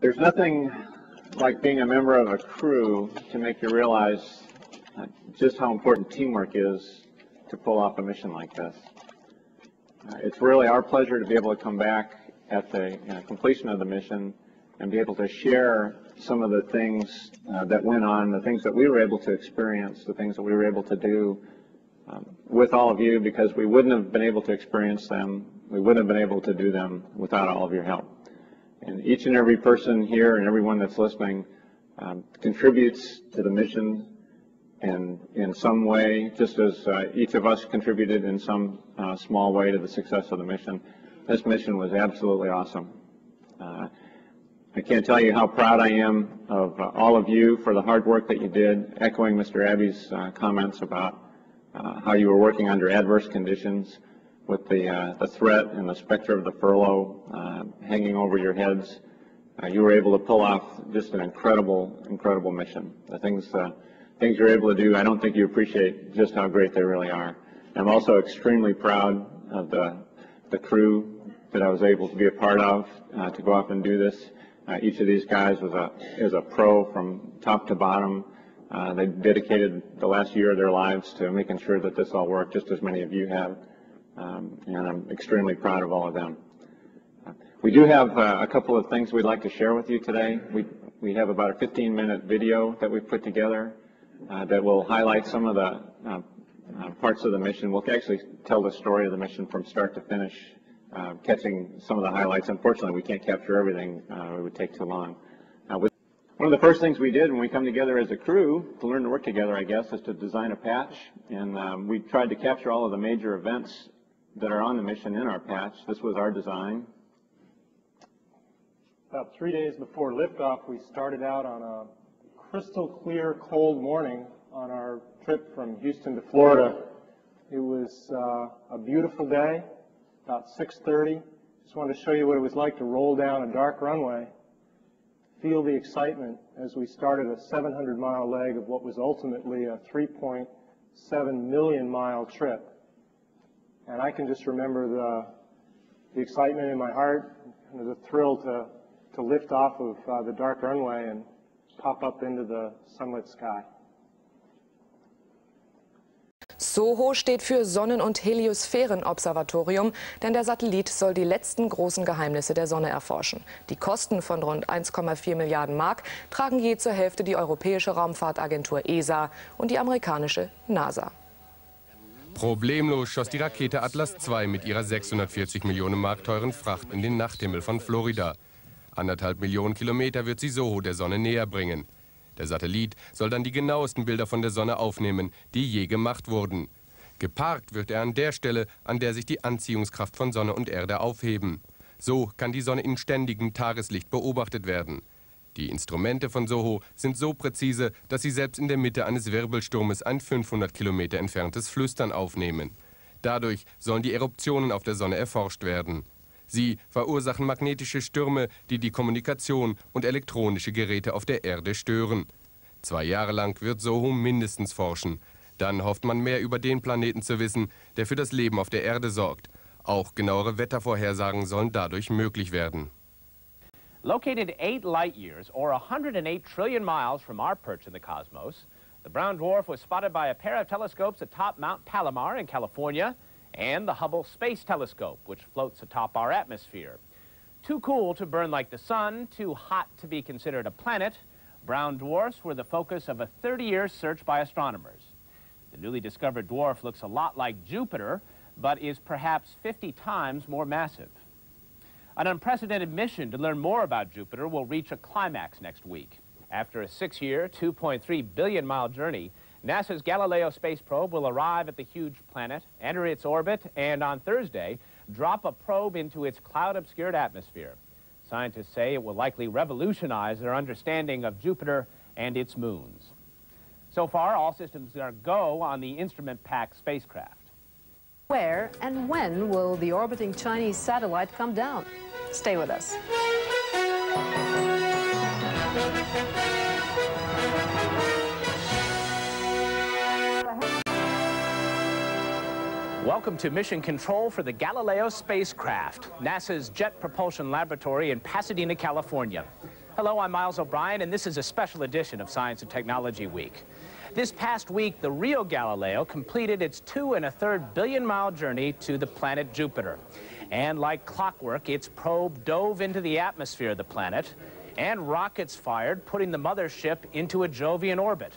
There's nothing like being a member of a crew to make you realize just how important teamwork is to pull off a mission like this. Uh, it's really our pleasure to be able to come back at the you know, completion of the mission and be able to share some of the things uh, that went on, the things that we were able to experience, the things that we were able to do um, with all of you because we wouldn't have been able to experience them, we wouldn't have been able to do them without all of your help. And each and every person here and everyone that's listening um, contributes to the mission in, in some way, just as uh, each of us contributed in some uh, small way to the success of the mission. This mission was absolutely awesome. Uh, I can't tell you how proud I am of uh, all of you for the hard work that you did, echoing Mr. Abbey's uh, comments about uh, how you were working under adverse conditions with the, uh, the threat and the specter of the furlough uh, hanging over your heads. Uh, you were able to pull off just an incredible, incredible mission. The things, uh, things you're able to do, I don't think you appreciate just how great they really are. I'm also extremely proud of the, the crew that I was able to be a part of uh, to go off and do this. Uh, each of these guys was a, is a pro from top to bottom. They dedicated the last year of their lives to making sure that this all worked, just as many of you have. Um, and I'm extremely proud of all of them. Uh, we do have uh, a couple of things we'd like to share with you today. We, we have about a 15-minute video that we've put together uh, that will highlight some of the uh, uh, parts of the mission. We'll actually tell the story of the mission from start to finish, uh, catching some of the highlights. Unfortunately, we can't capture everything. it would take too long. One of the first things we did when we come together as a crew to learn to work together, I guess, is to design a patch. And um, we tried to capture all of the major events that are on the mission in our patch. This was our design. About three days before liftoff, we started out on a crystal clear, cold morning on our trip from Houston to Florida. It was uh, a beautiful day, about 6.30. Just wanted to show you what it was like to roll down a dark runway feel the excitement as we started a 700 mile leg of what was ultimately a 3.7 million mile trip. And I can just remember the, the excitement in my heart and the thrill to, to lift off of uh, the dark runway and pop up into the sunlit sky. SOHO steht für Sonnen- und Heliosphärenobservatorium, denn der Satellit soll die letzten großen Geheimnisse der Sonne erforschen. Die Kosten von rund 1,4 Milliarden Mark tragen je zur Hälfte die Europäische Raumfahrtagentur ESA und die amerikanische NASA. Problemlos schoss die Rakete Atlas II mit ihrer 640 Millionen Mark teuren Fracht in den Nachthimmel von Florida. Anderthalb Millionen Kilometer wird sie Soho der Sonne näher bringen. Der Satellit soll dann die genauesten Bilder von der Sonne aufnehmen, die je gemacht wurden. Geparkt wird er an der Stelle, an der sich die Anziehungskraft von Sonne und Erde aufheben. So kann die Sonne in ständigem Tageslicht beobachtet werden. Die Instrumente von Soho sind so präzise, dass sie selbst in der Mitte eines Wirbelsturmes ein 500 Kilometer entferntes Flüstern aufnehmen. Dadurch sollen die Eruptionen auf der Sonne erforscht werden. Sie verursachen magnetische Stürme, die die Kommunikation und elektronische Geräte auf der Erde stören. Zwei Jahre lang wird Soho mindestens forschen. Dann hofft man mehr über den Planeten zu wissen, der für das Leben auf der Erde sorgt. Auch genauere Wettervorhersagen sollen dadurch möglich werden. Located 8 light years, or 108 trillion miles from our perch in the cosmos, the brown dwarf was spotted by a pair of telescopes atop Mount Palomar in California and the Hubble Space Telescope, which floats atop our atmosphere. Too cool to burn like the sun, too hot to be considered a planet, brown dwarfs were the focus of a 30-year search by astronomers. The newly discovered dwarf looks a lot like Jupiter, but is perhaps 50 times more massive. An unprecedented mission to learn more about Jupiter will reach a climax next week. After a six-year, 2.3 billion mile journey, NASA's Galileo space probe will arrive at the huge planet, enter its orbit, and on Thursday, drop a probe into its cloud-obscured atmosphere. Scientists say it will likely revolutionize their understanding of Jupiter and its moons. So far, all systems are go on the instrument-packed spacecraft. Where and when will the orbiting Chinese satellite come down? Stay with us. Welcome to Mission Control for the Galileo spacecraft, NASA's Jet Propulsion Laboratory in Pasadena, California. Hello, I'm Miles O'Brien, and this is a special edition of Science and Technology Week. This past week, the Rio Galileo completed its two and a third billion mile journey to the planet Jupiter. And like clockwork, its probe dove into the atmosphere of the planet, and rockets fired, putting the mothership into a Jovian orbit.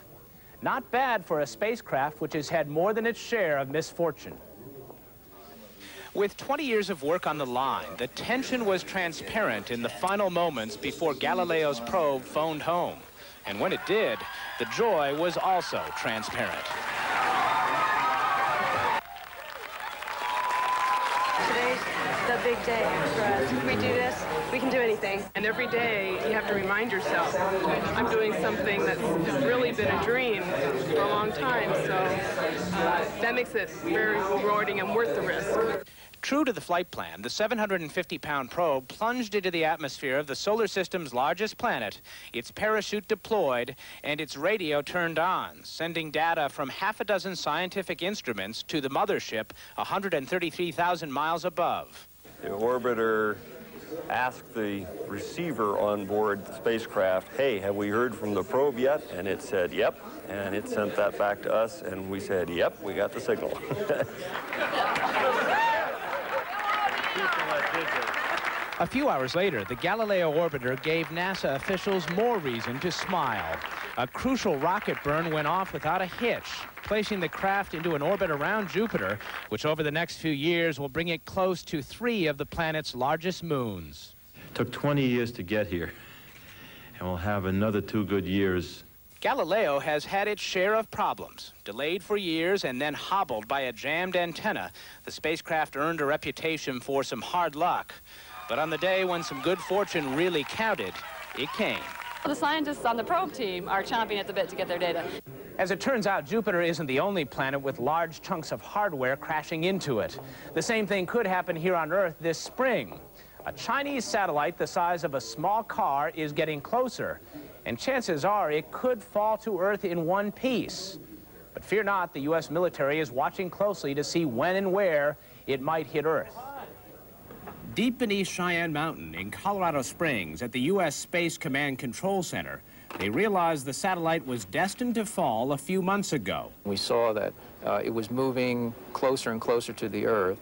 Not bad for a spacecraft which has had more than its share of misfortune. With 20 years of work on the line, the tension was transparent in the final moments before Galileo's probe phoned home. And when it did, the joy was also transparent. Today's the big day for us. If we do this, we can do anything. And every day you have to remind yourself, I'm doing something that's really been a dream for a long time. So uh, that makes it very rewarding and worth the risk. True to the flight plan, the 750-pound probe plunged into the atmosphere of the solar system's largest planet, its parachute deployed, and its radio turned on, sending data from half a dozen scientific instruments to the mothership 133,000 miles above. The orbiter asked the receiver on board the spacecraft, hey, have we heard from the probe yet? And it said, yep. And it sent that back to us, and we said, yep, we got the signal. A few hours later, the Galileo orbiter gave NASA officials more reason to smile. A crucial rocket burn went off without a hitch, placing the craft into an orbit around Jupiter, which over the next few years will bring it close to three of the planet's largest moons. It took 20 years to get here, and we'll have another two good years Galileo has had its share of problems. Delayed for years and then hobbled by a jammed antenna, the spacecraft earned a reputation for some hard luck. But on the day when some good fortune really counted, it came. The scientists on the probe team are chomping at the bit to get their data. As it turns out, Jupiter isn't the only planet with large chunks of hardware crashing into it. The same thing could happen here on Earth this spring. A Chinese satellite the size of a small car is getting closer and chances are it could fall to Earth in one piece. But fear not, the U.S. military is watching closely to see when and where it might hit Earth. Deep beneath Cheyenne Mountain in Colorado Springs at the U.S. Space Command Control Center, they realized the satellite was destined to fall a few months ago. We saw that uh, it was moving closer and closer to the Earth.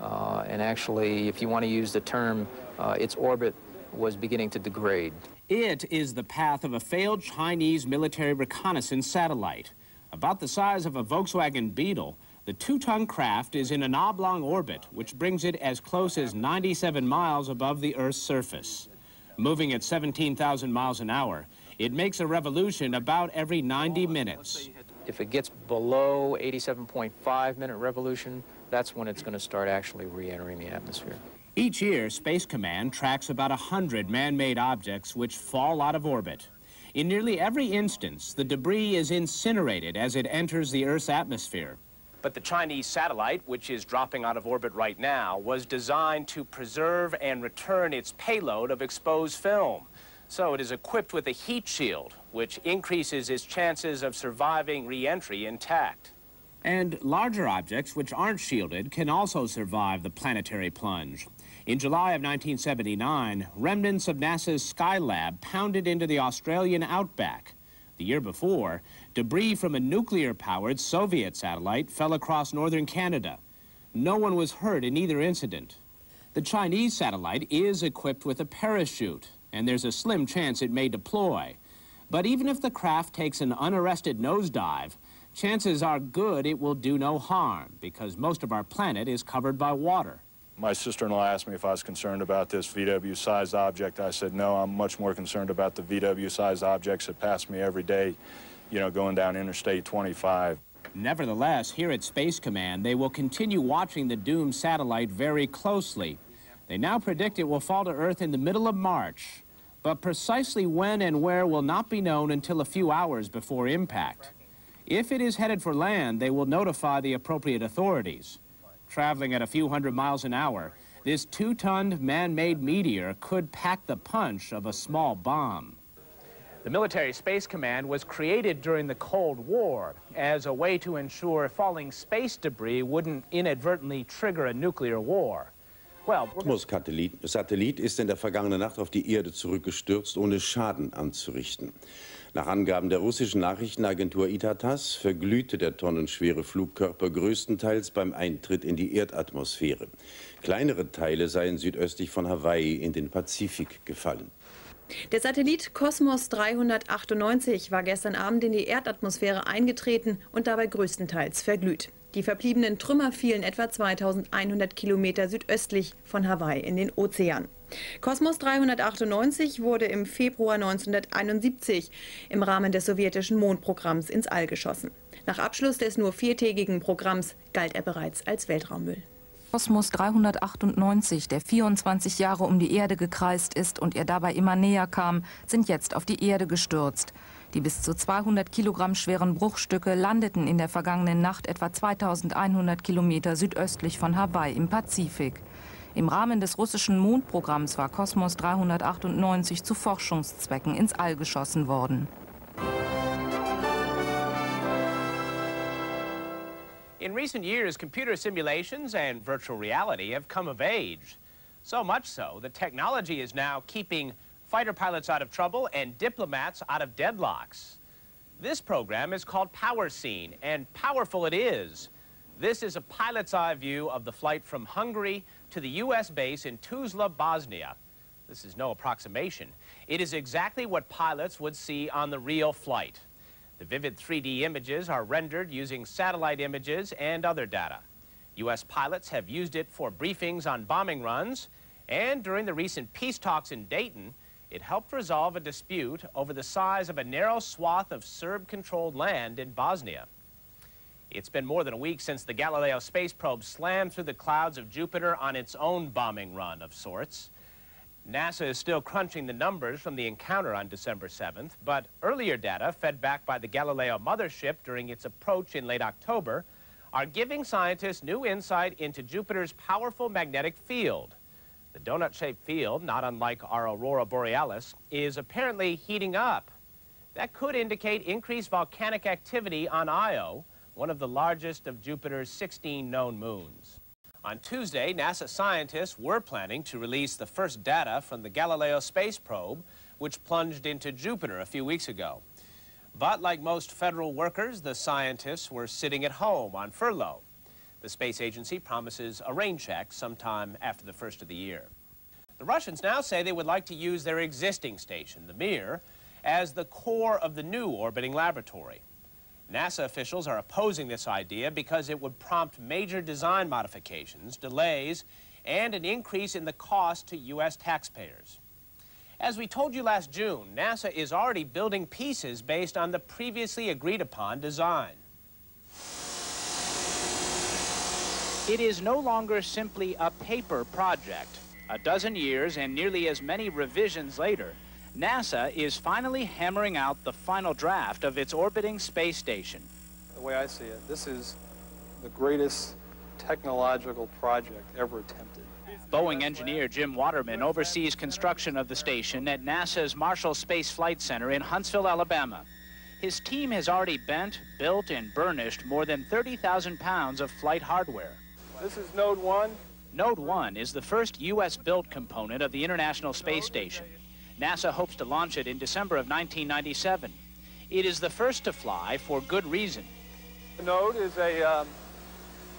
Uh, and actually, if you want to use the term, uh, its orbit was beginning to degrade. It is the path of a failed Chinese military reconnaissance satellite. About the size of a Volkswagen Beetle, the two-ton craft is in an oblong orbit, which brings it as close as 97 miles above the Earth's surface. Moving at 17,000 miles an hour, it makes a revolution about every 90 minutes. If it gets below 87.5 minute revolution, that's when it's going to start actually re-entering the atmosphere. Each year, Space Command tracks about 100 man-made objects which fall out of orbit. In nearly every instance, the debris is incinerated as it enters the Earth's atmosphere. But the Chinese satellite, which is dropping out of orbit right now, was designed to preserve and return its payload of exposed film. So it is equipped with a heat shield, which increases its chances of surviving re-entry intact. And larger objects which aren't shielded can also survive the planetary plunge. In July of 1979, remnants of NASA's Skylab pounded into the Australian outback. The year before, debris from a nuclear-powered Soviet satellite fell across northern Canada. No one was hurt in either incident. The Chinese satellite is equipped with a parachute, and there's a slim chance it may deploy. But even if the craft takes an unarrested nosedive, chances are good it will do no harm, because most of our planet is covered by water. My sister-in-law asked me if I was concerned about this VW-sized object. I said, no, I'm much more concerned about the VW-sized objects that pass me every day, you know, going down Interstate 25. Nevertheless, here at Space Command, they will continue watching the doomed satellite very closely. They now predict it will fall to Earth in the middle of March, but precisely when and where will not be known until a few hours before impact. If it is headed for land, they will notify the appropriate authorities. Traveling at a few hundred miles an hour, this two-ton man-made meteor could pack the punch of a small bomb. The Military Space Command was created during the Cold War as a way to ensure falling space debris wouldn't inadvertently trigger a nuclear war. Kosmos-Satellit Satellit ist in der vergangenen Nacht auf die Erde zurückgestürzt, ohne Schaden anzurichten. Nach Angaben der russischen Nachrichtenagentur Itatas verglühte der tonnenschwere Flugkörper größtenteils beim Eintritt in die Erdatmosphäre. Kleinere Teile seien südöstlich von Hawaii in den Pazifik gefallen. Der Satellit Kosmos 398 war gestern Abend in die Erdatmosphäre eingetreten und dabei größtenteils verglüht. Die verbliebenen Trümmer fielen etwa 2100 Kilometer südöstlich von Hawaii in den Ozean. Kosmos 398 wurde im Februar 1971 im Rahmen des sowjetischen Mondprogramms ins All geschossen. Nach Abschluss des nur viertägigen Programms galt er bereits als Weltraummüll. Kosmos 398, der 24 Jahre um die Erde gekreist ist und ihr dabei immer näher kam, sind jetzt auf die Erde gestürzt. Die bis zu 200 Kilogramm schweren Bruchstücke landeten in der vergangenen Nacht etwa 2100 Kilometer südöstlich von Hawaii im Pazifik. Im Rahmen des russischen Mondprogramms war Kosmos 398 zu Forschungszwecken ins All geschossen worden. In recent years, computer simulations and virtual reality have come of age. So much so that technology is now keeping fighter pilots out of trouble and diplomats out of deadlocks. This program is called Power Scene, and powerful it is. This is a pilot's eye view of the flight from Hungary to the U.S. base in Tuzla, Bosnia. This is no approximation. It is exactly what pilots would see on the real flight. The vivid 3D images are rendered using satellite images and other data. U.S. pilots have used it for briefings on bombing runs, and during the recent peace talks in Dayton, it helped resolve a dispute over the size of a narrow swath of Serb-controlled land in Bosnia. It's been more than a week since the Galileo space probe slammed through the clouds of Jupiter on its own bombing run of sorts. NASA is still crunching the numbers from the encounter on December 7th, but earlier data fed back by the Galileo mothership during its approach in late October are giving scientists new insight into Jupiter's powerful magnetic field. The donut-shaped field, not unlike our aurora borealis, is apparently heating up. That could indicate increased volcanic activity on Io, one of the largest of Jupiter's 16 known moons. On Tuesday, NASA scientists were planning to release the first data from the Galileo space probe, which plunged into Jupiter a few weeks ago. But like most federal workers, the scientists were sitting at home on furlough. The space agency promises a rain check sometime after the first of the year. The Russians now say they would like to use their existing station, the Mir, as the core of the new orbiting laboratory. NASA officials are opposing this idea because it would prompt major design modifications, delays, and an increase in the cost to U.S. taxpayers. As we told you last June, NASA is already building pieces based on the previously agreed upon design. It is no longer simply a paper project. A dozen years and nearly as many revisions later, NASA is finally hammering out the final draft of its orbiting space station. The way I see it, this is the greatest technological project ever attempted. Boeing engineer Jim Waterman oversees construction of the station at NASA's Marshall Space Flight Center in Huntsville, Alabama. His team has already bent, built, and burnished more than 30,000 pounds of flight hardware. This is Node 1. Node 1 is the first U.S.-built component of the International Space Station. NASA hopes to launch it in December of 1997. It is the first to fly for good reason. The node is a um,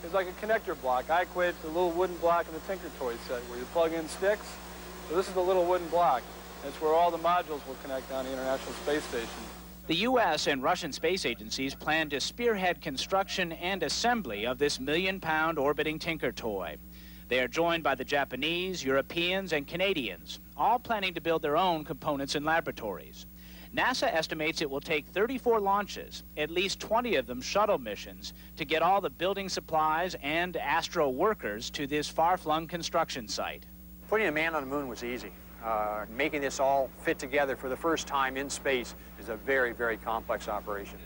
is like a connector block. I equate it to the little wooden block in the Tinker Toy set where you plug in sticks. So this is the little wooden block. It's where all the modules will connect on the International Space Station. The U.S. and Russian space agencies plan to spearhead construction and assembly of this million-pound orbiting Tinker Toy. They are joined by the Japanese, Europeans, and Canadians, all planning to build their own components in laboratories. NASA estimates it will take 34 launches, at least 20 of them shuttle missions, to get all the building supplies and Astro workers to this far-flung construction site. Putting a man on the moon was easy. Uh, making this all fit together for the first time in space is a very, very complex operation.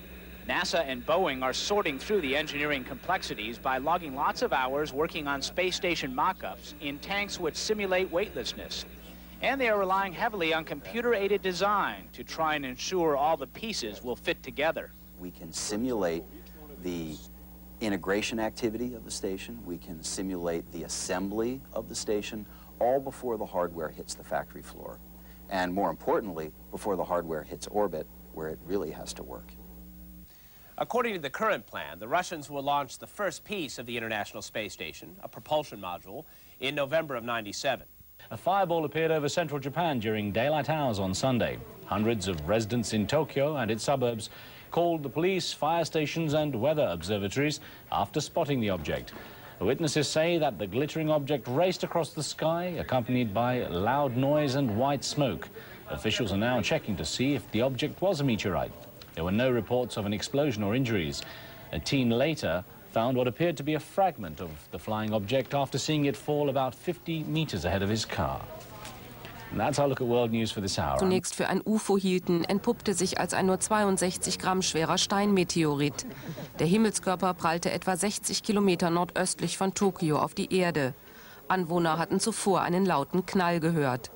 NASA and Boeing are sorting through the engineering complexities by logging lots of hours working on space station mock-ups in tanks which simulate weightlessness. And they are relying heavily on computer-aided design to try and ensure all the pieces will fit together. We can simulate the integration activity of the station. We can simulate the assembly of the station all before the hardware hits the factory floor. And more importantly, before the hardware hits orbit, where it really has to work. According to the current plan, the Russians will launch the first piece of the International Space Station, a propulsion module, in November of 97. A fireball appeared over central Japan during daylight hours on Sunday. Hundreds of residents in Tokyo and its suburbs called the police, fire stations and weather observatories after spotting the object. Witnesses say that the glittering object raced across the sky, accompanied by loud noise and white smoke. Officials are now checking to see if the object was a meteorite. There were no reports of an explosion or injuries. A teen later found what appeared to be a fragment of the flying object after seeing it fall about 50 meters ahead of his car. Zunächst für ein UFO hielten, entpuppte sich als ein nur 62 Gramm schwerer Steinmeteorit. Der Himmelskörper prallte etwa 60 Kilometer nordöstlich von Tokio auf die Erde. Anwohner hatten zuvor einen lauten Knall gehört.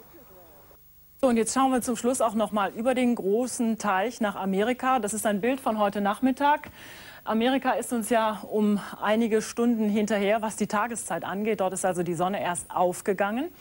So, und jetzt schauen wir zum Schluss auch noch mal über den großen Teich nach Amerika. Das ist ein Bild von heute Nachmittag. Amerika ist uns ja um einige Stunden hinterher, was die Tageszeit angeht. Dort ist also die Sonne erst aufgegangen.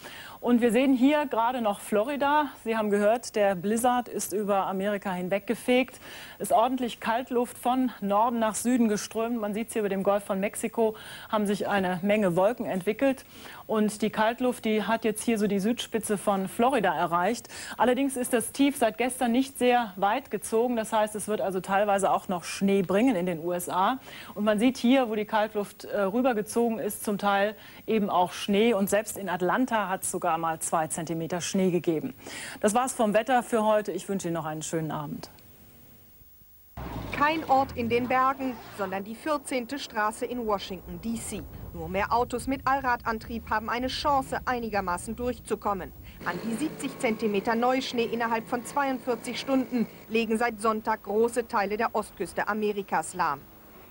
Und wir sehen hier gerade noch Florida. Sie haben gehört, der Blizzard ist über Amerika hinweggefegt. Ist ordentlich Kaltluft von Norden nach Süden geströmt. Man sieht es hier über dem Golf von Mexiko, haben sich eine Menge Wolken entwickelt. Und die Kaltluft, die hat jetzt hier so die Südspitze von Florida erreicht. Allerdings ist das Tief seit gestern nicht sehr weit gezogen. Das heißt, es wird also teilweise auch noch Schnee bringen in den USA. Und man sieht hier, wo die Kaltluft äh, rübergezogen ist, zum Teil eben auch Schnee. Und selbst in Atlanta hat es sogar mal zwei Zentimeter Schnee gegeben. Das war's vom Wetter für heute. Ich wünsche Ihnen noch einen schönen Abend. Kein Ort in den Bergen, sondern die 14. Straße in Washington, D.C. Nur mehr Autos mit Allradantrieb haben eine Chance, einigermaßen durchzukommen. An die 70 cm Neuschnee innerhalb von 42 Stunden legen seit Sonntag große Teile der Ostküste Amerikas lahm.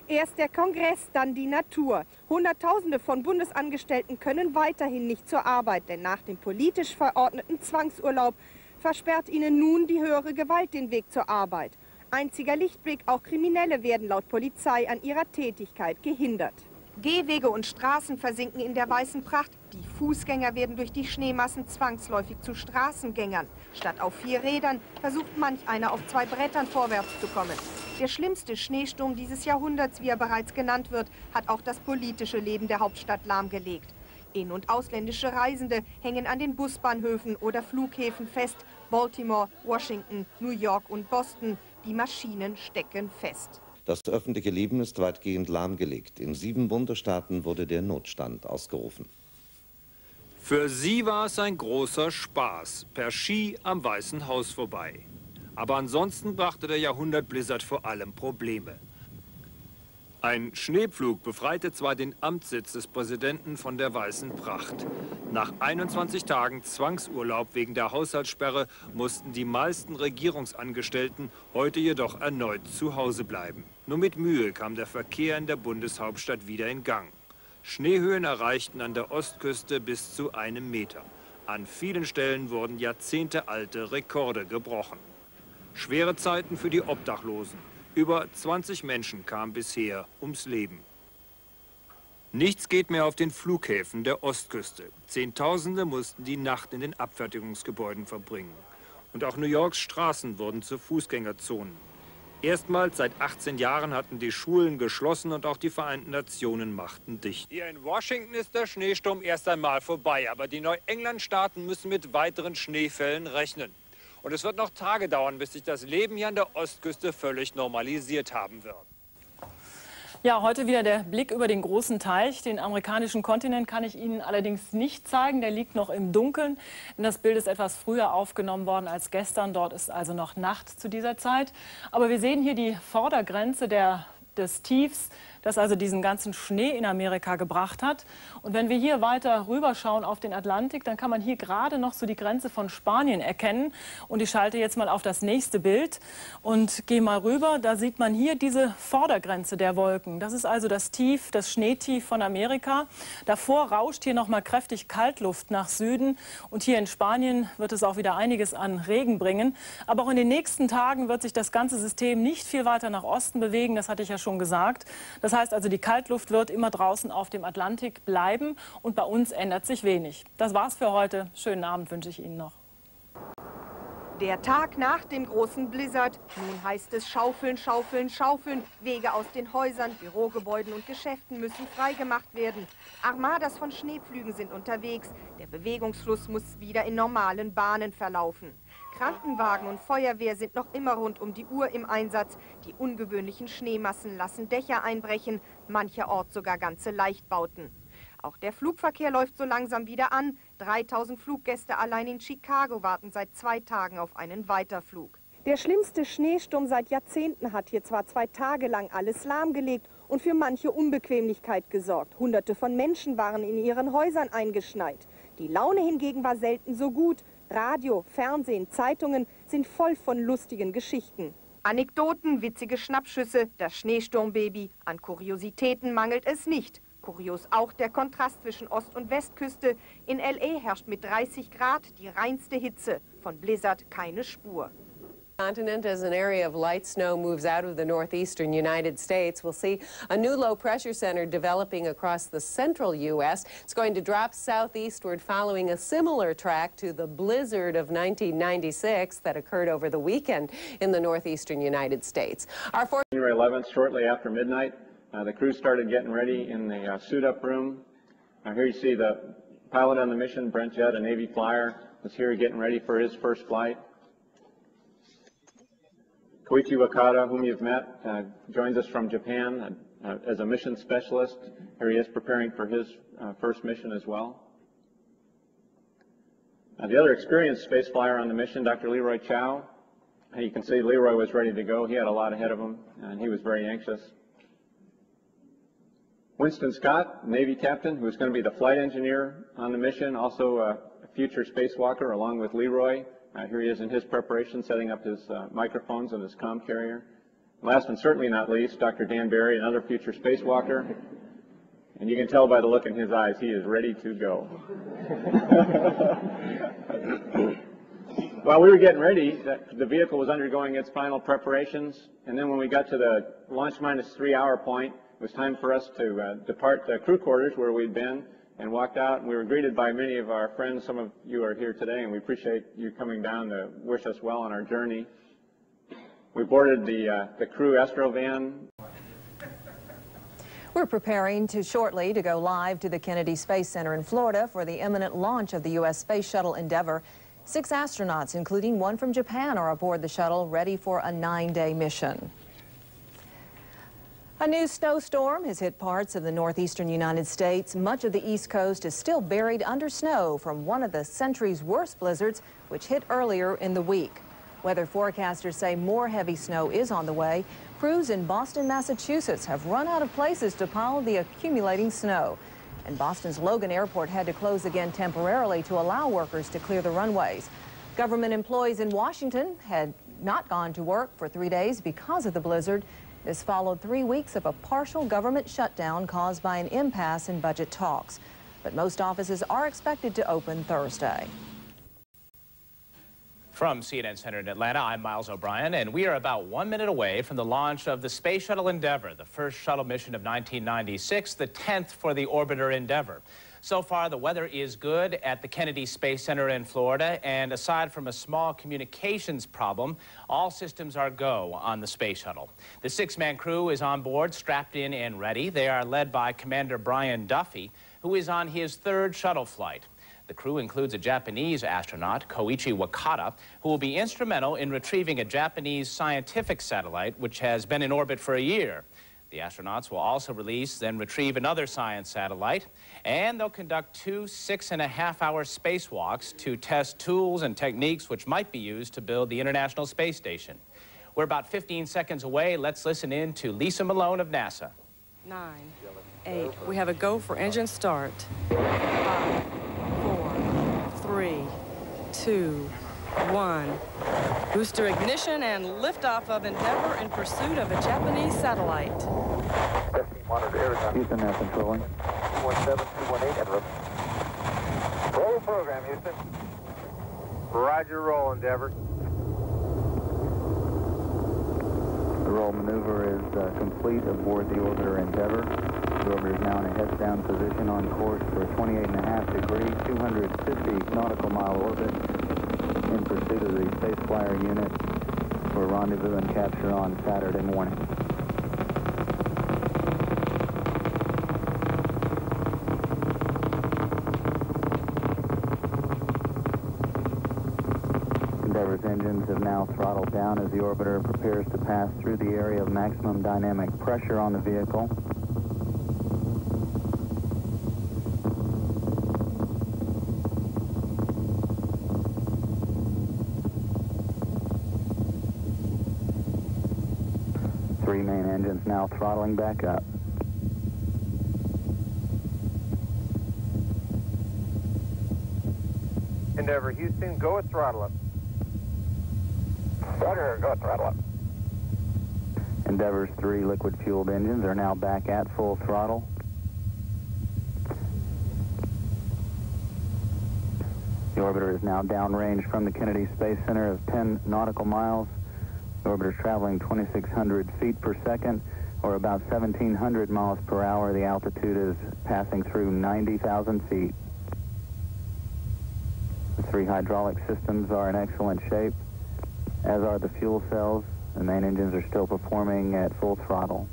Erst der Kongress, dann die Natur. Hunderttausende von Bundesangestellten können weiterhin nicht zur Arbeit, denn nach dem politisch verordneten Zwangsurlaub versperrt ihnen nun die höhere Gewalt den Weg zur Arbeit. Einziger Lichtblick, auch Kriminelle werden laut Polizei an ihrer Tätigkeit gehindert. Gehwege und Straßen versinken in der weißen Pracht. Die Fußgänger werden durch die Schneemassen zwangsläufig zu Straßengängern. Statt auf vier Rädern versucht manch einer auf zwei Brettern vorwärts zu kommen. Der schlimmste Schneesturm dieses Jahrhunderts, wie er bereits genannt wird, hat auch das politische Leben der Hauptstadt lahmgelegt. In- und ausländische Reisende hängen an den Busbahnhöfen oder Flughäfen fest. Baltimore, Washington, New York und Boston. Die Maschinen stecken fest. Das öffentliche Leben ist weitgehend lahmgelegt. In sieben Bundesstaaten wurde der Notstand ausgerufen. Für sie war es ein großer Spaß, per Ski am Weißen Haus vorbei. Aber ansonsten brachte der Jahrhundert Blizzard vor allem Probleme. Ein Schneepflug befreite zwar den Amtssitz des Präsidenten von der weißen Pracht. Nach 21 Tagen Zwangsurlaub wegen der Haushaltssperre mussten die meisten Regierungsangestellten heute jedoch erneut zu Hause bleiben. Nur mit Mühe kam der Verkehr in der Bundeshauptstadt wieder in Gang. Schneehöhen erreichten an der Ostküste bis zu einem Meter. An vielen Stellen wurden jahrzehntealte Rekorde gebrochen. Schwere Zeiten für die Obdachlosen. Über 20 Menschen kamen bisher ums Leben. Nichts geht mehr auf den Flughäfen der Ostküste. Zehntausende mussten die Nacht in den Abfertigungsgebäuden verbringen. Und auch New Yorks Straßen wurden zu Fußgängerzonen. Erstmals seit 18 Jahren hatten die Schulen geschlossen und auch die Vereinten Nationen machten dicht. Hier in Washington ist der Schneesturm erst einmal vorbei, aber die Neuengland-Staaten müssen mit weiteren Schneefällen rechnen. Und es wird noch Tage dauern, bis sich das Leben hier an der Ostküste völlig normalisiert haben wird. Ja, heute wieder der Blick über den großen Teich. Den amerikanischen Kontinent kann ich Ihnen allerdings nicht zeigen. Der liegt noch im Dunkeln. Das Bild ist etwas früher aufgenommen worden als gestern. Dort ist also noch Nacht zu dieser Zeit. Aber wir sehen hier die Vordergrenze der, des Tiefs das also diesen ganzen Schnee in Amerika gebracht hat. Und wenn wir hier weiter rüberschauen auf den Atlantik, dann kann man hier gerade noch so die Grenze von Spanien erkennen. Und ich schalte jetzt mal auf das nächste Bild und gehe mal rüber. Da sieht man hier diese Vordergrenze der Wolken. Das ist also das Tief, das Schneetief von Amerika. Davor rauscht hier noch mal kräftig Kaltluft nach Süden. Und hier in Spanien wird es auch wieder einiges an Regen bringen. Aber auch in den nächsten Tagen wird sich das ganze System nicht viel weiter nach Osten bewegen. Das hatte ich ja schon gesagt. Das Das heißt also, die Kaltluft wird immer draußen auf dem Atlantik bleiben und bei uns ändert sich wenig. Das war's für heute. Schönen Abend wünsche ich Ihnen noch. Der Tag nach dem großen Blizzard. Nun heißt es schaufeln, schaufeln, schaufeln. Wege aus den Häusern, Bürogebäuden und Geschäften müssen freigemacht werden. Armadas von Schneepflügen sind unterwegs. Der Bewegungsfluss muss wieder in normalen Bahnen verlaufen. Krankenwagen und Feuerwehr sind noch immer rund um die Uhr im Einsatz. Die ungewöhnlichen Schneemassen lassen Dächer einbrechen, mancherorts sogar ganze Leichtbauten. Auch der Flugverkehr läuft so langsam wieder an. 3000 Fluggäste allein in Chicago warten seit zwei Tagen auf einen Weiterflug. Der schlimmste Schneesturm seit Jahrzehnten hat hier zwar zwei Tage lang alles lahmgelegt und für manche Unbequemlichkeit gesorgt. Hunderte von Menschen waren in ihren Häusern eingeschneit. Die Laune hingegen war selten so gut. Radio, Fernsehen, Zeitungen sind voll von lustigen Geschichten. Anekdoten, witzige Schnappschüsse, das Schneesturmbaby. An Kuriositäten mangelt es nicht. Kurios auch der Kontrast zwischen Ost- und Westküste. In L.A. herrscht mit 30 Grad die reinste Hitze. Von Blizzard keine Spur. Continent as an area of light snow moves out of the northeastern United States. We'll see a new low pressure center developing across the central U.S. It's going to drop southeastward following a similar track to the blizzard of 1996 that occurred over the weekend in the northeastern United States. Our January 11th, shortly after midnight, uh, the crew started getting ready in the uh, suit-up room. Uh, here you see the pilot on the mission, Brent Jett, a Navy flyer, was here getting ready for his first flight. Koichi Wakata, whom you've met, uh, joins us from Japan uh, as a mission specialist. Here he is preparing for his uh, first mission as well. Uh, the other experienced space flyer on the mission, Dr. Leroy Chiao. You can see Leroy was ready to go. He had a lot ahead of him, and he was very anxious. Winston Scott, Navy captain, who's going to be the flight engineer on the mission, also a future spacewalker along with Leroy. Uh, here he is in his preparation, setting up his uh, microphones and his com carrier. Last and certainly not least, Dr. Dan Barry, another future spacewalker. And you can tell by the look in his eyes, he is ready to go. While we were getting ready, the vehicle was undergoing its final preparations. And then when we got to the launch minus three hour point, it was time for us to uh, depart the crew quarters where we'd been and walked out, and we were greeted by many of our friends. Some of you are here today, and we appreciate you coming down to wish us well on our journey. We boarded the, uh, the crew Astrovan. We're preparing to shortly to go live to the Kennedy Space Center in Florida for the imminent launch of the U.S. Space Shuttle Endeavour. Six astronauts, including one from Japan, are aboard the shuttle, ready for a nine-day mission. A new snowstorm has hit parts of the northeastern United States. Much of the East Coast is still buried under snow from one of the century's worst blizzards, which hit earlier in the week. Weather forecasters say more heavy snow is on the way. Crews in Boston, Massachusetts have run out of places to pile the accumulating snow. And Boston's Logan Airport had to close again temporarily to allow workers to clear the runways. Government employees in Washington had not gone to work for three days because of the blizzard. This followed three weeks of a partial government shutdown caused by an impasse in budget talks. But most offices are expected to open Thursday. From CNN Center in Atlanta, I'm Miles O'Brien, and we are about one minute away from the launch of the Space Shuttle Endeavour, the first shuttle mission of 1996, the 10th for the orbiter Endeavour. So far, the weather is good at the Kennedy Space Center in Florida, and aside from a small communications problem, all systems are go on the space shuttle. The six-man crew is on board, strapped in and ready. They are led by Commander Brian Duffy, who is on his third shuttle flight. The crew includes a Japanese astronaut, Koichi Wakata, who will be instrumental in retrieving a Japanese scientific satellite which has been in orbit for a year. The astronauts will also release, then retrieve another science satellite, and they'll conduct two six and a half hour spacewalks to test tools and techniques which might be used to build the International Space Station. We're about 15 seconds away. Let's listen in to Lisa Malone of NASA. Nine, eight. We have a go for engine start. Five, two, one. Booster ignition and liftoff of Endeavour in pursuit of a Japanese satellite. Houston now controlling. 17218 en route. Roll program, Houston. Roger, roll, Endeavour. The roll maneuver is uh, complete aboard the orbiter Endeavour. The orbiter is now in a heads-down position on course for 28.5 degree, 250 nautical mile orbit in pursuit of the Space Flyer unit for rendezvous and capture on Saturday morning. Endeavour's engines have now throttled down as the orbiter prepares to pass through the area of maximum dynamic pressure on the vehicle. Three main engines now throttling back up. Endeavour Houston, go with throttle up. Roger, go with throttle up. Endeavour's three liquid-fueled engines are now back at full throttle. The orbiter is now downrange from the Kennedy Space Center of 10 nautical miles. The orbiter is traveling 2,600 feet per second, or about 1,700 miles per hour. The altitude is passing through 90,000 feet. The three hydraulic systems are in excellent shape, as are the fuel cells. The main engines are still performing at full throttle.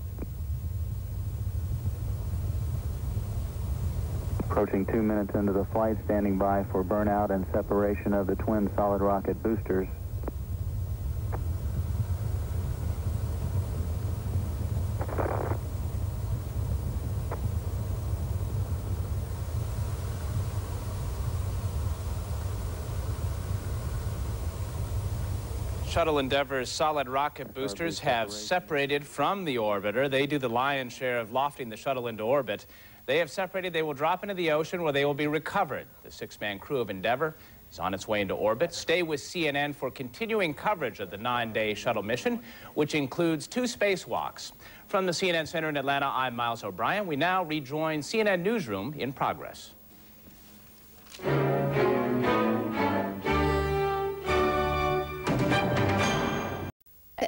Approaching two minutes into the flight, standing by for burnout and separation of the twin solid rocket boosters. Shuttle Endeavour's solid rocket boosters have separated from the orbiter. They do the lion's share of lofting the shuttle into orbit. They have separated. They will drop into the ocean where they will be recovered. The six-man crew of Endeavour is on its way into orbit. Stay with CNN for continuing coverage of the nine-day shuttle mission, which includes two spacewalks. From the CNN Center in Atlanta, I'm Miles O'Brien. We now rejoin CNN Newsroom in progress.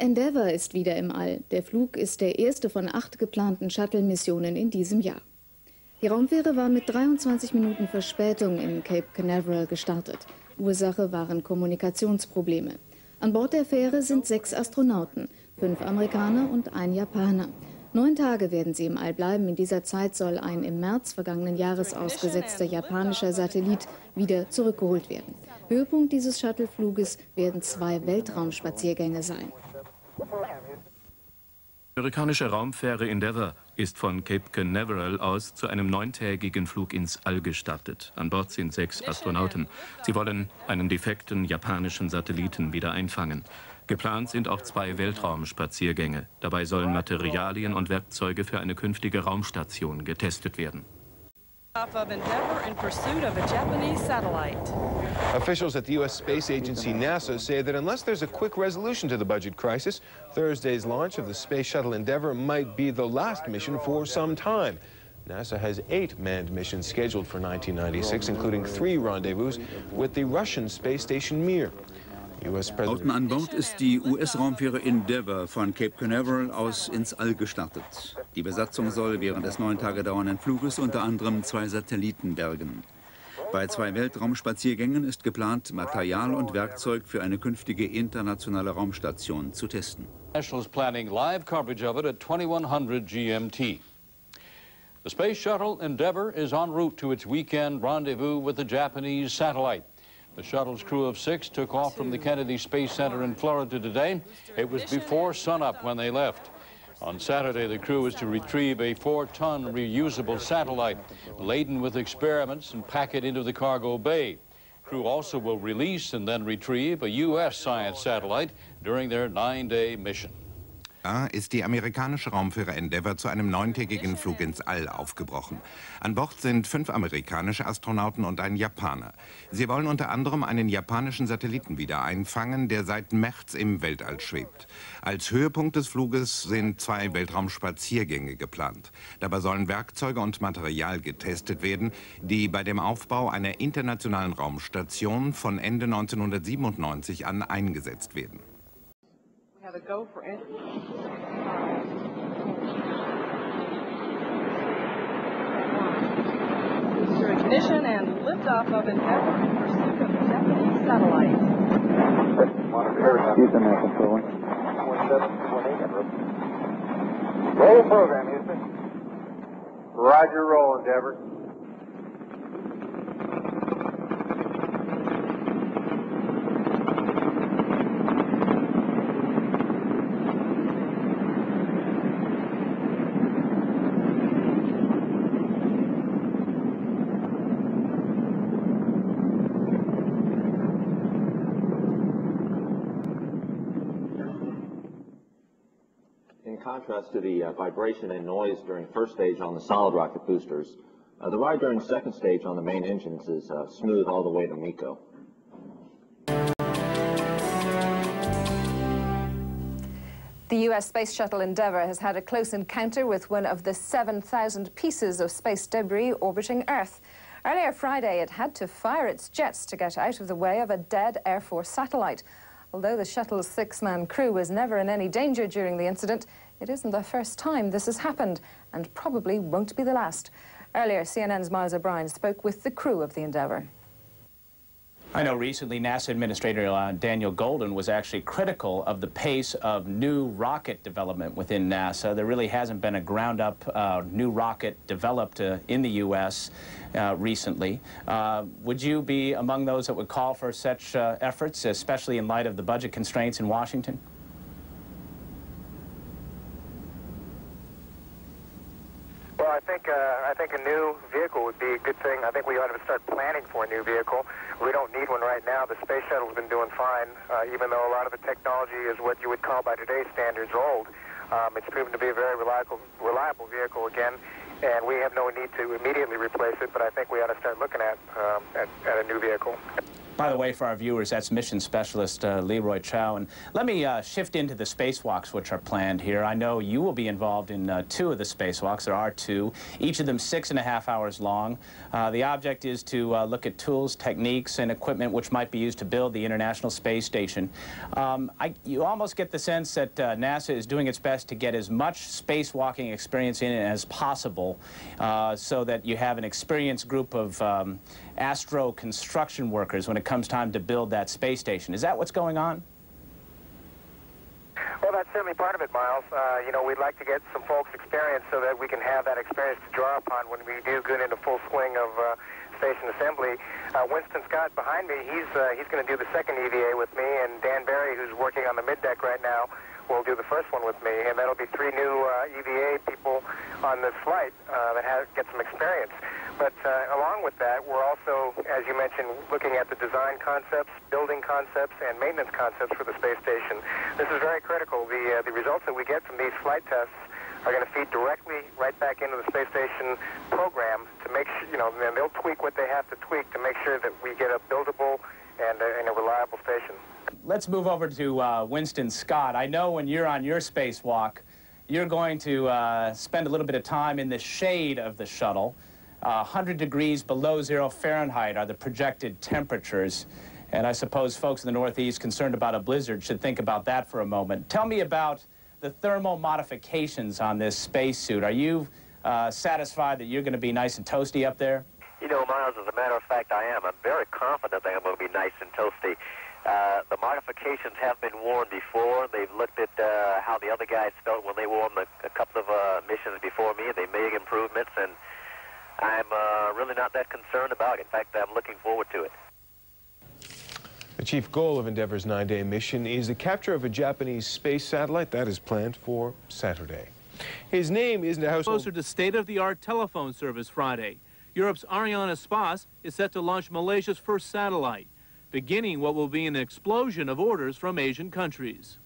Endeavour ist wieder im All. Der Flug ist der erste von acht geplanten Shuttle-Missionen in diesem Jahr. Die Raumfähre war mit 23 Minuten Verspätung in Cape Canaveral gestartet. Ursache waren Kommunikationsprobleme. An Bord der Fähre sind sechs Astronauten, fünf Amerikaner und ein Japaner. Neun Tage werden sie im All bleiben. In dieser Zeit soll ein im März vergangenen Jahres ausgesetzter japanischer Satellit wieder zurückgeholt werden. Höhepunkt dieses Shuttlefluges werden zwei Weltraumspaziergänge sein. Die amerikanische Raumfähre Endeavour ist von Cape Canaveral aus zu einem neuntägigen Flug ins All gestartet. An Bord sind sechs Astronauten. Sie wollen einen defekten japanischen Satelliten wieder einfangen. Geplant sind auch zwei Weltraumspaziergänge. Dabei sollen Materialien und Werkzeuge für eine künftige Raumstation getestet werden. Of Endeavour in pursuit of a Japanese satellite. Officials at the U.S. Space Agency NASA say that unless there's a quick resolution to the budget crisis, Thursday's launch of the Space Shuttle Endeavour might be the last mission for some time. NASA has eight manned missions scheduled for 1996, including three rendezvous with the Russian space station Mir. Außen an Bord ist die US-Raumfähre Endeavour von Cape Canaveral aus ins All gestartet. Die Besatzung soll während des neun Tage dauernden Fluges unter anderem zwei Satelliten bergen. Bei zwei Weltraumspaziergängen ist geplant, Material und Werkzeug für eine künftige internationale Raumstation zu testen. Nationals planning live coverage of it at 2100 GMT. The Space Shuttle Endeavour is en route to its weekend rendezvous with the Japanese satellite. The shuttle's crew of six took off from the Kennedy Space Center in Florida today. It was before sunup when they left. On Saturday, the crew is to retrieve a four-ton reusable satellite laden with experiments and pack it into the cargo bay. Crew also will release and then retrieve a U.S. science satellite during their nine-day mission. Ist die amerikanische Raumfähre Endeavour zu einem neuntägigen Flug ins All aufgebrochen. An Bord sind fünf amerikanische Astronauten und ein Japaner. Sie wollen unter anderem einen japanischen Satelliten wieder einfangen, der seit März im Weltall schwebt. Als Höhepunkt des Fluges sind zwei Weltraumspaziergänge geplant. Dabei sollen Werkzeuge und Material getestet werden, die bei dem Aufbau einer internationalen Raumstation von Ende 1997 an eingesetzt werden. Have a go for engine. Booster ignition and liftoff of Endeavour in pursuit of Japanese satellite. Houston, now controlling. 1718. Roll program, Houston. Roger, roll, Endeavour. Contrast to the uh, vibration and noise during first stage on the solid rocket boosters, uh, the ride during second stage on the main engines is uh, smooth all the way to MECO. The U.S. Space Shuttle Endeavour has had a close encounter with one of the 7,000 pieces of space debris orbiting Earth. Earlier Friday, it had to fire its jets to get out of the way of a dead Air Force satellite. Although the shuttle's six-man crew was never in any danger during the incident, it isn't the first time this has happened, and probably won't be the last. Earlier, CNN's Miles O'Brien spoke with the crew of the Endeavour. I know recently NASA Administrator uh, Daniel Goldin was actually critical of the pace of new rocket development within NASA. There really hasn't been a ground-up uh, new rocket developed uh, in the U.S. Uh, recently. Uh, would you be among those that would call for such uh, efforts, especially in light of the budget constraints in Washington? Well, I think uh, I think a new vehicle would be a good thing. I think we ought to start planning for a new vehicle. We don't need one right now. The space shuttle's been doing fine, uh, even though a lot of the technology is what you would call by today's standards old. Um, it's proven to be a very reliable, reliable vehicle again, and we have no need to immediately replace it. But I think we ought to start looking at um, at, at a new vehicle. By the way, for our viewers, that's Mission Specialist uh, Leroy Chiao. And let me uh, shift into the spacewalks which are planned here. I know you will be involved in uh, two of the spacewalks. There are two, each of them six and a half hours long. Uh, the object is to uh, look at tools, techniques, and equipment which might be used to build the International Space Station. Um, I, you almost get the sense that uh, NASA is doing its best to get as much spacewalking experience in as possible so that you have an experienced group of um, astro construction workers when it comes time to build that space station. Is that what's going on? Well, that's certainly part of it, Miles. Uh, you know, we'd like to get some folks' experience so that we can have that experience to draw upon when we do get into full swing of uh, station assembly. Uh, Winston Scott behind me, he's uh, he's going to do the second EVA with me, and Dan Barry, who's working on the mid deck right now, will do the first one with me, and that'll be three new uh, EVA people on this flight uh, that have, get some experience. But uh, along with that, we're also, as you mentioned, looking at the design concepts, building concepts, and maintenance concepts for the space station. This is very critical. The, uh, the results that we get from these flight tests are going to feed directly right back into the space station program to make sure, you know, and they'll tweak what they have to tweak to make sure that we get a buildable and a, and a reliable station. Let's move over to uh, Winston Scott. I know when you're on your spacewalk, you're going to uh, spend a little bit of time in the shade of the shuttle. Uh, 100 degrees below zero Fahrenheit are the projected temperatures. And I suppose folks in the Northeast concerned about a blizzard should think about that for a moment. Tell me about the thermal modifications on this spacesuit. Are you uh, satisfied that you're going to be nice and toasty up there? You know, Miles, as a matter of fact, I am. I'm very confident that I'm going to be nice and toasty. Uh, the modifications have been worn before. They've looked at uh, how the other guys felt when they wore them a, a couple of uh, missions before me. They made improvements, and I'm uh, really not that concerned about it. In fact, I'm looking forward to it. The chief goal of Endeavour's nine-day mission is the capture of a Japanese space satellite that is planned for Saturday. His name isn't a household... Closer to state-of-the-art telephone service Friday. Europe's Arianespace is set to launch Malaysia's first satellite, beginning what will be an explosion of orders from Asian countries.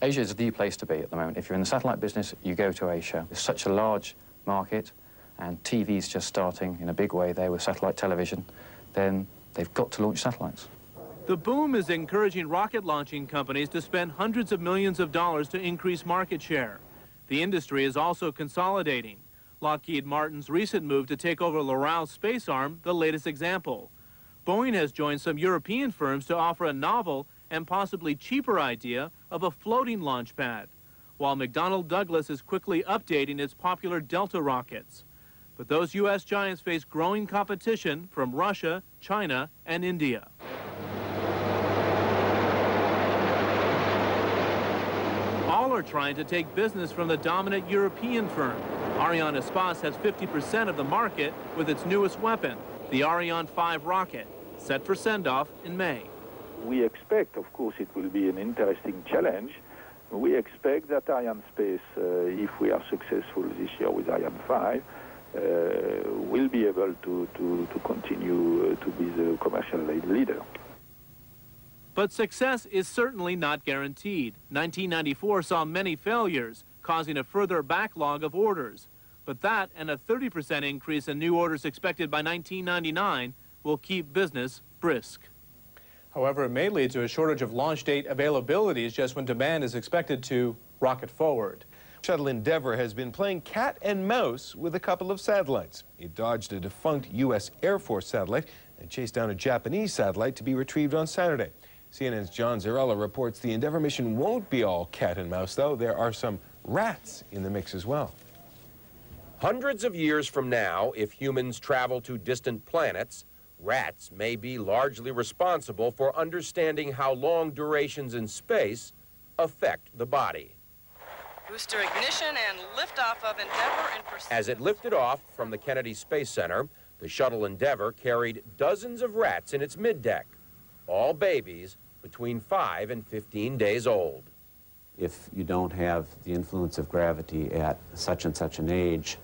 Asia is the place to be at the moment. If you're in the satellite business, you go to Asia. It's such a large market, and TV's just starting in a big way there with satellite television, then they've got to launch satellites. The boom is encouraging rocket launching companies to spend hundreds of millions of dollars to increase market share. The industry is also consolidating. Lockheed Martin's recent move to take over Loral space arm, the latest example. Boeing has joined some European firms to offer a novel and possibly cheaper idea of a floating launch pad, while McDonnell Douglas is quickly updating its popular Delta rockets. But those U.S. giants face growing competition from Russia, China, and India. All are trying to take business from the dominant European firm. Arianespace has 50% of the market with its newest weapon, the Ariane 5 rocket, set for send-off in May. We expect, of course, it will be an interesting challenge. We expect that Arianespace, uh, if we are successful this year with Ariane 5, uh, will be able to, to, to continue uh, to be the commercial leader. But success is certainly not guaranteed. 1994 saw many failures, causing a further backlog of orders. But that and a 30% increase in new orders expected by 1999 will keep business brisk. However, it may lead to a shortage of launch date availabilities just when demand is expected to rocket forward. Shuttle Endeavour has been playing cat and mouse with a couple of satellites. It dodged a defunct U.S. Air Force satellite and chased down a Japanese satellite to be retrieved on Saturday. CNN's John Zarrella reports the Endeavour mission won't be all cat and mouse, though. There are some rats in the mix as well. Hundreds of years from now, if humans travel to distant planets, rats may be largely responsible for understanding how long durations in space affect the body. Booster ignition and liftoff of Endeavour in pursuit. As it lifted off from the Kennedy Space Center, the shuttle Endeavour carried dozens of rats in its middeck, all babies between 5 and 15 days old. If you don't have the influence of gravity at such and such an age,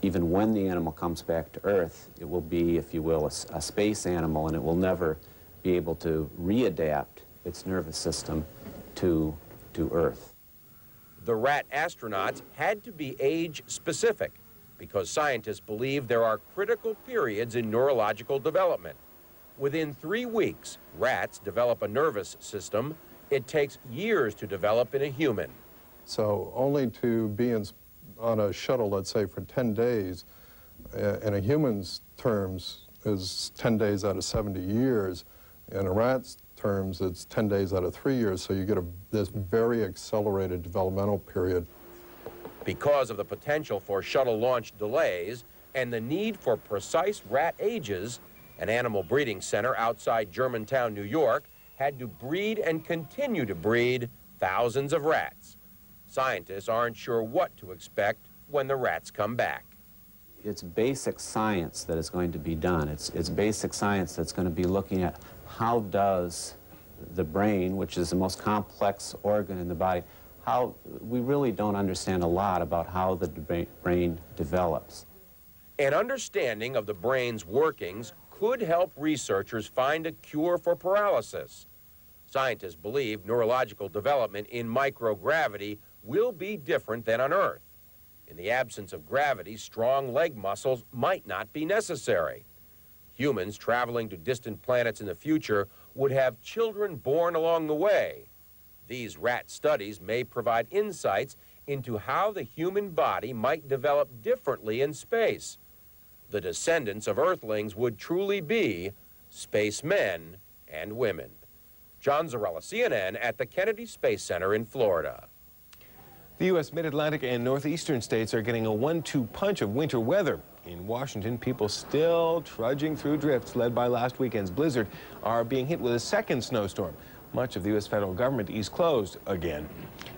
even when the animal comes back to Earth, it will be, if you will, a, a space animal, and it will never be able to readapt its nervous system to, to Earth. The rat astronauts had to be age-specific because scientists believe there are critical periods in neurological development. Within three weeks, rats develop a nervous system it takes years to develop in a human. So only to be in, on a shuttle, let's say, for 10 days, uh, in a human's terms, is 10 days out of 70 years. In a rat's terms, it's 10 days out of three years, so you get a, this very accelerated developmental period. Because of the potential for shuttle launch delays and the need for precise rat ages, an animal breeding center outside Germantown, New York, had to breed and continue to breed thousands of rats. Scientists aren't sure what to expect when the rats come back. It's basic science that is going to be done. It's, it's basic science that's going to be looking at how does the brain, which is the most complex organ in the body, how we really don't understand a lot about how the brain develops. An understanding of the brain's workings could help researchers find a cure for paralysis. Scientists believe neurological development in microgravity will be different than on Earth. In the absence of gravity, strong leg muscles might not be necessary. Humans traveling to distant planets in the future would have children born along the way. These rat studies may provide insights into how the human body might develop differently in space. The descendants of Earthlings would truly be spacemen and women. John Zarrella, CNN, at the Kennedy Space Center in Florida. The U.S. mid-Atlantic and northeastern states are getting a one-two punch of winter weather. In Washington, people still trudging through drifts led by last weekend's blizzard are being hit with a second snowstorm. Much of the U.S. federal government is closed again.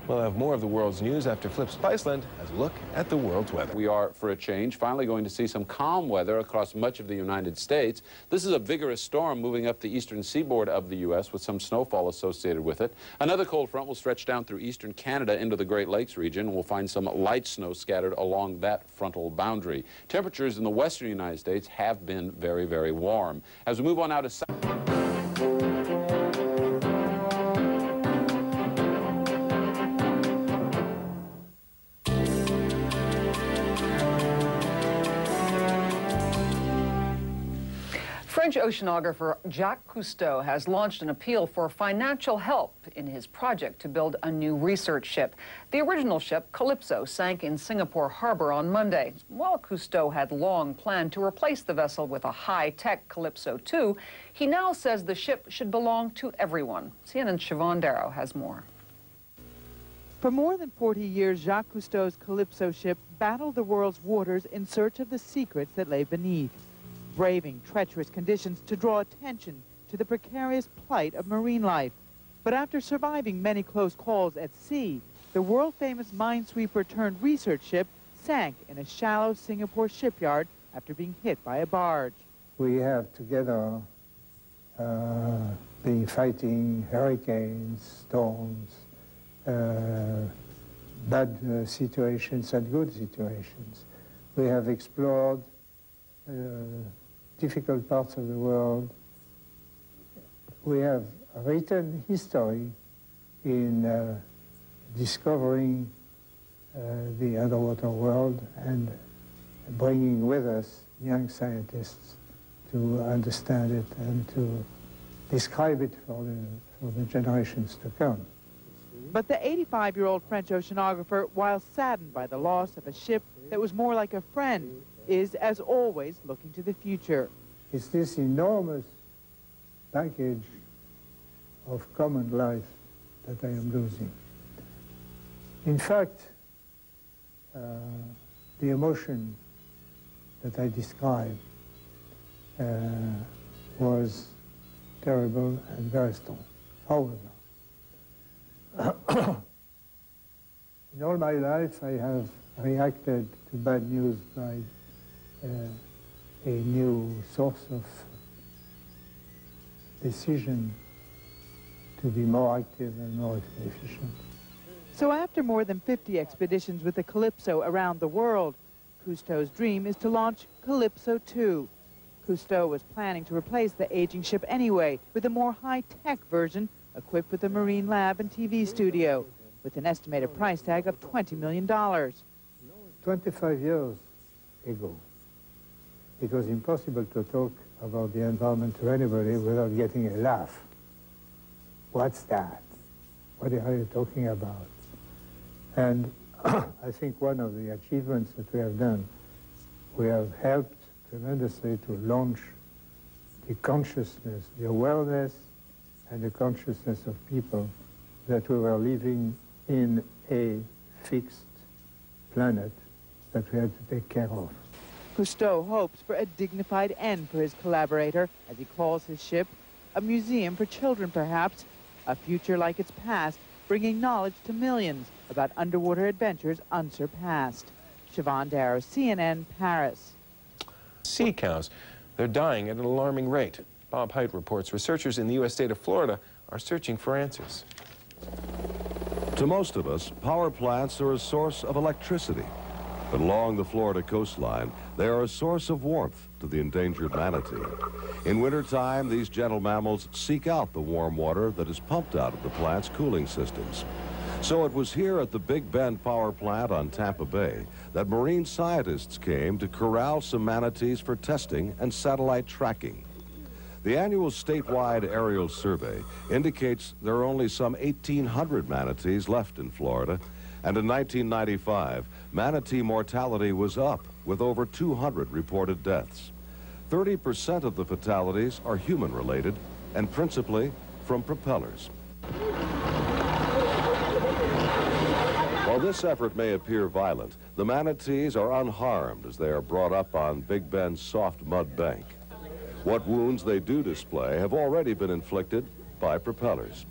We'll have more of the world's news after Flip Spiceland has a look at the world's weather. We are, for a change, finally going to see some calm weather across much of the United States. This is a vigorous storm moving up the eastern seaboard of the U.S. with some snowfall associated with it. Another cold front will stretch down through eastern Canada into the Great Lakes region. We'll find some light snow scattered along that frontal boundary. Temperatures in the western United States have been very, very warm. As we move on out to... French oceanographer Jacques Cousteau has launched an appeal for financial help in his project to build a new research ship. The original ship, Calypso, sank in Singapore harbor on Monday. While Cousteau had long planned to replace the vessel with a high-tech Calypso 2, he now says the ship should belong to everyone. CNN's Siobhan Darrow has more. For more than 40 years, Jacques Cousteau's Calypso ship battled the world's waters in search of the secrets that lay beneath braving treacherous conditions to draw attention to the precarious plight of marine life. But after surviving many close calls at sea, the world-famous minesweeper turned research ship sank in a shallow Singapore shipyard after being hit by a barge. We have together uh, been fighting hurricanes, storms, uh, bad uh, situations and good situations. We have explored uh, difficult parts of the world. We have written history in uh, discovering uh, the underwater world and bringing with us young scientists to understand it and to describe it for the, for the generations to come. But the 85-year-old French oceanographer, while saddened by the loss of a ship that was more like a friend, is, as always, looking to the future. It's this enormous package of common life that I am losing. In fact, uh, the emotion that I described uh, was terrible and very strong. However, in all my life I have reacted to bad news by Uh, a new source of decision to be more active and more efficient. So after more than 50 expeditions with the Calypso around the world, Cousteau's dream is to launch Calypso 2. Cousteau was planning to replace the aging ship anyway with a more high-tech version equipped with a marine lab and TV studio with an estimated price tag of $20 million. 25 years ago, it was impossible to talk about the environment to anybody without getting a laugh. What's that? What are you talking about? And I think one of the achievements that we have done, we have helped tremendously to launch the consciousness, the awareness, and the consciousness of people that we were living in a fixed planet that we had to take care of. Cousteau hopes for a dignified end for his collaborator, as he calls his ship, a museum for children perhaps, a future like its past, bringing knowledge to millions about underwater adventures unsurpassed. Siobhan Darrow, CNN, Paris. Sea cows. They're dying at an alarming rate. Bob Hite reports researchers in the U.S. state of Florida are searching for answers. To most of us, power plants are a source of electricity. Along the Florida coastline, they are a source of warmth to the endangered manatee. In wintertime, these gentle mammals seek out the warm water that is pumped out of the plant's cooling systems. So it was here at the Big Bend Power Plant on Tampa Bay that marine scientists came to corral some manatees for testing and satellite tracking. The annual statewide aerial survey indicates there are only some 1,800 manatees left in Florida, and in 1995, manatee mortality was up with over 200 reported deaths. 30% of the fatalities are human-related and principally from propellers. While this effort may appear violent, the manatees are unharmed as they are brought up on Big Bend's soft mud bank. What wounds they do display have already been inflicted by propellers.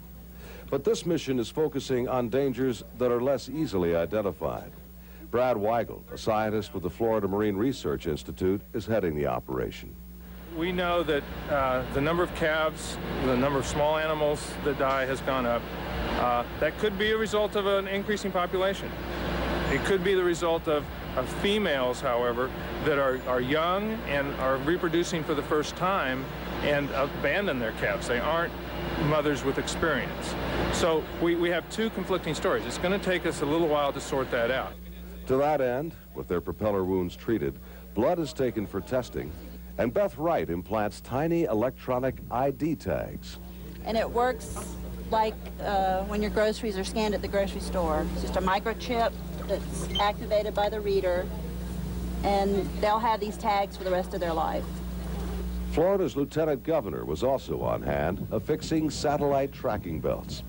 But this mission is focusing on dangers that are less easily identified. Brad Weigle, a scientist with the Florida Marine Research Institute, is heading the operation. We know that uh, the number of calves, the number of small animals that die has gone up. Uh, that could be a result of an increasing population. It could be the result of, of females, however, that are, are young and are reproducing for the first time and abandon their calves. They aren't mothers with experience. So we, we have two conflicting stories. It's going to take us a little while to sort that out. To that end, with their propeller wounds treated, blood is taken for testing, And Beth Wright implants tiny electronic ID tags. And it works like uh, when your groceries are scanned at the grocery store. It's just a microchip that's activated by the reader, and they'll have these tags for the rest of their life. Florida's lieutenant governor was also on hand, affixing satellite tracking belts.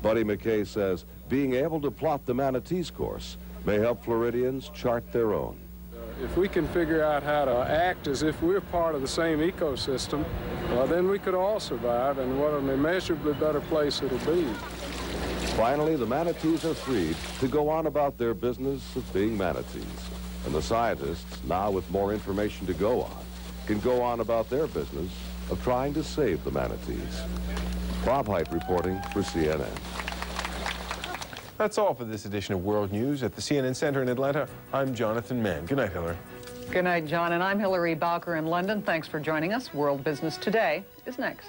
Buddy MacKay says being able to plot the manatee's course may help Floridians chart their own. Uh, if we can figure out how to act as if we're part of the same ecosystem, well, then we could all survive, and what an immeasurably better place it'll be. Finally, the manatees are freed to go on about their business of being manatees. And the scientists, now with more information to go on, can go on about their business of trying to save the manatees. Bob Hite reporting for CNN. That's all for this edition of World News at the CNN Center in Atlanta. I'm Jonathan Mann. Good night, Hillary. Good night, John. And I'm Hillary Bowker in London. Thanks for joining us. World Business Today is next.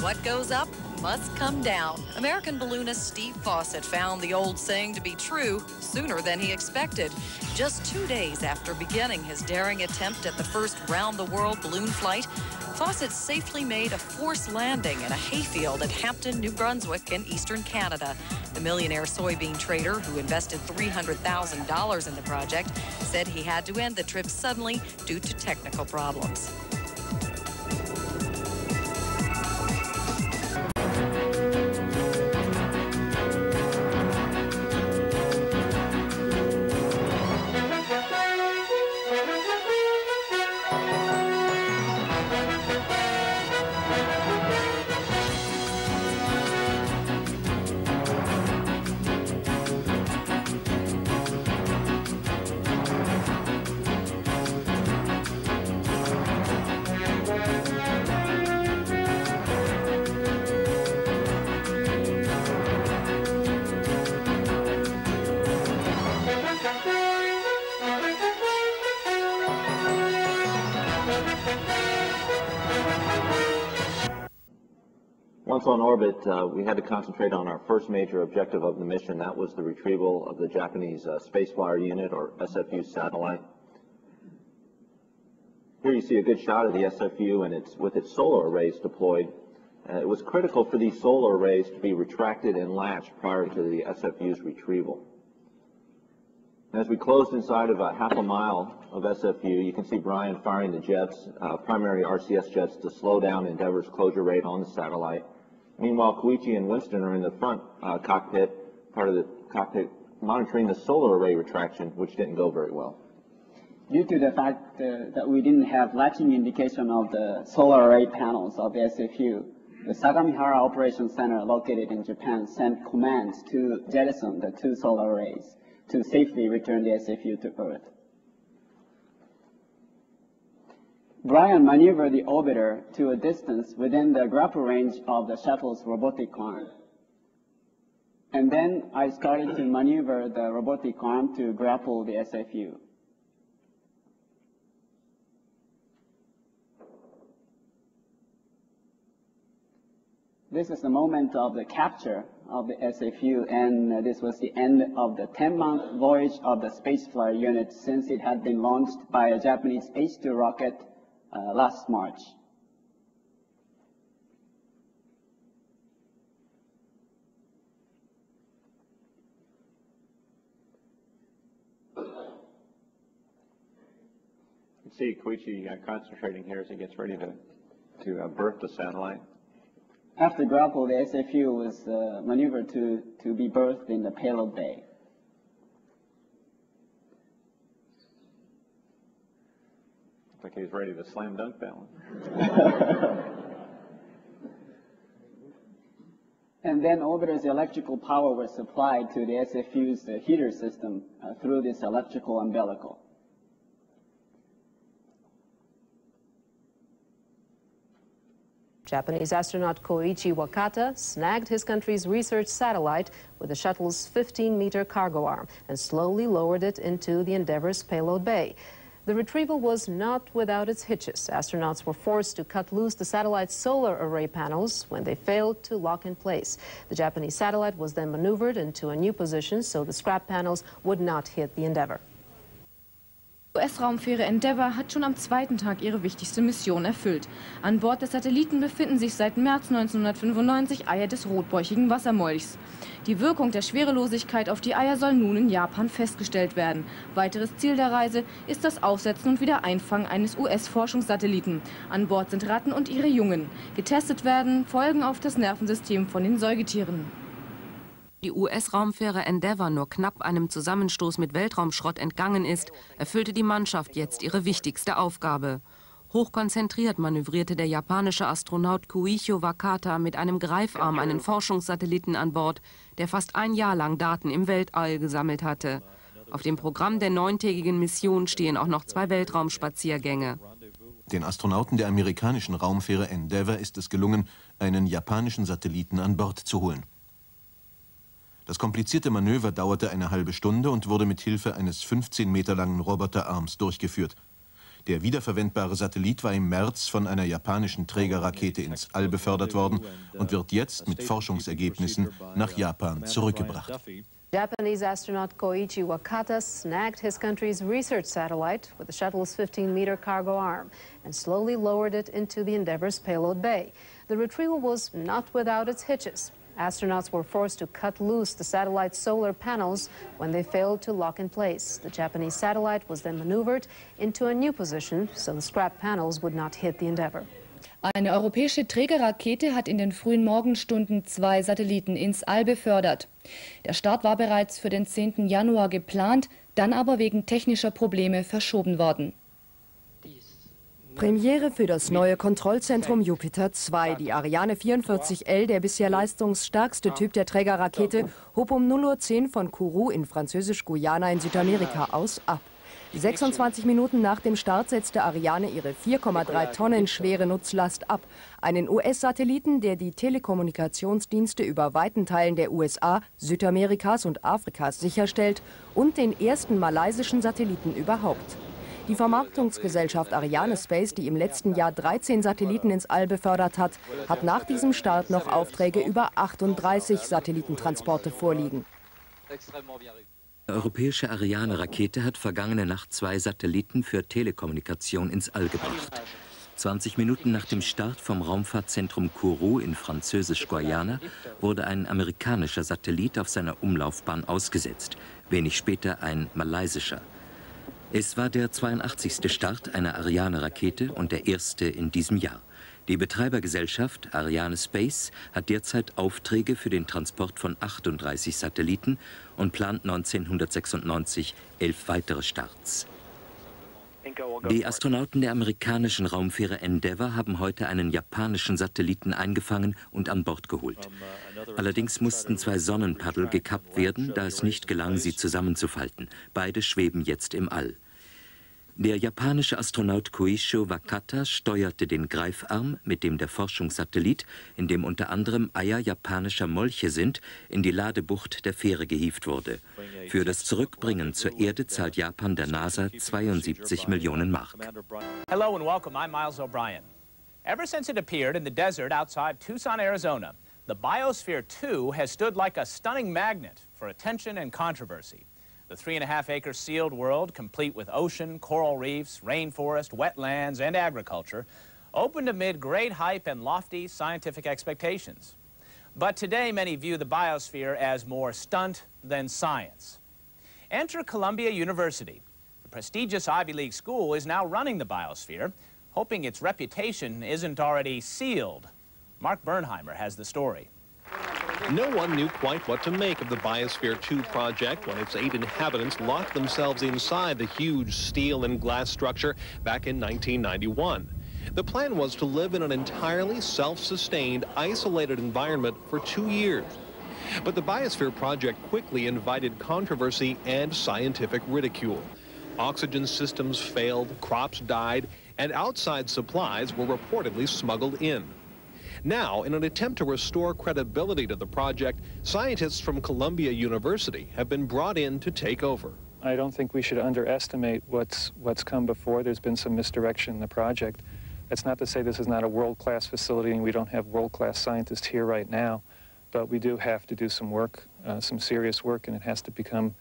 What goes up must come down. American balloonist Steve Fossett found the old saying to be true sooner than he expected. Just two days after beginning his daring attempt at the first round the world balloon flight, Fossett safely made a forced landing in a hayfield at Hampton, New Brunswick in eastern Canada. The millionaire soybean trader who invested $300,000 in the project said he had to end the trip suddenly due to technical problems. Uh, we had to concentrate on our first major objective of the mission. That was the retrieval of the Japanese uh, Space Flyer Unit, or SFU satellite. Here you see a good shot of the SFU and its, with its solar arrays deployed. Uh, it was critical for these solar arrays to be retracted and latched prior to the SFU's retrieval. As we closed inside of a half a mile of SFU, you can see Brian firing the jets, uh, primary RCS jets, to slow down Endeavour's closure rate on the satellite. Meanwhile, Koichi and Winston are in the front uh, cockpit, part of the cockpit, monitoring the solar array retraction, which didn't go very well. Due to the fact uh, that we didn't have latching indication of the solar array panels of the SFU, the Sagamihara Operations Center located in Japan sent commands to jettison the two solar arrays to safely return the SFU to Earth. Brian maneuvered the orbiter to a distance within the grapple range of the shuttle's robotic arm. And then I started to maneuver the robotic arm to grapple the SFU. This is the moment of the capture of the SFU, and this was the end of the 10-month voyage of the Spaceflyer unit since it had been launched by a Japanese H-2 rocket uh, last March. You see Koichi uh, concentrating here as he gets ready to, to uh, berth the satellite. After grapple, the SFU was uh, maneuvered to, to be berthed in the payload bay. Looks like he's ready to slam dunk that one. and then orbiter's electrical power was supplied to the SFU's uh, heater system uh, through this electrical umbilical. Japanese astronaut Koichi Wakata snagged his country's research satellite with the shuttle's 15-meter cargo arm and slowly lowered it into the Endeavour's payload bay. The retrieval was not without its hitches. Astronauts were forced to cut loose the satellite's solar array panels when they failed to lock in place. The Japanese satellite was then maneuvered into a new position so the scrap panels would not hit the Endeavour. US-Raumfähre Endeavour hat schon am zweiten Tag ihre wichtigste Mission erfüllt. An Bord des Satelliten befinden sich seit März 1995 Eier des rotbäuchigen Wassermolchs. Die Wirkung der Schwerelosigkeit auf die Eier soll nun in Japan festgestellt werden. Weiteres Ziel der Reise ist das Aufsetzen und Wiedereinfangen eines US-Forschungssatelliten. An Bord sind Ratten und ihre Jungen. Getestet werden Folgen auf das Nervensystem von den Säugetieren die US-Raumfähre Endeavour nur knapp einem Zusammenstoß mit Weltraumschrott entgangen ist, erfüllte die Mannschaft jetzt ihre wichtigste Aufgabe. Hochkonzentriert manövrierte der japanische Astronaut Kuicho Wakata mit einem Greifarm einen Forschungssatelliten an Bord, der fast ein Jahr lang Daten im Weltall gesammelt hatte. Auf dem Programm der neuntägigen Mission stehen auch noch zwei Weltraumspaziergänge. Den Astronauten der amerikanischen Raumfähre Endeavour ist es gelungen, einen japanischen Satelliten an Bord zu holen. Das komplizierte Manöver dauerte eine halbe Stunde und wurde mit Hilfe eines 15 Meter langen Roboterarms durchgeführt. Der wiederverwendbare Satellit war im März von einer japanischen Trägerrakete ins All befördert worden und wird jetzt mit Forschungsergebnissen nach Japan zurückgebracht. Japanese astronaut Koichi Wakata snagged his country's research satellite with the shuttle's 15-meter cargo arm and slowly lowered it into the Endeavour's payload bay. The retrieval was not without its hitches. Astronauts were forced to cut loose the satellite's solar panels when they failed to lock in place. The Japanese satellite was then maneuvered into a new position so the scrap panels would not hit the Endeavour. Eine europäische Trägerrakete hat in den frühen Morgenstunden zwei Satelliten ins All befördert. Der Start war bereits für den 10. Januar geplant, dann aber wegen technischer Probleme verschoben worden. Premiere für das neue Kontrollzentrum Jupiter 2. Die Ariane 44L, der bisher leistungsstärkste Typ der Trägerrakete, hob um 0.10 Uhr von Kourou in Französisch-Guyana in Südamerika aus ab. 26 Minuten nach dem Start setzte Ariane ihre 4,3 Tonnen schwere Nutzlast ab. Einen US-Satelliten, der die Telekommunikationsdienste über weiten Teilen der USA, Südamerikas und Afrikas sicherstellt und den ersten malaysischen Satelliten überhaupt. Die Vermarktungsgesellschaft Ariane Space, die im letzten Jahr 13 Satelliten ins All befördert hat, hat nach diesem Start noch Aufträge über 38 Satellitentransporte vorliegen. Die europäische Ariane-Rakete hat vergangene Nacht zwei Satelliten für Telekommunikation ins All gebracht. 20 Minuten nach dem Start vom Raumfahrtzentrum Kourou in Französisch-Guayana wurde ein amerikanischer Satellit auf seiner Umlaufbahn ausgesetzt, wenig später ein malaysischer. Es war der 82. Start einer Ariane-Rakete und der erste in diesem Jahr. Die Betreibergesellschaft Ariane Space hat derzeit Aufträge für den Transport von 38 Satelliten und plant 1996 elf weitere Starts. Die Astronauten der amerikanischen Raumfähre Endeavour haben heute einen japanischen Satelliten eingefangen und an Bord geholt. Allerdings mussten zwei Sonnenpaddel gekappt werden, da es nicht gelang, sie zusammenzufalten. Beide schweben jetzt im All. Der japanische Astronaut Koisho Wakata steuerte den Greifarm, mit dem der Forschungssatellit, in dem unter anderem Eier japanischer Molche sind, in die Ladebucht der Fähre gehievt wurde. Für das Zurückbringen zur Erde zahlt Japan der NASA 72 Millionen Mark. Hello and welcome. I'm Miles O'Brien. Ever since it appeared in the desert outside Tucson, Arizona, the Biosphere 2 has stood like a stunning magnet for attention and controversy. The three and a half acre sealed world, complete with ocean, coral reefs, rainforest, wetlands, and agriculture, opened amid great hype and lofty scientific expectations. But today, many view the biosphere as more stunt than science. Enter Columbia University. The prestigious Ivy League school is now running the biosphere, hoping its reputation isn't already sealed. Mark Bernheimer has the story. No one knew quite what to make of the Biosphere 2 project when its eight inhabitants locked themselves inside the huge steel and glass structure back in 1991. The plan was to live in an entirely self-sustained, isolated environment for two years. But the Biosphere project quickly invited controversy and scientific ridicule. Oxygen systems failed, crops died, and outside supplies were reportedly smuggled in. Now, in an attempt to restore credibility to the project, scientists from Columbia University have been brought in to take over. I don't think we should underestimate what's, what's come before. There's been some misdirection in the project. That's not to say this is not a world-class facility and we don't have world-class scientists here right now, but we do have to do some work, uh, some serious work, and it has to become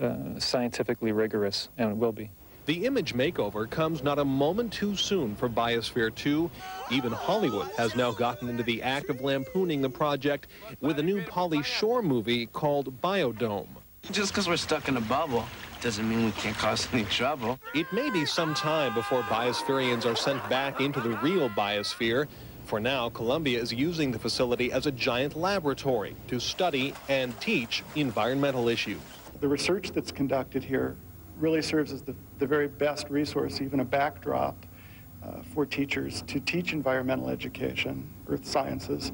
uh, scientifically rigorous, and it will be. The image makeover comes not a moment too soon for Biosphere 2. Even Hollywood has now gotten into the act of lampooning the project with a new Pauly Shore movie called Biodome. Just because we're stuck in a bubble doesn't mean we can't cause any trouble. It may be some time before biospherians are sent back into the real biosphere. For now, Columbia is using the facility as a giant laboratory to study and teach environmental issues. The research that's conducted here really serves as the, the very best resource, even a backdrop uh, for teachers to teach environmental education, earth sciences,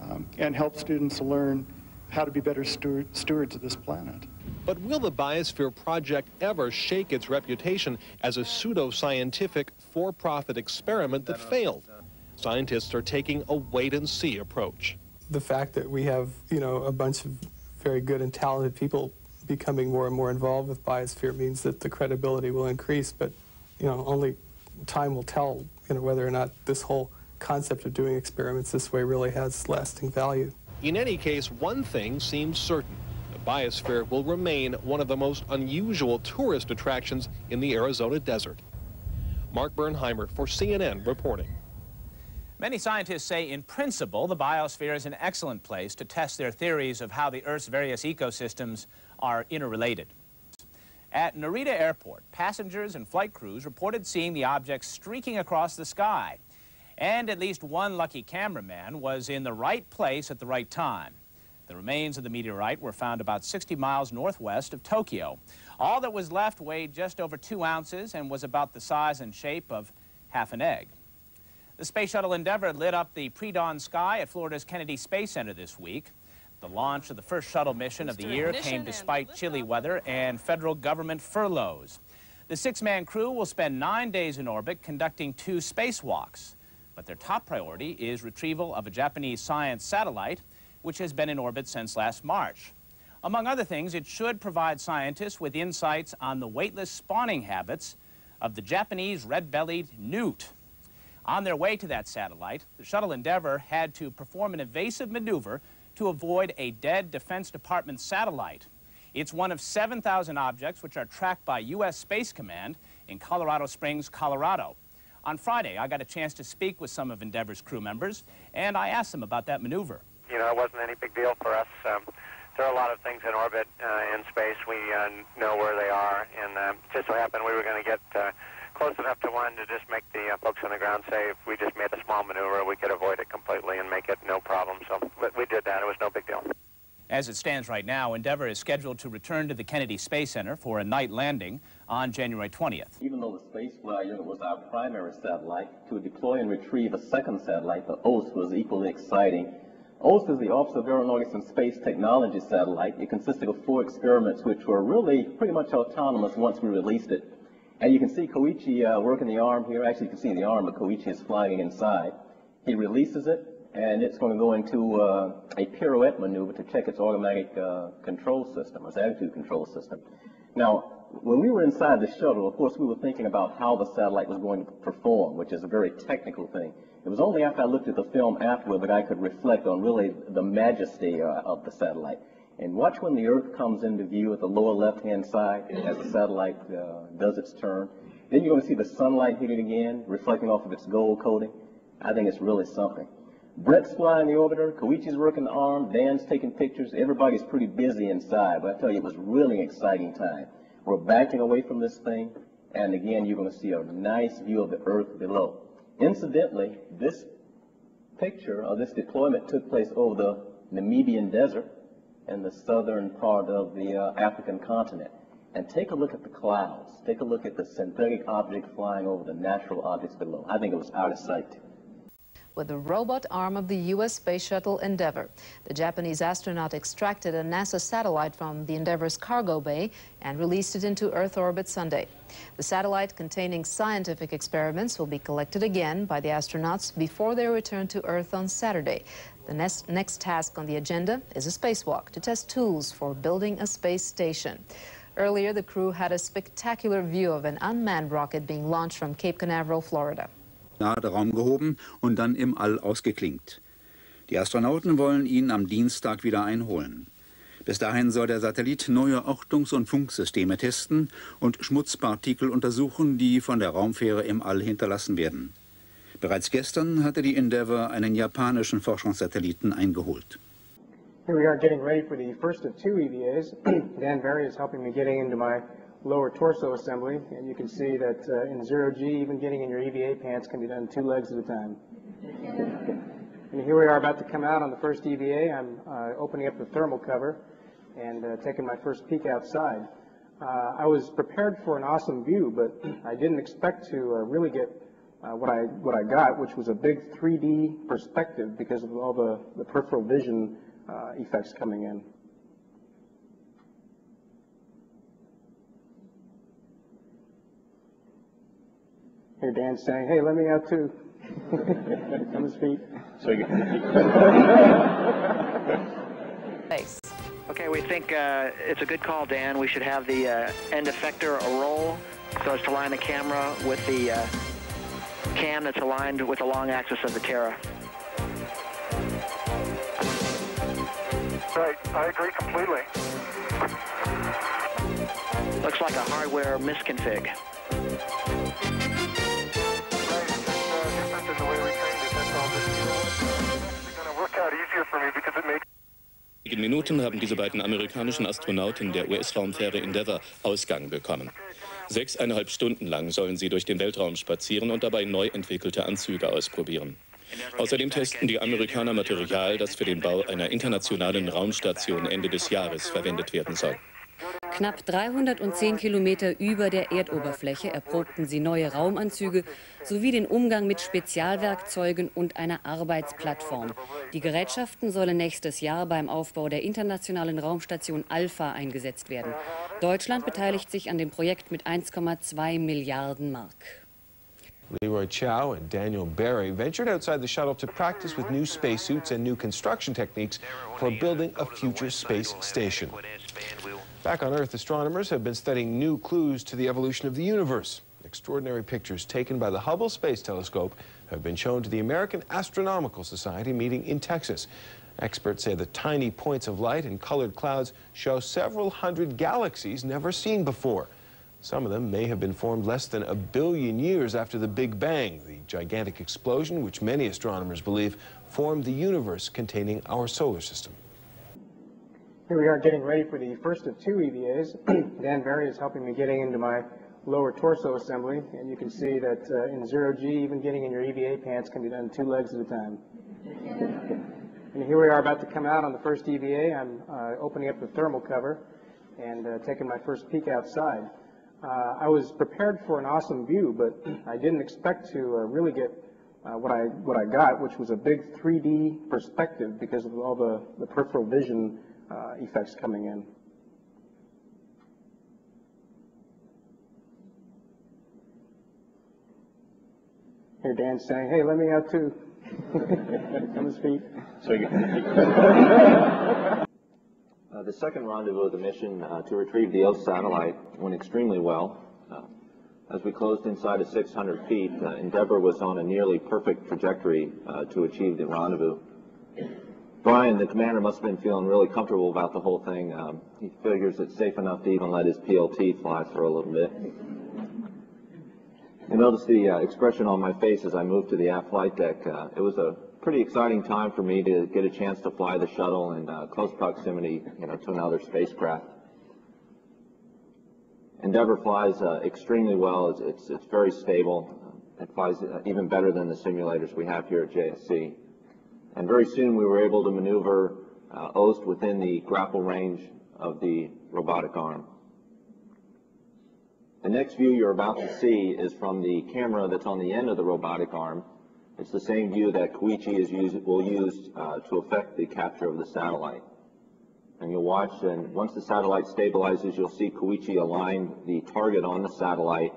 um, and help students learn how to be better steward, stewards of this planet. But will the Biosphere Project ever shake its reputation as a pseudo-scientific, for-profit experiment that failed? Scientists are taking a wait-and-see approach. The fact that we have, you know, a bunch of very good and talented people becoming more and more involved with Biosphere means that the credibility will increase, but, you know, only time will tell, you know, whether or not this whole concept of doing experiments this way really has lasting value. In any case, one thing seems certain The biosphere will remain one of the most unusual tourist attractions in the Arizona desert. Mark Bernheimer for CNN reporting. Many scientists say, in principle, the biosphere is an excellent place to test their theories of how the Earth's various ecosystems are interrelated. At Narita Airport, passengers and flight crews reported seeing the objects streaking across the sky. And at least one lucky cameraman was in the right place at the right time. The remains of the meteorite were found about 60 miles northwest of Tokyo. All that was left weighed just over two ounces and was about the size and shape of half an egg. The Space Shuttle Endeavour lit up the pre-dawn sky at Florida's Kennedy Space Center this week. The launch of the first shuttle mission of the year came despite chilly weather and federal government furloughs. The six-man crew will spend nine days in orbit conducting two spacewalks. But their top priority is retrieval of a Japanese science satellite which has been in orbit since last March. Among other things, it should provide scientists with insights on the weightless spawning habits of the Japanese red-bellied newt. On their way to that satellite, the shuttle Endeavour had to perform an evasive maneuver to avoid a dead Defense Department satellite. It's one of 7,000 objects which are tracked by U.S. Space Command in Colorado Springs, Colorado. On Friday, I got a chance to speak with some of Endeavour's crew members, and I asked them about that maneuver you know, it wasn't any big deal for us. Um, there are a lot of things in orbit uh, in space. We uh, know where they are, and uh, just so happened we were going to get uh, close enough to one to just make the uh, folks on the ground say if we just made a small maneuver, we could avoid it completely and make it no problem. So but we did that. It was no big deal. As it stands right now, Endeavour is scheduled to return to the Kennedy Space Center for a night landing on January 20th. Even though the Space Flyer was our primary satellite, to deploy and retrieve a second satellite, the OST, was equally exciting OST is the Office of Aeronautics and Space Technology satellite. It consisted of four experiments which were really pretty much autonomous once we released it. And you can see Koichi uh, working the arm here. Actually, you can see the arm, but Koichi is flying inside. He releases it, and it's going to go into uh, a pirouette maneuver to check its automatic uh, control system, its attitude control system. Now, when we were inside the shuttle, of course, we were thinking about how the satellite was going to perform, which is a very technical thing. It was only after I looked at the film afterward that I could reflect on really the majesty uh, of the satellite. And watch when the Earth comes into view at the lower left-hand side as the satellite uh, does its turn. Then you're going to see the sunlight hit it again, reflecting off of its gold coating. I think it's really something. Brent's flying the orbiter, Koichi's working the arm, Dan's taking pictures. Everybody's pretty busy inside, but I tell you, it was really an exciting time. We're backing away from this thing, and again, you're going to see a nice view of the Earth below. Incidentally, this picture of this deployment took place over the Namibian desert and the southern part of the uh, African continent. And take a look at the clouds. Take a look at the synthetic object flying over the natural objects below. I think it was out of sight with the robot arm of the U.S. Space Shuttle Endeavour. The Japanese astronaut extracted a NASA satellite from the Endeavour's cargo bay and released it into Earth orbit Sunday. The satellite containing scientific experiments will be collected again by the astronauts before their return to Earth on Saturday. The next, next task on the agenda is a spacewalk to test tools for building a space station. Earlier, the crew had a spectacular view of an unmanned rocket being launched from Cape Canaveral, Florida. Raum gehoben und dann im All ausgeklingt. Die Astronauten wollen ihn am Dienstag wieder einholen. Bis dahin soll der Satellit neue Ortungs- und Funksysteme testen und Schmutzpartikel untersuchen, die von der Raumfähre im All hinterlassen werden. Bereits gestern hatte die Endeavour einen japanischen Forschungssatelliten eingeholt. Here we are getting ready for the first of two EVAs. Dan Barry is helping me getting into my lower torso assembly, and you can see that uh, in zero G, even getting in your EVA pants can be done two legs at a time. and here we are about to come out on the first EVA. I'm uh, opening up the thermal cover and uh, taking my first peek outside. Uh, I was prepared for an awesome view, but I didn't expect to uh, really get uh, what I what I got, which was a big 3D perspective because of all the, the peripheral vision effects coming in. Here Dan's saying, hey, let me out too. On his feet. So you Thanks. Okay, we think uh, it's a good call, Dan. We should have the uh, end effector a roll so as to line the camera with the uh, cam that's aligned with the long axis of the Terra. Right, I agree completely. Looks like a hardware misconfig. In Minuten haben diese beiden amerikanischen Astronauten der US-Raumfähre Endeavour Ausgang bekommen. Sechseinhalb Stunden lang sollen sie durch den Weltraum spazieren und dabei neu entwickelte Anzüge ausprobieren. Außerdem testen die Amerikaner Material, das für den Bau einer internationalen Raumstation Ende des Jahres verwendet werden soll. Knapp 310 Kilometer über der Erdoberfläche erprobten sie neue Raumanzüge sowie den Umgang mit Spezialwerkzeugen und einer Arbeitsplattform. Die Gerätschaften sollen nächstes Jahr beim Aufbau der internationalen Raumstation Alpha eingesetzt werden. Deutschland beteiligt sich an dem Projekt mit 1,2 Milliarden Mark. Leroy Chow and Daniel Barry ventured outside the shuttle to practice with new spacesuits and new construction techniques for building a future space station. Back on Earth, astronomers have been studying new clues to the evolution of the universe. Extraordinary pictures taken by the Hubble Space Telescope have been shown to the American Astronomical Society meeting in Texas. Experts say the tiny points of light and colored clouds show several hundred galaxies never seen before. Some of them may have been formed less than a billion years after the Big Bang, the gigantic explosion which many astronomers believe formed the universe containing our solar system. Here we are getting ready for the first of two EVAs. Dan Barry is helping me getting into my lower torso assembly, and you can see that uh, in zero G, even getting in your EVA pants can be done two legs at a time. and here we are about to come out on the first EVA. I'm uh, opening up the thermal cover and uh, taking my first peek outside. Uh, I was prepared for an awesome view, but I didn't expect to uh, really get uh, what I what I got, which was a big 3D perspective because of all the, the peripheral vision effects coming in. Here Dan's saying, hey, let me out too. On his feet. So you uh, the second rendezvous of the mission uh, to retrieve the OSE satellite went extremely well. Uh, as we closed inside of 600 feet, uh, Endeavour was on a nearly perfect trajectory uh, to achieve the rendezvous. Brian, the commander, must have been feeling really comfortable about the whole thing. Um, he figures it's safe enough to even let his PLT fly for a little bit. You notice the uh, expression on my face as I moved to the aft flight deck. Uh, it was a pretty exciting time for me to get a chance to fly the shuttle in uh, close proximity, you know, to another spacecraft. Endeavour flies uh, extremely well. It's, it's, it's, very stable. It flies uh, even better than the simulators we have here at JSC. And very soon we were able to maneuver uh, OAST within the grapple range of the robotic arm. The next view you're about to see is from the camera that's on the end of the robotic arm. It's the same view that Koichi is use, will use uh, to affect the capture of the satellite. And you'll watch, and once the satellite stabilizes, you'll see Koichi align the target on the satellite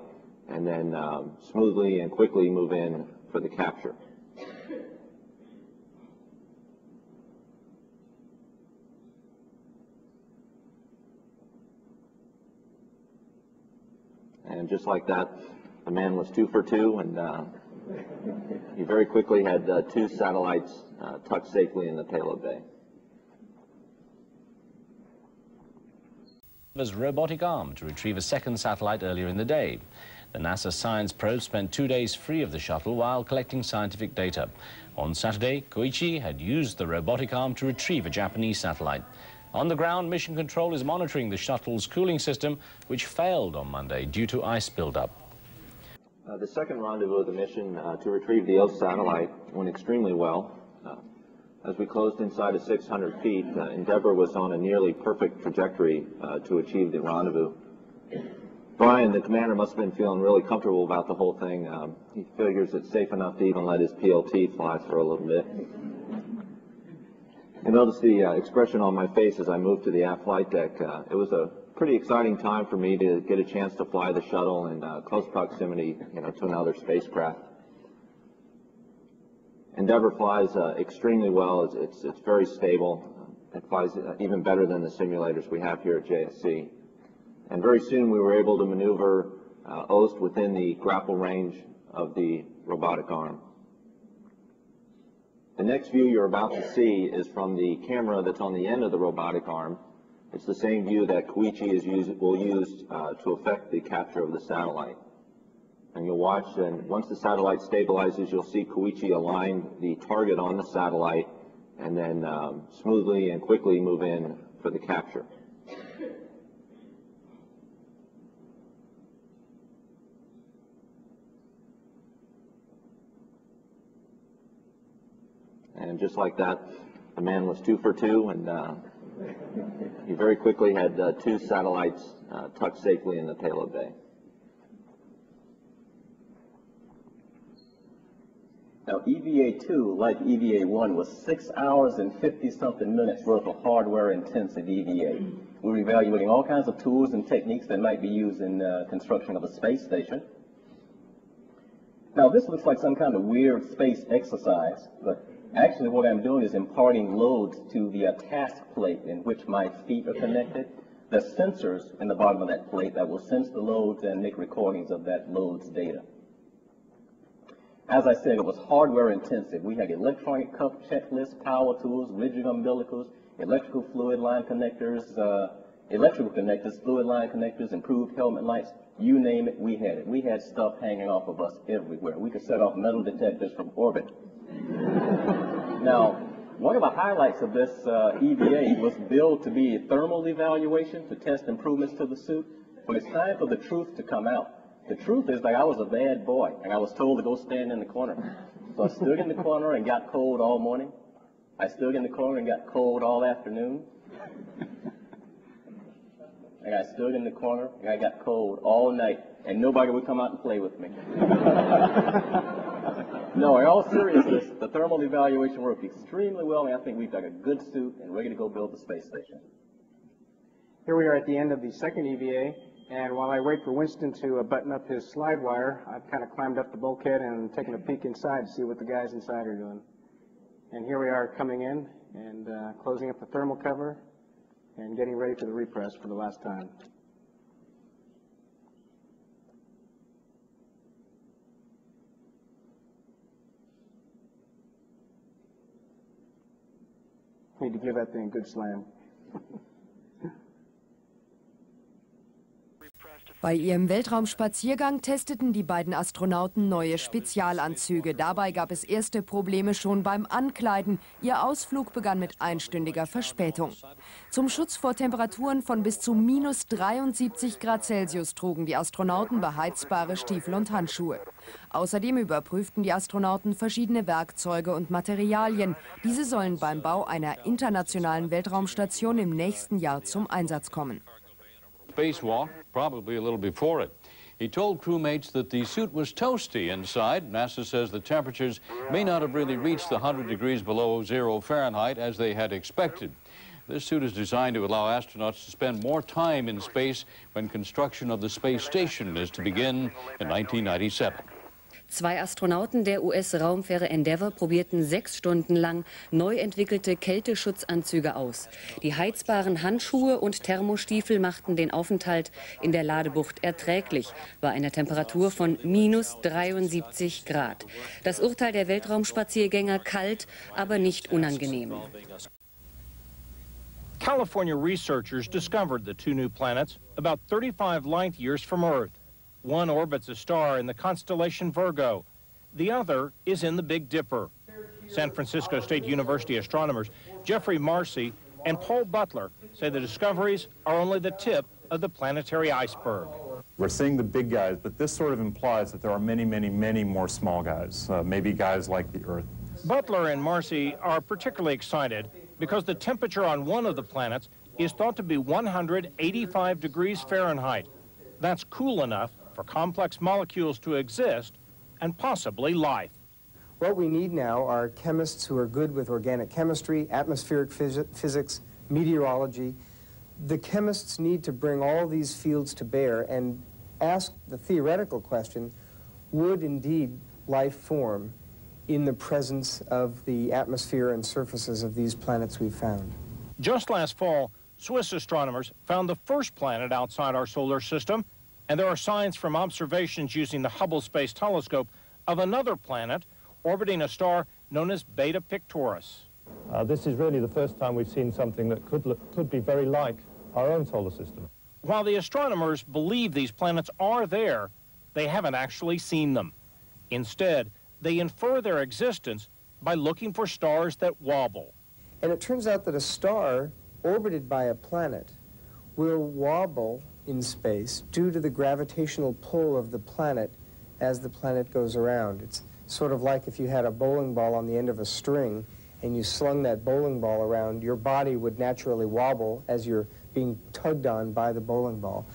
and then um, smoothly and quickly move in for the capture. And just like that, the man was two for two, and uh, he very quickly had uh, two satellites uh, tucked safely in the payload bay. His robotic arm to retrieve a second satellite earlier in the day. The NASA science probe spent two days free of the shuttle while collecting scientific data. On Saturday, Koichi had used the robotic arm to retrieve a Japanese satellite. On the ground, Mission Control is monitoring the shuttle's cooling system, which failed on Monday due to ice buildup. Uh, the second rendezvous of the mission uh, to retrieve the OSE satellite went extremely well. Uh, as we closed inside of 600 feet, uh, Endeavour was on a nearly perfect trajectory uh, to achieve the rendezvous. Brian, the commander, must have been feeling really comfortable about the whole thing. Um, he figures it's safe enough to even let his PLT fly for a little bit. You notice the uh, expression on my face as I moved to the aft flight deck. Uh, it was a pretty exciting time for me to get a chance to fly the shuttle in uh, close proximity, you know, to another spacecraft. Endeavour flies uh, extremely well. It's, it's, it's, very stable. It flies uh, even better than the simulators we have here at JSC. And very soon we were able to maneuver uh, OAST within the grapple range of the robotic arm. The next view you're about to see is from the camera that's on the end of the robotic arm. It's the same view that Koichi use, will use uh, to affect the capture of the satellite. And you'll watch, and once the satellite stabilizes, you'll see Koichi align the target on the satellite and then um, smoothly and quickly move in for the capture. And just like that, the man was two for two, and uh, he very quickly had uh, two satellites uh, tucked safely in the payload bay. Now, EVA-2, like EVA-1, was six hours and 50-something minutes worth of hardware-intensive EVA. We were evaluating all kinds of tools and techniques that might be used in uh, construction of a space station. Now, this looks like some kind of weird space exercise, but Actually, what I'm doing is imparting loads to the uh, task plate in which my feet are connected. The sensors in the bottom of that plate that will sense the loads and make recordings of that load's data. As I said, it was hardware intensive. We had electronic cuff checklists, power tools, rigid umbilicals, electrical fluid line connectors, uh, electrical connectors, fluid line connectors, improved helmet lights, you name it, we had it. We had stuff hanging off of us everywhere. We could set off metal detectors from orbit now, one of the highlights of this uh, EVA was billed to be a thermal evaluation to test improvements to the suit. When it's time for the truth to come out, the truth is that I was a bad boy, and I was told to go stand in the corner. So I stood in the corner and got cold all morning. I stood in the corner and got cold all afternoon. And I stood in the corner and I got cold all night, and nobody would come out and play with me. no, in all seriousness, the thermal evaluation worked extremely well, and I think we've got a good suit and ready to go build the space station. Here we are at the end of the second EVA, and while I wait for Winston to uh, button up his slide wire, I've kind of climbed up the bulkhead and taken a peek inside to see what the guys inside are doing. And here we are coming in and uh, closing up the thermal cover and getting ready for the repress for the last time. Need to give that thing a good slam. Bei ihrem Weltraumspaziergang testeten die beiden Astronauten neue Spezialanzüge. Dabei gab es erste Probleme schon beim Ankleiden. Ihr Ausflug begann mit einstündiger Verspätung. Zum Schutz vor Temperaturen von bis zu minus 73 Grad Celsius trugen die Astronauten beheizbare Stiefel und Handschuhe. Außerdem überprüften die Astronauten verschiedene Werkzeuge und Materialien. Diese sollen beim Bau einer internationalen Weltraumstation im nächsten Jahr zum Einsatz kommen. Spacewalk, probably a little before it. He told crewmates that the suit was toasty inside. NASA says the temperatures may not have really reached the 100 degrees below zero Fahrenheit as they had expected. This suit is designed to allow astronauts to spend more time in space when construction of the space station is to begin in 1997. Zwei Astronauten der US-Raumfähre Endeavour probierten sechs Stunden lang neu entwickelte Kälteschutzanzüge aus. Die heizbaren Handschuhe und Thermostiefel machten den Aufenthalt in der Ladebucht erträglich, bei einer Temperatur von minus 73 Grad. Das Urteil der Weltraumspaziergänger kalt, aber nicht unangenehm. California researchers discovered the two new planets about 35 light years from Earth. One orbits a star in the constellation Virgo. The other is in the Big Dipper. San Francisco State University astronomers Geoffrey Marcy and Paul Butler say the discoveries are only the tip of the planetary iceberg. We're seeing the big guys, but this sort of implies that there are many, many, many more small guys, uh, maybe guys like the Earth. Butler and Marcy are particularly excited because the temperature on one of the planets is thought to be 185 degrees Fahrenheit. That's cool enough for complex molecules to exist and possibly life. What we need now are chemists who are good with organic chemistry, atmospheric phys physics, meteorology. The chemists need to bring all these fields to bear and ask the theoretical question, would indeed life form in the presence of the atmosphere and surfaces of these planets we've found? Just last fall, Swiss astronomers found the first planet outside our solar system and there are signs from observations using the Hubble Space Telescope of another planet orbiting a star known as Beta Pictoris. Uh, this is really the first time we've seen something that could, look, could be very like our own solar system. While the astronomers believe these planets are there, they haven't actually seen them. Instead, they infer their existence by looking for stars that wobble. And it turns out that a star orbited by a planet will wobble in space due to the gravitational pull of the planet as the planet goes around. It's sort of like if you had a bowling ball on the end of a string and you slung that bowling ball around, your body would naturally wobble as you're being tugged on by the bowling ball.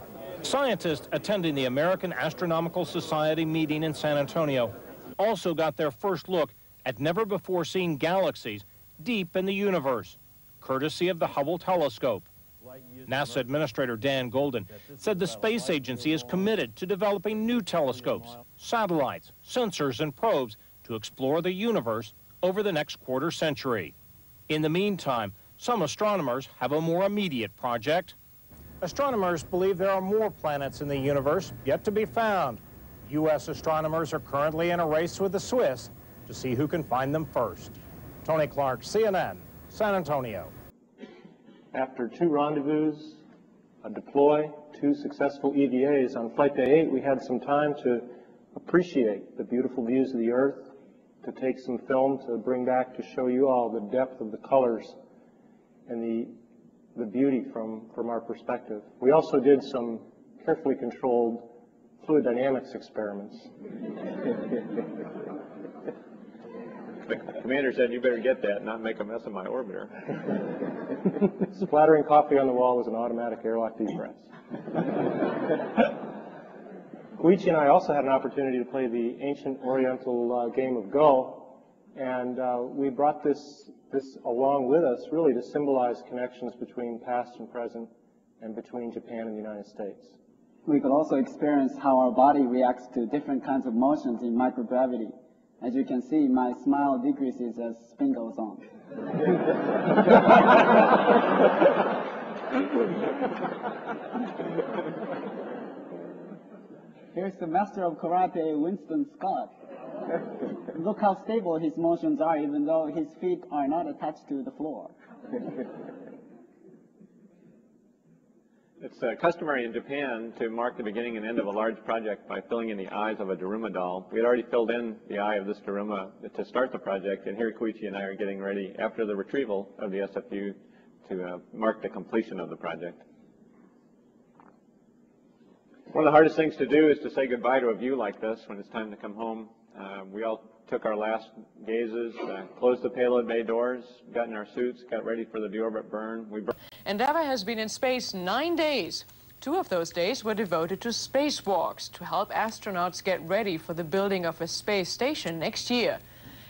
Scientists attending the American Astronomical Society meeting in San Antonio also got their first look at never-before-seen galaxies deep in the universe, courtesy of the Hubble telescope. NASA Administrator Dan Goldin said the space agency is committed to developing new telescopes, satellites, sensors, and probes to explore the universe over the next quarter century. In the meantime, some astronomers have a more immediate project. Astronomers believe there are more planets in the universe yet to be found. U.S. astronomers are currently in a race with the Swiss to see who can find them first. Tony Clark, CNN, San Antonio. After two rendezvous, a deploy, two successful EVAs, on Flight Day 8 we had some time to appreciate the beautiful views of the Earth, to take some film to bring back to show you all the depth of the colors and the, the beauty from, from our perspective. We also did some carefully controlled fluid dynamics experiments. The commander said, you better get that and not make a mess of my orbiter. Splattering coffee on the wall was an automatic airlock depress. Koichi and I also had an opportunity to play the ancient oriental uh, game of Go, and uh, we brought this, this along with us really to symbolize connections between past and present and between Japan and the United States. We could also experience how our body reacts to different kinds of motions in microgravity. As you can see, my smile decreases as spin goes on. Here's the master of karate, Winston Scott. Look how stable his motions are, even though his feet are not attached to the floor. It's uh, customary in Japan to mark the beginning and end of a large project by filling in the eyes of a Daruma doll. We had already filled in the eye of this Daruma to start the project, and here Koichi and I are getting ready after the retrieval of the SFU to uh, mark the completion of the project. One of the hardest things to do is to say goodbye to a view like this when it's time to come home. Uh, we all took our last gazes, uh, closed the payload bay doors, got in our suits, got ready for the deorbit burn. We Endeavour has been in space nine days. Two of those days were devoted to spacewalks to help astronauts get ready for the building of a space station next year.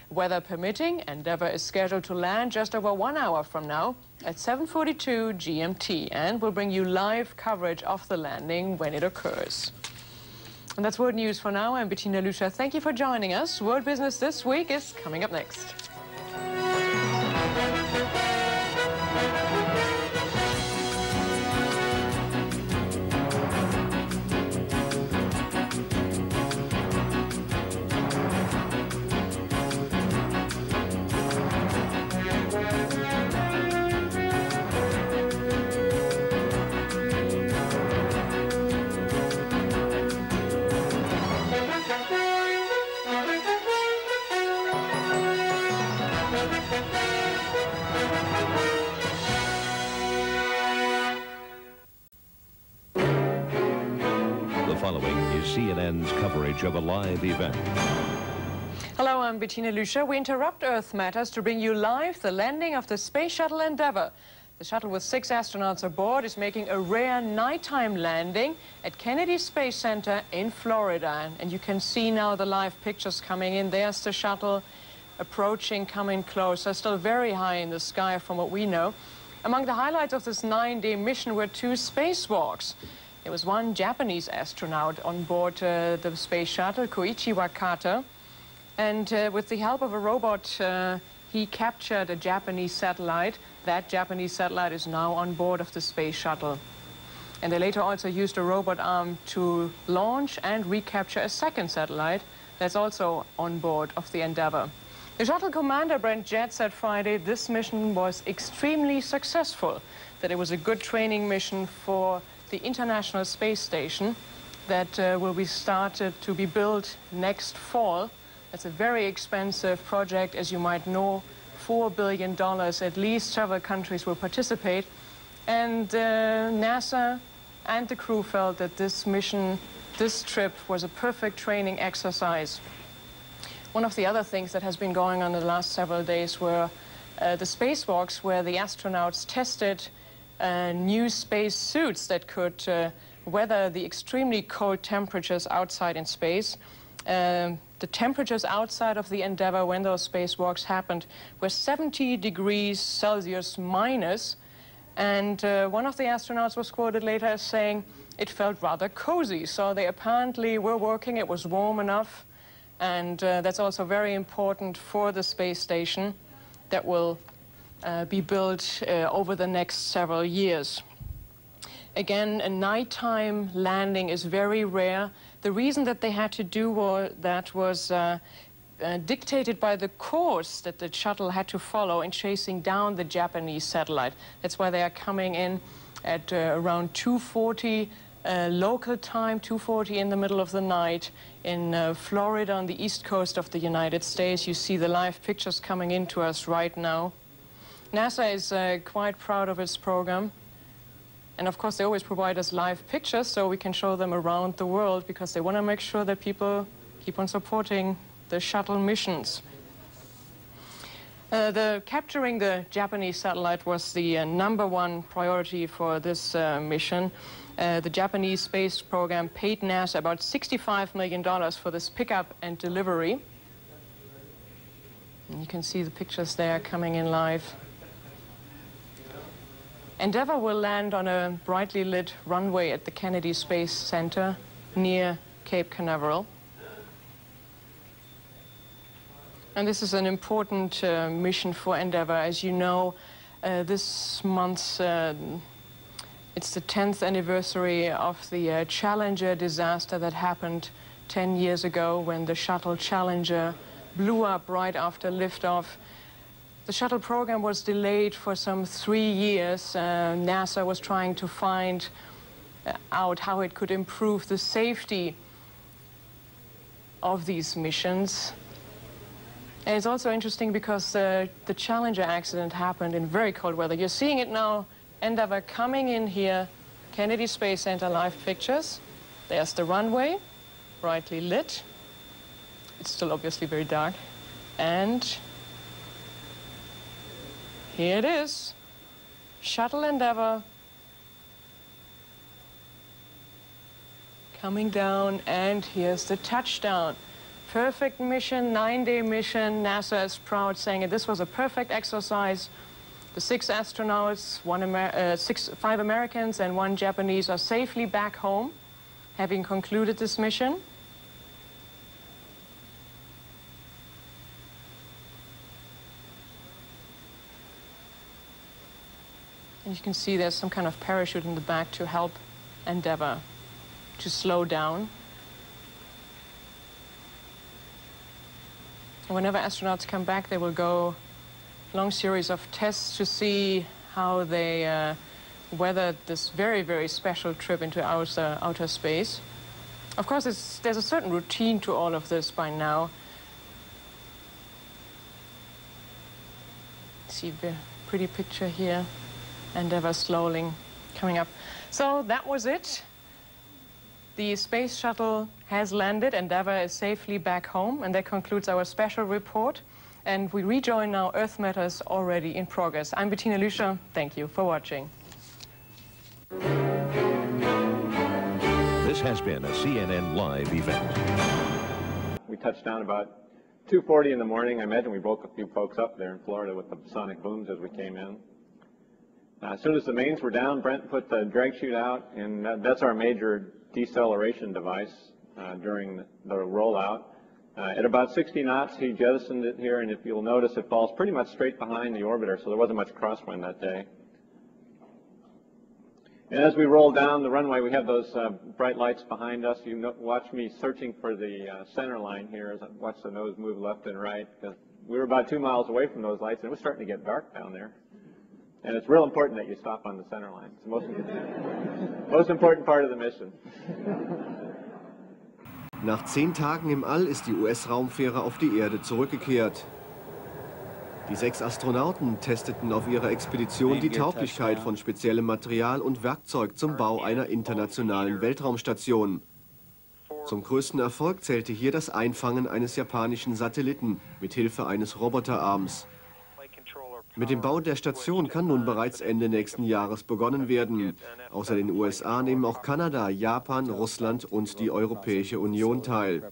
Weather permitting, Endeavour is scheduled to land just over one hour from now at 7.42 GMT and will bring you live coverage of the landing when it occurs. And that's World News for now. I'm Bettina Lüscher. Thank you for joining us. World Business This Week is coming up next. Of a live event. Hello, I'm Bettina Lüscher. We interrupt Earth Matters to bring you live the landing of the Space Shuttle Endeavour. The shuttle with six astronauts aboard is making a rare nighttime landing at Kennedy Space Center in Florida. And you can see now the live pictures coming in. There's the shuttle approaching, coming closer, still very high in the sky from what we know. Among the highlights of this nine-day mission were two spacewalks. There was one Japanese astronaut on board uh, the space shuttle, Koichi Wakata, and uh, with the help of a robot, uh, he captured a Japanese satellite. That Japanese satellite is now on board of the space shuttle. And they later also used a robot arm to launch and recapture a second satellite that's also on board of the Endeavour. The shuttle commander, Brent Jett, said Friday this mission was extremely successful, that it was a good training mission for the International Space Station that uh, will be started to be built next fall. It's a very expensive project, as you might know, $4 billion. At least several countries will participate. And uh, NASA and the crew felt that this mission, this trip, was a perfect training exercise. One of the other things that has been going on the last several days were uh, the spacewalks where the astronauts tested uh, new space suits that could uh, weather the extremely cold temperatures outside in space. Um, the temperatures outside of the Endeavour when those spacewalks happened were 70 degrees Celsius minus, and uh, one of the astronauts was quoted later as saying it felt rather cozy. So they apparently were working, it was warm enough, and uh, that's also very important for the space station that will be built uh, over the next several years. Again, a nighttime landing is very rare. The reason that they had to do that was uh, uh, dictated by the course that the shuttle had to follow in chasing down the Japanese satellite. That's why they are coming in at uh, around 240 uh, local time, 2.40 in the middle of the night in uh, Florida on the east coast of the United States. You see the live pictures coming into us right now. NASA is uh, quite proud of its program. And of course, they always provide us live pictures so we can show them around the world because they want to make sure that people keep on supporting the shuttle missions. Uh, the capturing the Japanese satellite was the uh, number one priority for this uh, mission. Uh, the Japanese space program paid NASA about $65 million for this pickup and delivery. And you can see the pictures there coming in live. Endeavour will land on a brightly lit runway at the Kennedy Space Center near Cape Canaveral. And this is an important uh, mission for Endeavour. As you know, uh, this month's, uh, it's the 10th anniversary of the uh, Challenger disaster that happened 10 years ago when the shuttle Challenger blew up right after liftoff. The shuttle program was delayed for some three years. Uh, NASA was trying to find uh, out how it could improve the safety of these missions. And it's also interesting because uh, the Challenger accident happened in very cold weather. You're seeing it now, Endeavour coming in here, Kennedy Space Center live pictures. There's the runway, brightly lit. It's still obviously very dark. And here it is, Shuttle Endeavour coming down, and here's the touchdown. Perfect mission, nine-day mission. NASA is proud, saying that this was a perfect exercise. The six astronauts, one Amer uh, six, five Americans and one Japanese are safely back home. having concluded this mission. And you can see there's some kind of parachute in the back to help Endeavour to slow down. Whenever astronauts come back, they will go long series of tests to see how they uh, this very, very special trip into outer, outer space. Of course, there's a certain routine to all of this by now. See the pretty picture here. Endeavour slowly coming up. So that was it. The space shuttle has landed. Endeavour is safely back home. And that concludes our special report. And we rejoin now Earth Matters already in progress. I'm Bettina Lüscher. Thank you for watching. This has been a CNN Live event. We touched down about 2.40 in the morning. I imagine we woke a few folks up there in Florida with the sonic booms as we came in. Uh, as soon as the mains were down, Brent put the drag chute out, and that, that's our major deceleration device uh, during the rollout. Uh, at about 60 knots, he jettisoned it here, and if you'll notice, it falls pretty much straight behind the orbiter, so there wasn't much crosswind that day. And as we roll down the runway, we have those uh, bright lights behind us. You watch me searching for the uh, center line here as I watch the nose move left and right, because we were about two miles away from those lights, and it was starting to get dark down there. And it's real important that you stop on the center line. It's the most, most important part of the mission. Nach zehn Tagen im All ist die US-Raumfähre auf die Erde zurückgekehrt. Die sechs Astronauten testeten auf ihrer Expedition die Tauglichkeit von speziellem Material und Werkzeug zum Bau einer internationalen Weltraumstation. Zum größten Erfolg zählte hier das Einfangen eines japanischen Satelliten mit Hilfe eines Roboterarms. Mit dem Bau der Station kann nun bereits Ende nächsten Jahres begonnen werden. Außer den USA nehmen auch Kanada, Japan, Russland und die Europäische Union teil.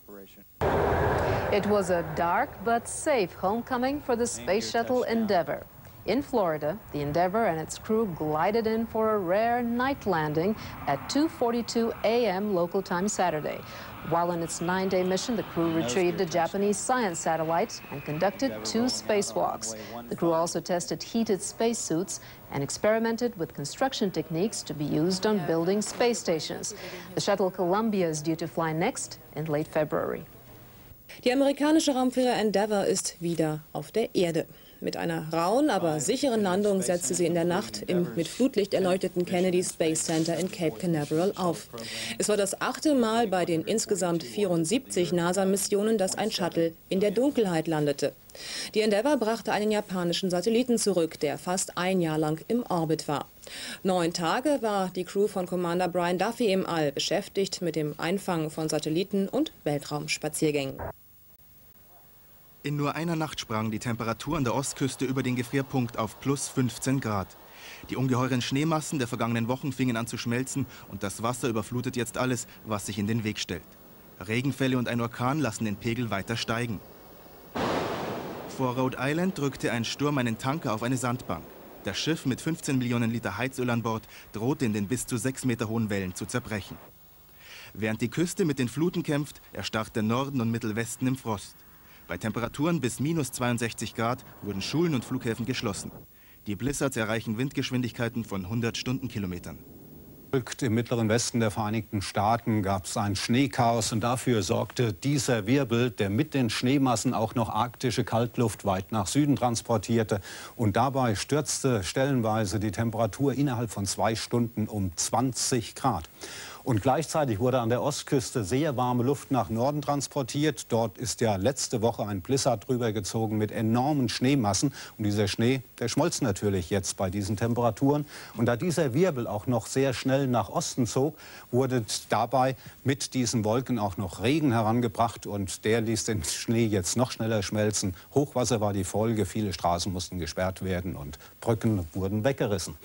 It was a dark but safe homecoming for the Space Shuttle Endeavour. In Florida, the Endeavour and its crew glided in for a rare night landing at 2.42 a.m. local time Saturday. While on its nine-day mission, the crew retrieved a Japanese science satellite and conducted two spacewalks. The crew also tested heated spacesuits and experimented with construction techniques to be used on building space stations. The shuttle Columbia is due to fly next in late February. Die amerikanische Raumfähre Endeavour ist wieder auf der Erde. Mit einer rauen, aber sicheren Landung setzte sie in der Nacht im mit Flutlicht erleuchteten Kennedy Space Center in Cape Canaveral auf. Es war das achte Mal bei den insgesamt 74 NASA-Missionen, dass ein Shuttle in der Dunkelheit landete. Die Endeavour brachte einen japanischen Satelliten zurück, der fast ein Jahr lang im Orbit war. Neun Tage war die Crew von Commander Brian Duffy im All beschäftigt mit dem Einfangen von Satelliten und Weltraumspaziergängen. In nur einer Nacht sprang die Temperatur an der Ostküste über den Gefrierpunkt auf plus 15 Grad. Die ungeheuren Schneemassen der vergangenen Wochen fingen an zu schmelzen und das Wasser überflutet jetzt alles, was sich in den Weg stellt. Regenfälle und ein Orkan lassen den Pegel weiter steigen. Vor Rhode Island drückte ein Sturm einen Tanker auf eine Sandbank. Das Schiff mit 15 Millionen Liter Heizöl an Bord drohte in den bis zu sechs Meter hohen Wellen zu zerbrechen. Während die Küste mit den Fluten kämpft, erstarrt der Norden und Mittelwesten im Frost. Bei Temperaturen bis minus 62 Grad wurden Schulen und Flughäfen geschlossen. Die Blizzards erreichen Windgeschwindigkeiten von 100 Stundenkilometern. Im mittleren Westen der Vereinigten Staaten gab es ein Schneechaos und dafür sorgte dieser Wirbel, der mit den Schneemassen auch noch arktische Kaltluft weit nach Süden transportierte. Und dabei stürzte stellenweise die Temperatur innerhalb von zwei Stunden um 20 Grad. Und gleichzeitig wurde an der Ostküste sehr warme Luft nach Norden transportiert. Dort ist ja letzte Woche ein Blizzard drüber gezogen mit enormen Schneemassen. Und dieser Schnee, der schmolz natürlich jetzt bei diesen Temperaturen. Und da dieser Wirbel auch noch sehr schnell nach Osten zog, wurde dabei mit diesen Wolken auch noch Regen herangebracht. Und der ließ den Schnee jetzt noch schneller schmelzen. Hochwasser war die Folge. Viele Straßen mussten gesperrt werden und Brücken wurden weggerissen.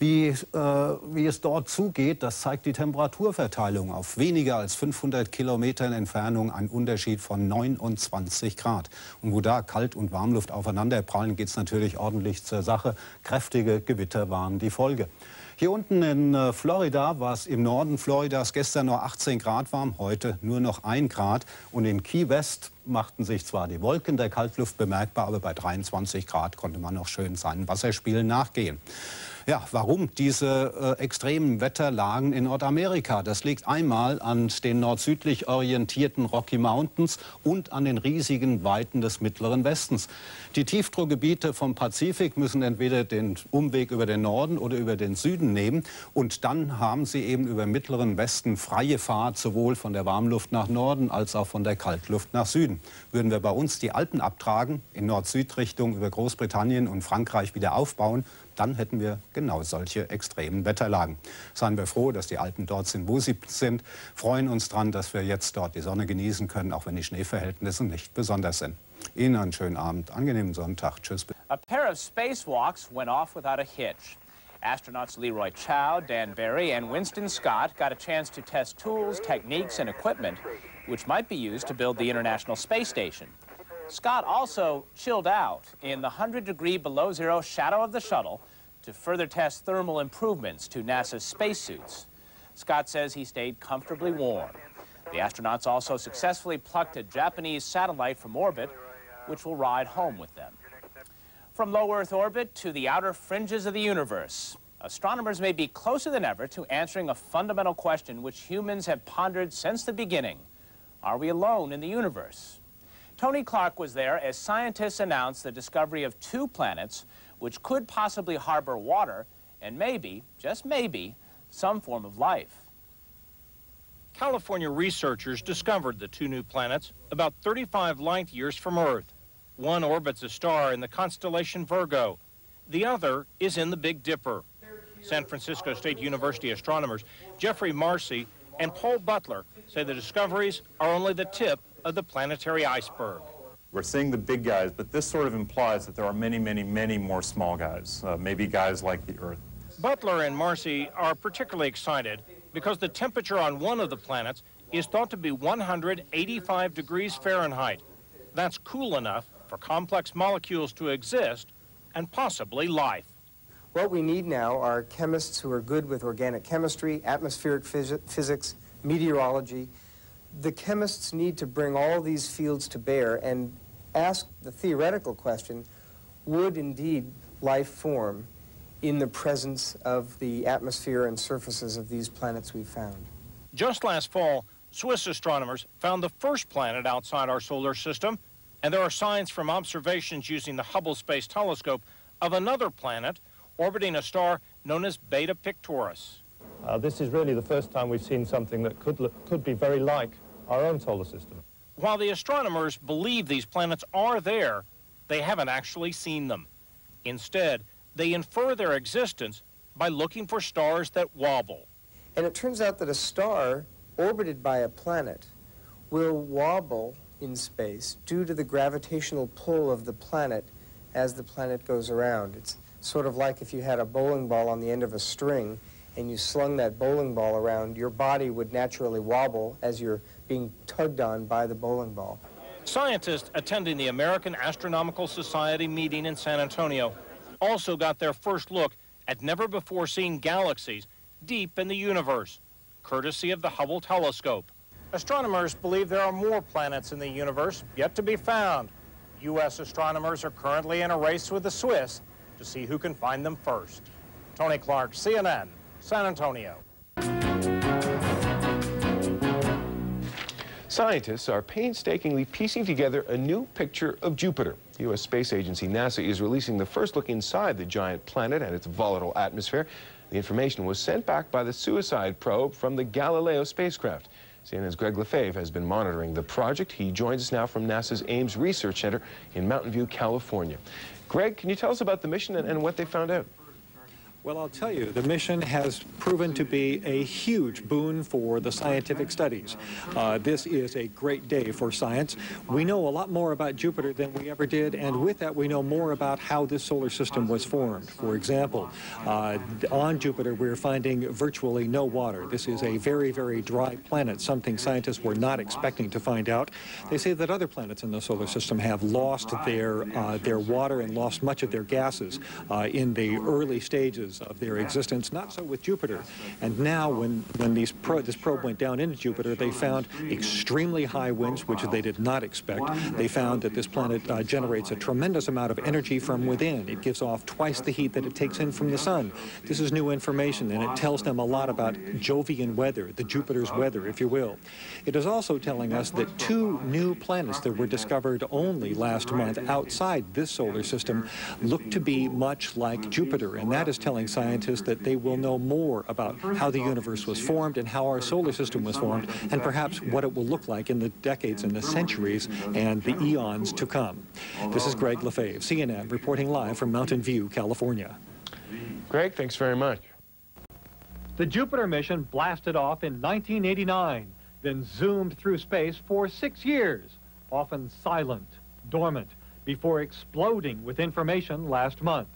Wie, äh, wie es dort zugeht, das zeigt die Temperaturverteilung. Auf weniger als 500 Kilometern Entfernung ein Unterschied von 29 Grad. Und wo da Kalt- und Warmluft aufeinanderprallen, geht es natürlich ordentlich zur Sache. Kräftige Gewitter waren die Folge. Hier unten in äh, Florida war es im Norden Floridas gestern nur 18 Grad warm, heute nur noch 1 Grad. Und in Key West machten sich zwar die Wolken der Kaltluft bemerkbar, aber bei 23 Grad konnte man noch schön seinen Wasserspielen nachgehen. Ja, warum diese äh, extremen Wetterlagen in Nordamerika? Das liegt einmal an den nord-südlich orientierten Rocky Mountains und an den riesigen Weiten des mittleren Westens. Die Tiefdruckgebiete vom Pazifik müssen entweder den Umweg über den Norden oder über den Süden nehmen. Und dann haben sie eben über mittleren Westen freie Fahrt, sowohl von der Warmluft nach Norden als auch von der Kaltluft nach Süden. Würden wir bei uns die Alpen abtragen, in Nord-Süd-Richtung über Großbritannien und Frankreich wieder aufbauen, dann hätten wir genau solche extremen Wetterlagen. Seien wir froh, dass die Alpen dort sind, wo sie sind, freuen uns daran, dass wir jetzt dort die Sonne genießen können, auch wenn die Schneeverhältnisse nicht besonders sind. Ihnen einen schönen Abend, angenehmen Sonntag. Tschüss. A pair of spacewalks went off without a hitch. Astronauts Leroy Chow, Dan Barry, and Winston Scott got a chance to test tools, techniques, and equipment which might be used to build the International Space Station. Scott also chilled out in the 100 degree below zero shadow of the shuttle to further test thermal improvements to NASA's spacesuits. Scott says he stayed comfortably warm. The astronauts also successfully plucked a Japanese satellite from orbit, which will ride home with them. From low Earth orbit to the outer fringes of the universe, astronomers may be closer than ever to answering a fundamental question which humans have pondered since the beginning. Are we alone in the universe? Tony Clark was there as scientists announced the discovery of two planets which could possibly harbor water and maybe, just maybe, some form of life. California researchers discovered the two new planets about 35 light years from Earth. One orbits a star in the constellation Virgo. The other is in the Big Dipper. San Francisco State University astronomers Geoffrey Marcy and Paul Butler say the discoveries are only the tip of the planetary iceberg. We're seeing the big guys, but this sort of implies that there are many, many, many more small guys, uh, maybe guys like the Earth. Butler and Marcy are particularly excited because the temperature on one of the planets is thought to be 185 degrees Fahrenheit. That's cool enough for complex molecules to exist and possibly life. What we need now are chemists who are good with organic chemistry, atmospheric phys physics, meteorology, the chemists need to bring all these fields to bear and ask the theoretical question, would indeed life form in the presence of the atmosphere and surfaces of these planets we've found? Just last fall, Swiss astronomers found the first planet outside our solar system, and there are signs from observations using the Hubble Space Telescope of another planet orbiting a star known as Beta Pictoris. Uh, this is really the first time we've seen something that could, look, could be very like our own solar system. While the astronomers believe these planets are there, they haven't actually seen them. Instead, they infer their existence by looking for stars that wobble. And it turns out that a star orbited by a planet will wobble in space due to the gravitational pull of the planet as the planet goes around. It's sort of like if you had a bowling ball on the end of a string and you slung that bowling ball around, your body would naturally wobble as you're being tugged on by the bowling ball. Scientists attending the American Astronomical Society meeting in San Antonio also got their first look at never-before-seen galaxies deep in the universe, courtesy of the Hubble telescope. Astronomers believe there are more planets in the universe yet to be found. U.S. astronomers are currently in a race with the Swiss to see who can find them first. Tony Clark, CNN, San Antonio. Scientists are painstakingly piecing together a new picture of Jupiter. U.S. space agency NASA is releasing the first look inside the giant planet and its volatile atmosphere. The information was sent back by the suicide probe from the Galileo spacecraft. CNN's Greg Lefebvre has been monitoring the project. He joins us now from NASA's Ames Research Center in Mountain View, California. Greg, can you tell us about the mission and, and what they found out? Well, I'll tell you, the mission has proven to be a huge boon for the scientific studies. Uh, this is a great day for science. We know a lot more about Jupiter than we ever did, and with that, we know more about how this solar system was formed. For example, uh, on Jupiter, we're finding virtually no water. This is a very, very dry planet, something scientists were not expecting to find out. They say that other planets in the solar system have lost their, uh, their water and lost much of their gases uh, in the early stages of their existence, not so with Jupiter. And now when, when these pro this probe went down into Jupiter, they found extremely high winds, which they did not expect. They found that this planet uh, generates a tremendous amount of energy from within. It gives off twice the heat that it takes in from the sun. This is new information, and it tells them a lot about Jovian weather, the Jupiter's weather, if you will. It is also telling us that two new planets that were discovered only last month outside this solar system look to be much like Jupiter, and that is telling scientists that they will know more about how the universe was formed and how our solar system was formed, and perhaps what it will look like in the decades and the centuries and the eons to come. This is Greg Lefebvre, CNN, reporting live from Mountain View, California. Greg, thanks very much. The Jupiter mission blasted off in 1989, then zoomed through space for six years, often silent, dormant, before exploding with information last month.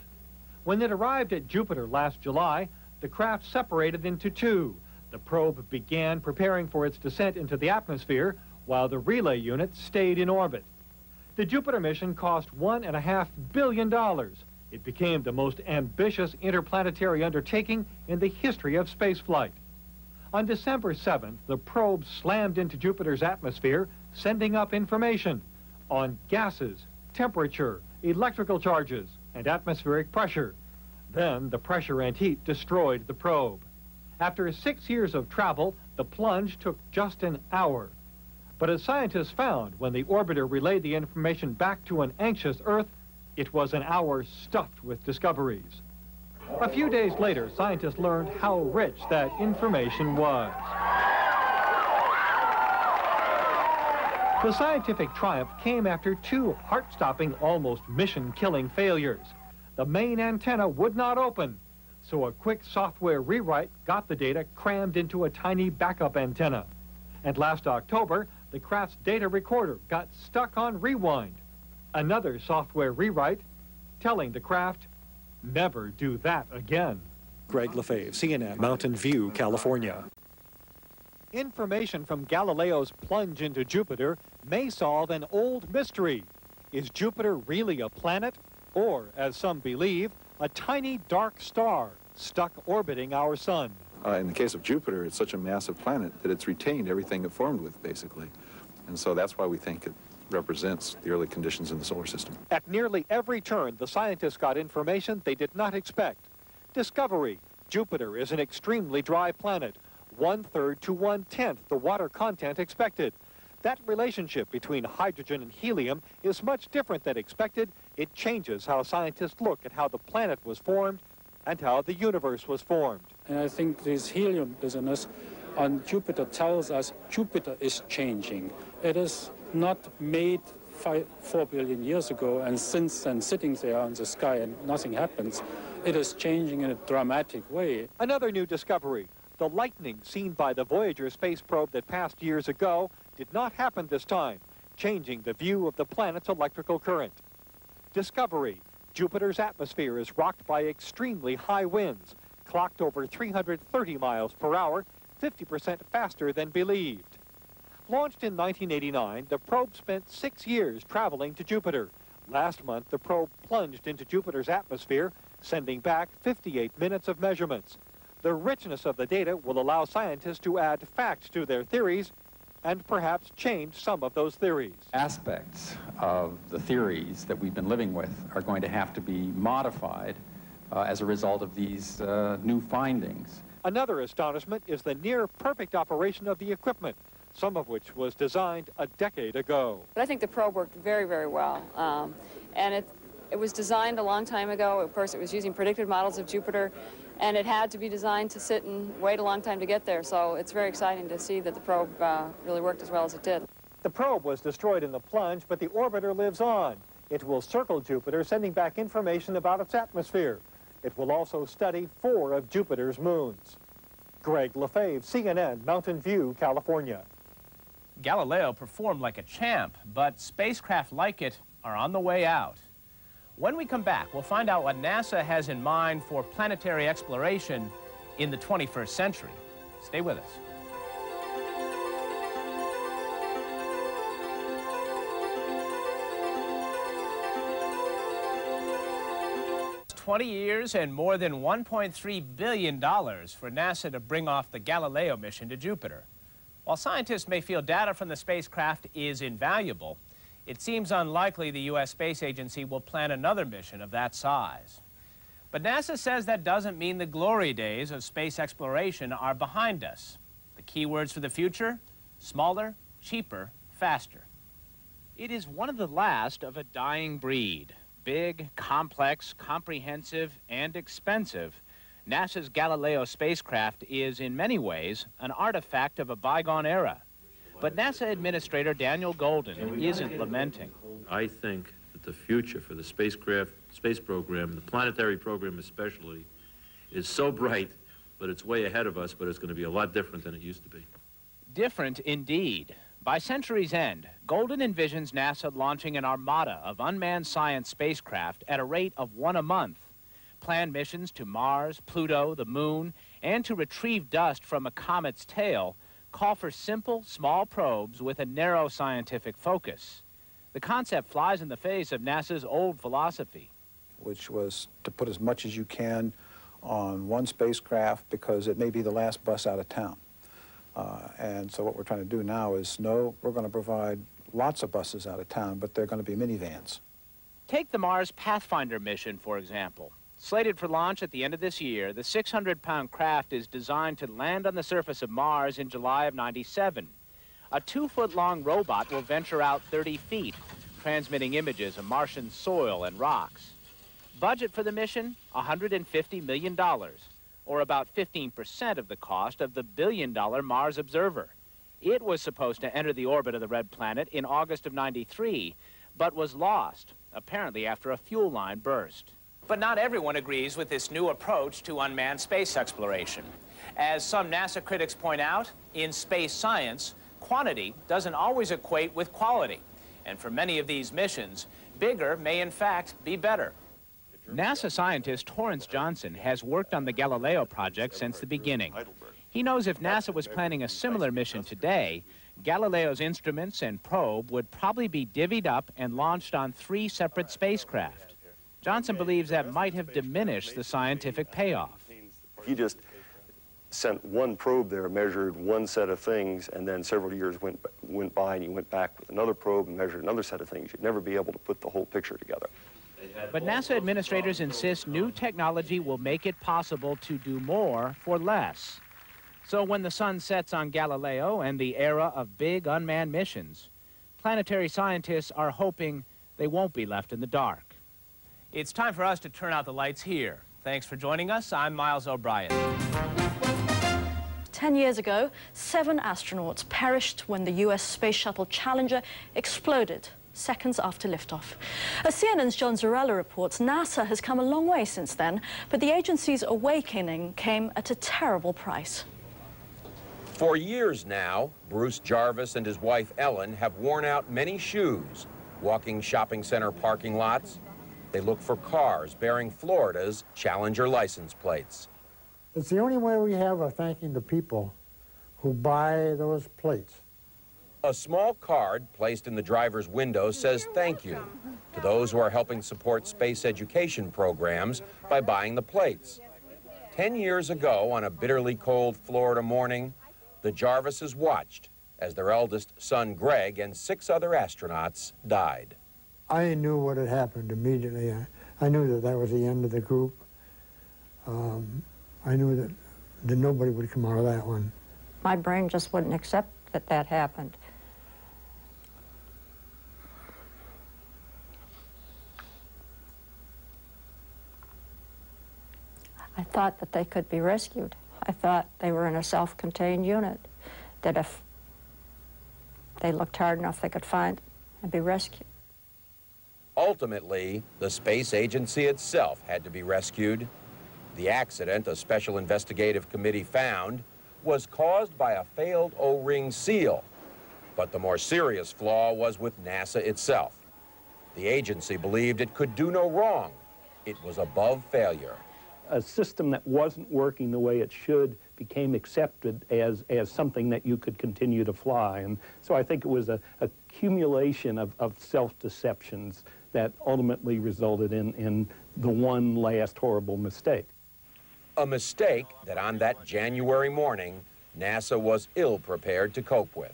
When it arrived at Jupiter last July, the craft separated into two. The probe began preparing for its descent into the atmosphere, while the relay unit stayed in orbit. The Jupiter mission cost $1.5 billion. It became the most ambitious interplanetary undertaking in the history of spaceflight. On December 7th, the probe slammed into Jupiter's atmosphere, sending up information on gases, temperature, electrical charges, and atmospheric pressure. Then the pressure and heat destroyed the probe. After six years of travel, the plunge took just an hour. But as scientists found when the orbiter relayed the information back to an anxious Earth, it was an hour stuffed with discoveries. A few days later, scientists learned how rich that information was. The scientific triumph came after two heart-stopping, almost mission-killing failures. The main antenna would not open, so a quick software rewrite got the data crammed into a tiny backup antenna. And last October, the craft's data recorder got stuck on rewind. Another software rewrite telling the craft, never do that again. Greg Lefebvre, CNN, Mountain View, California. Information from Galileo's plunge into Jupiter may solve an old mystery. Is Jupiter really a planet? Or, as some believe, a tiny dark star stuck orbiting our sun? Uh, in the case of Jupiter, it's such a massive planet that it's retained everything it formed with, basically. And so that's why we think it represents the early conditions in the solar system. At nearly every turn, the scientists got information they did not expect. Discovery. Jupiter is an extremely dry planet, one-third to one-tenth the water content expected. That relationship between hydrogen and helium is much different than expected. It changes how scientists look at how the planet was formed and how the universe was formed. And I think this helium business on Jupiter tells us Jupiter is changing. It is not made five, four billion years ago and since then sitting there in the sky and nothing happens. It is changing in a dramatic way. Another new discovery. The lightning seen by the Voyager space probe that passed years ago did not happen this time, changing the view of the planet's electrical current. Discovery. Jupiter's atmosphere is rocked by extremely high winds, clocked over 330 miles per hour, 50% faster than believed. Launched in 1989, the probe spent six years traveling to Jupiter. Last month, the probe plunged into Jupiter's atmosphere, sending back 58 minutes of measurements. The richness of the data will allow scientists to add facts to their theories and perhaps change some of those theories. Aspects of the theories that we've been living with are going to have to be modified uh, as a result of these uh, new findings. Another astonishment is the near perfect operation of the equipment, some of which was designed a decade ago. But I think the probe worked very, very well. Um, and it, it was designed a long time ago. Of course, it was using predicted models of Jupiter and it had to be designed to sit and wait a long time to get there. So it's very exciting to see that the probe uh, really worked as well as it did. The probe was destroyed in the plunge, but the orbiter lives on. It will circle Jupiter, sending back information about its atmosphere. It will also study four of Jupiter's moons. Greg Lefebvre, CNN, Mountain View, California. Galileo performed like a champ, but spacecraft like it are on the way out. When we come back, we'll find out what NASA has in mind for planetary exploration in the 21st century. Stay with us. 20 years and more than $1.3 billion for NASA to bring off the Galileo mission to Jupiter. While scientists may feel data from the spacecraft is invaluable, it seems unlikely the U.S. Space Agency will plan another mission of that size. But NASA says that doesn't mean the glory days of space exploration are behind us. The key words for the future? Smaller, cheaper, faster. It is one of the last of a dying breed. Big, complex, comprehensive, and expensive, NASA's Galileo spacecraft is, in many ways, an artifact of a bygone era. But NASA Administrator Daniel Goldin isn't lamenting. I think that the future for the spacecraft, space program, the planetary program especially, is so bright, but it's way ahead of us, but it's going to be a lot different than it used to be. Different indeed. By century's end, Goldin envisions NASA launching an armada of unmanned science spacecraft at a rate of one a month planned missions to Mars, Pluto, the Moon, and to retrieve dust from a comet's tail call for simple, small probes with a narrow scientific focus. The concept flies in the face of NASA's old philosophy. Which was to put as much as you can on one spacecraft because it may be the last bus out of town. Uh, and so what we're trying to do now is, no, we're going to provide lots of buses out of town, but they're going to be minivans. Take the Mars Pathfinder mission, for example. Slated for launch at the end of this year, the 600-pound craft is designed to land on the surface of Mars in July of 97. A two-foot-long robot will venture out 30 feet, transmitting images of Martian soil and rocks. Budget for the mission, $150 million, or about 15% of the cost of the billion-dollar Mars Observer. It was supposed to enter the orbit of the red planet in August of 93, but was lost, apparently after a fuel line burst. But not everyone agrees with this new approach to unmanned space exploration. As some NASA critics point out, in space science, quantity doesn't always equate with quality. And for many of these missions, bigger may in fact be better. NASA scientist Torrence Johnson has worked on the Galileo project since the beginning. He knows if NASA was planning a similar mission today, Galileo's instruments and probe would probably be divvied up and launched on three separate spacecraft. Johnson believes that might have diminished the scientific payoff. He just sent one probe there, measured one set of things, and then several years went, went by and you went back with another probe and measured another set of things. You'd never be able to put the whole picture together. But NASA administrators insist new technology will make it possible to do more for less. So when the sun sets on Galileo and the era of big unmanned missions, planetary scientists are hoping they won't be left in the dark. It's time for us to turn out the lights here. Thanks for joining us. I'm Miles O'Brien. Ten years ago, seven astronauts perished when the U.S. Space Shuttle Challenger exploded seconds after liftoff. As CNN's John Zarrella reports, NASA has come a long way since then, but the agency's awakening came at a terrible price. For years now, Bruce Jarvis and his wife Ellen have worn out many shoes, walking shopping center parking lots, they look for cars bearing Florida's Challenger license plates. It's the only way we have of thanking the people who buy those plates. A small card placed in the driver's window says thank you to those who are helping support space education programs by buying the plates. Ten years ago, on a bitterly cold Florida morning, the Jarvises watched as their eldest son, Greg, and six other astronauts died. I knew what had happened immediately. I, I knew that that was the end of the group. Um, I knew that, that nobody would come out of that one. My brain just wouldn't accept that that happened. I thought that they could be rescued. I thought they were in a self-contained unit, that if they looked hard enough, they could find and be rescued. Ultimately, the space agency itself had to be rescued. The accident, a special investigative committee found, was caused by a failed O-ring seal. But the more serious flaw was with NASA itself. The agency believed it could do no wrong. It was above failure. A system that wasn't working the way it should became accepted as, as something that you could continue to fly. And so I think it was a accumulation of, of self-deceptions that ultimately resulted in, in the one last horrible mistake. A mistake that on that January morning, NASA was ill prepared to cope with.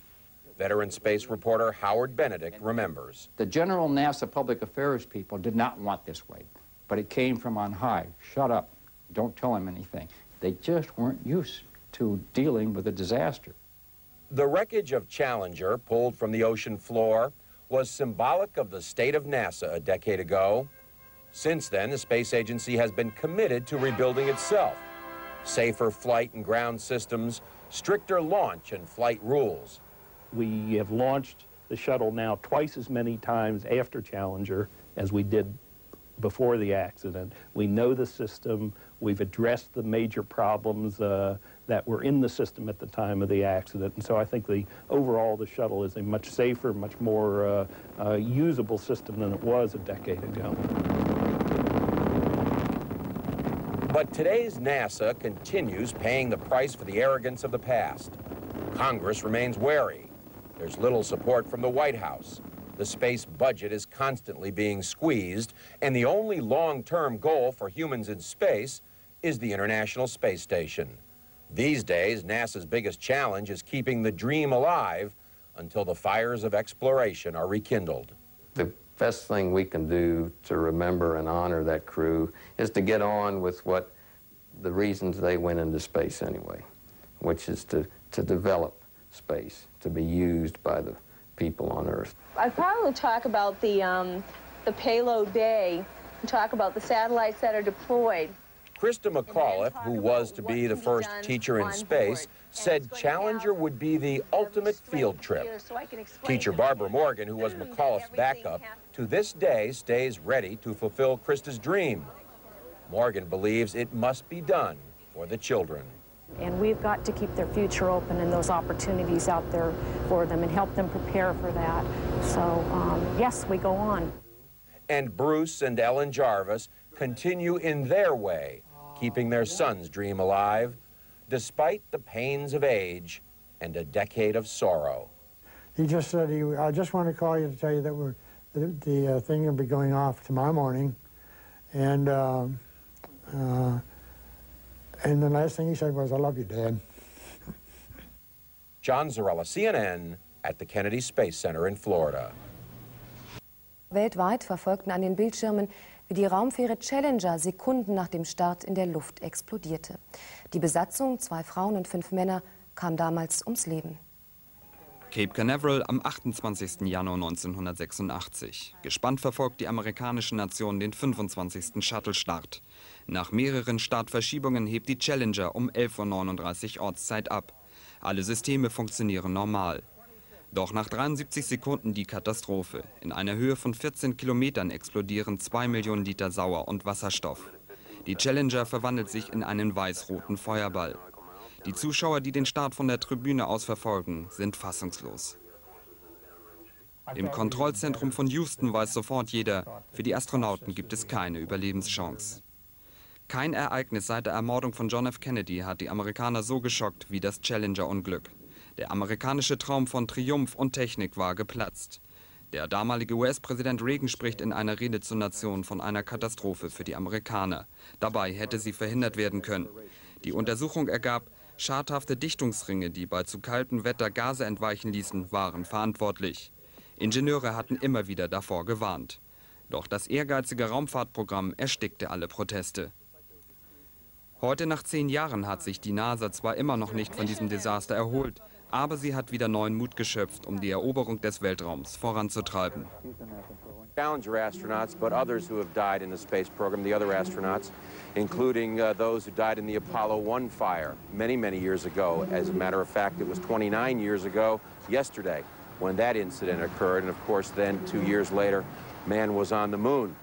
Veteran space reporter Howard Benedict remembers. The general NASA public affairs people did not want this way, but it came from on high. Shut up. Don't tell them anything. They just weren't used to dealing with a disaster. The wreckage of Challenger, pulled from the ocean floor, was symbolic of the state of NASA a decade ago. Since then, the space agency has been committed to rebuilding itself. Safer flight and ground systems, stricter launch and flight rules. We have launched the shuttle now twice as many times after Challenger as we did before the accident. We know the system. We've addressed the major problems uh, that were in the system at the time of the accident. And so I think the overall the shuttle is a much safer, much more uh, uh, usable system than it was a decade ago. But today's NASA continues paying the price for the arrogance of the past. Congress remains wary. There's little support from the White House. The space budget is constantly being squeezed, and the only long-term goal for humans in space is the International Space Station. These days, NASA's biggest challenge is keeping the dream alive until the fires of exploration are rekindled. The best thing we can do to remember and honor that crew is to get on with what the reasons they went into space anyway, which is to, to develop space, to be used by the people on Earth. I'd probably talk about the, um, the payload bay and talk about the satellites that are deployed. Christa McAuliffe, who was to be the first teacher in space, said Challenger would be the ultimate field trip. Teacher Barbara Morgan, who was McAuliffe's backup, to this day stays ready to fulfill Christa's dream. Morgan believes it must be done for the children. And we've got to keep their future open and those opportunities out there for them and help them prepare for that. So, um, yes, we go on. And Bruce and Ellen Jarvis continue in their way, keeping their son's dream alive, despite the pains of age and a decade of sorrow. He just said, he, I just want to call you to tell you that we're, the, the uh, thing will be going off tomorrow morning. And uh, uh, and the last thing he said was, I love you, Dad. John Zarrella, CNN, at the Kennedy Space Center in Florida. Weltweit verfolgten an den Bildschirmen, wie die Raumfähre Challenger Sekunden nach dem Start in der Luft explodierte. Die Besatzung, zwei Frauen und fünf Männer, kam damals ums Leben. Cape Canaveral am 28. Januar 1986. Gespannt verfolgt die amerikanische Nation den 25. Shuttle-Start. Nach mehreren Startverschiebungen hebt die Challenger um 11.39 Uhr Ortszeit ab. Alle Systeme funktionieren normal. Doch nach 73 Sekunden die Katastrophe. In einer Höhe von 14 Kilometern explodieren 2 Millionen Liter Sauer- und Wasserstoff. Die Challenger verwandelt sich in einen weiß-roten Feuerball. Die Zuschauer, die den Start von der Tribüne aus verfolgen, sind fassungslos. Im Kontrollzentrum von Houston weiß sofort jeder, für die Astronauten gibt es keine Überlebenschance. Kein Ereignis seit der Ermordung von John F. Kennedy hat die Amerikaner so geschockt wie das Challenger-Unglück. Der amerikanische Traum von Triumph und Technik war geplatzt. Der damalige US-Präsident Reagan spricht in einer Rede zur Nation von einer Katastrophe für die Amerikaner. Dabei hätte sie verhindert werden können. Die Untersuchung ergab, schadhafte Dichtungsringe, die bei zu kaltem Wetter Gase entweichen ließen, waren verantwortlich. Ingenieure hatten immer wieder davor gewarnt. Doch das ehrgeizige Raumfahrtprogramm erstickte alle Proteste. Heute nach zehn Jahren hat sich die NASA zwar immer noch nicht von diesem Desaster erholt, aber sie hat wieder neuen Mut geschöpft, um die Eroberung des Weltraums voranzutreiben. Challenger astronauts, but others who have died in the space program, the other astronauts, including uh, those who died in the Apollo 1 fire many, many years ago. As a matter of fact, it was 29 years ago yesterday when that incident occurred, and of course then, two years later, man was on the moon.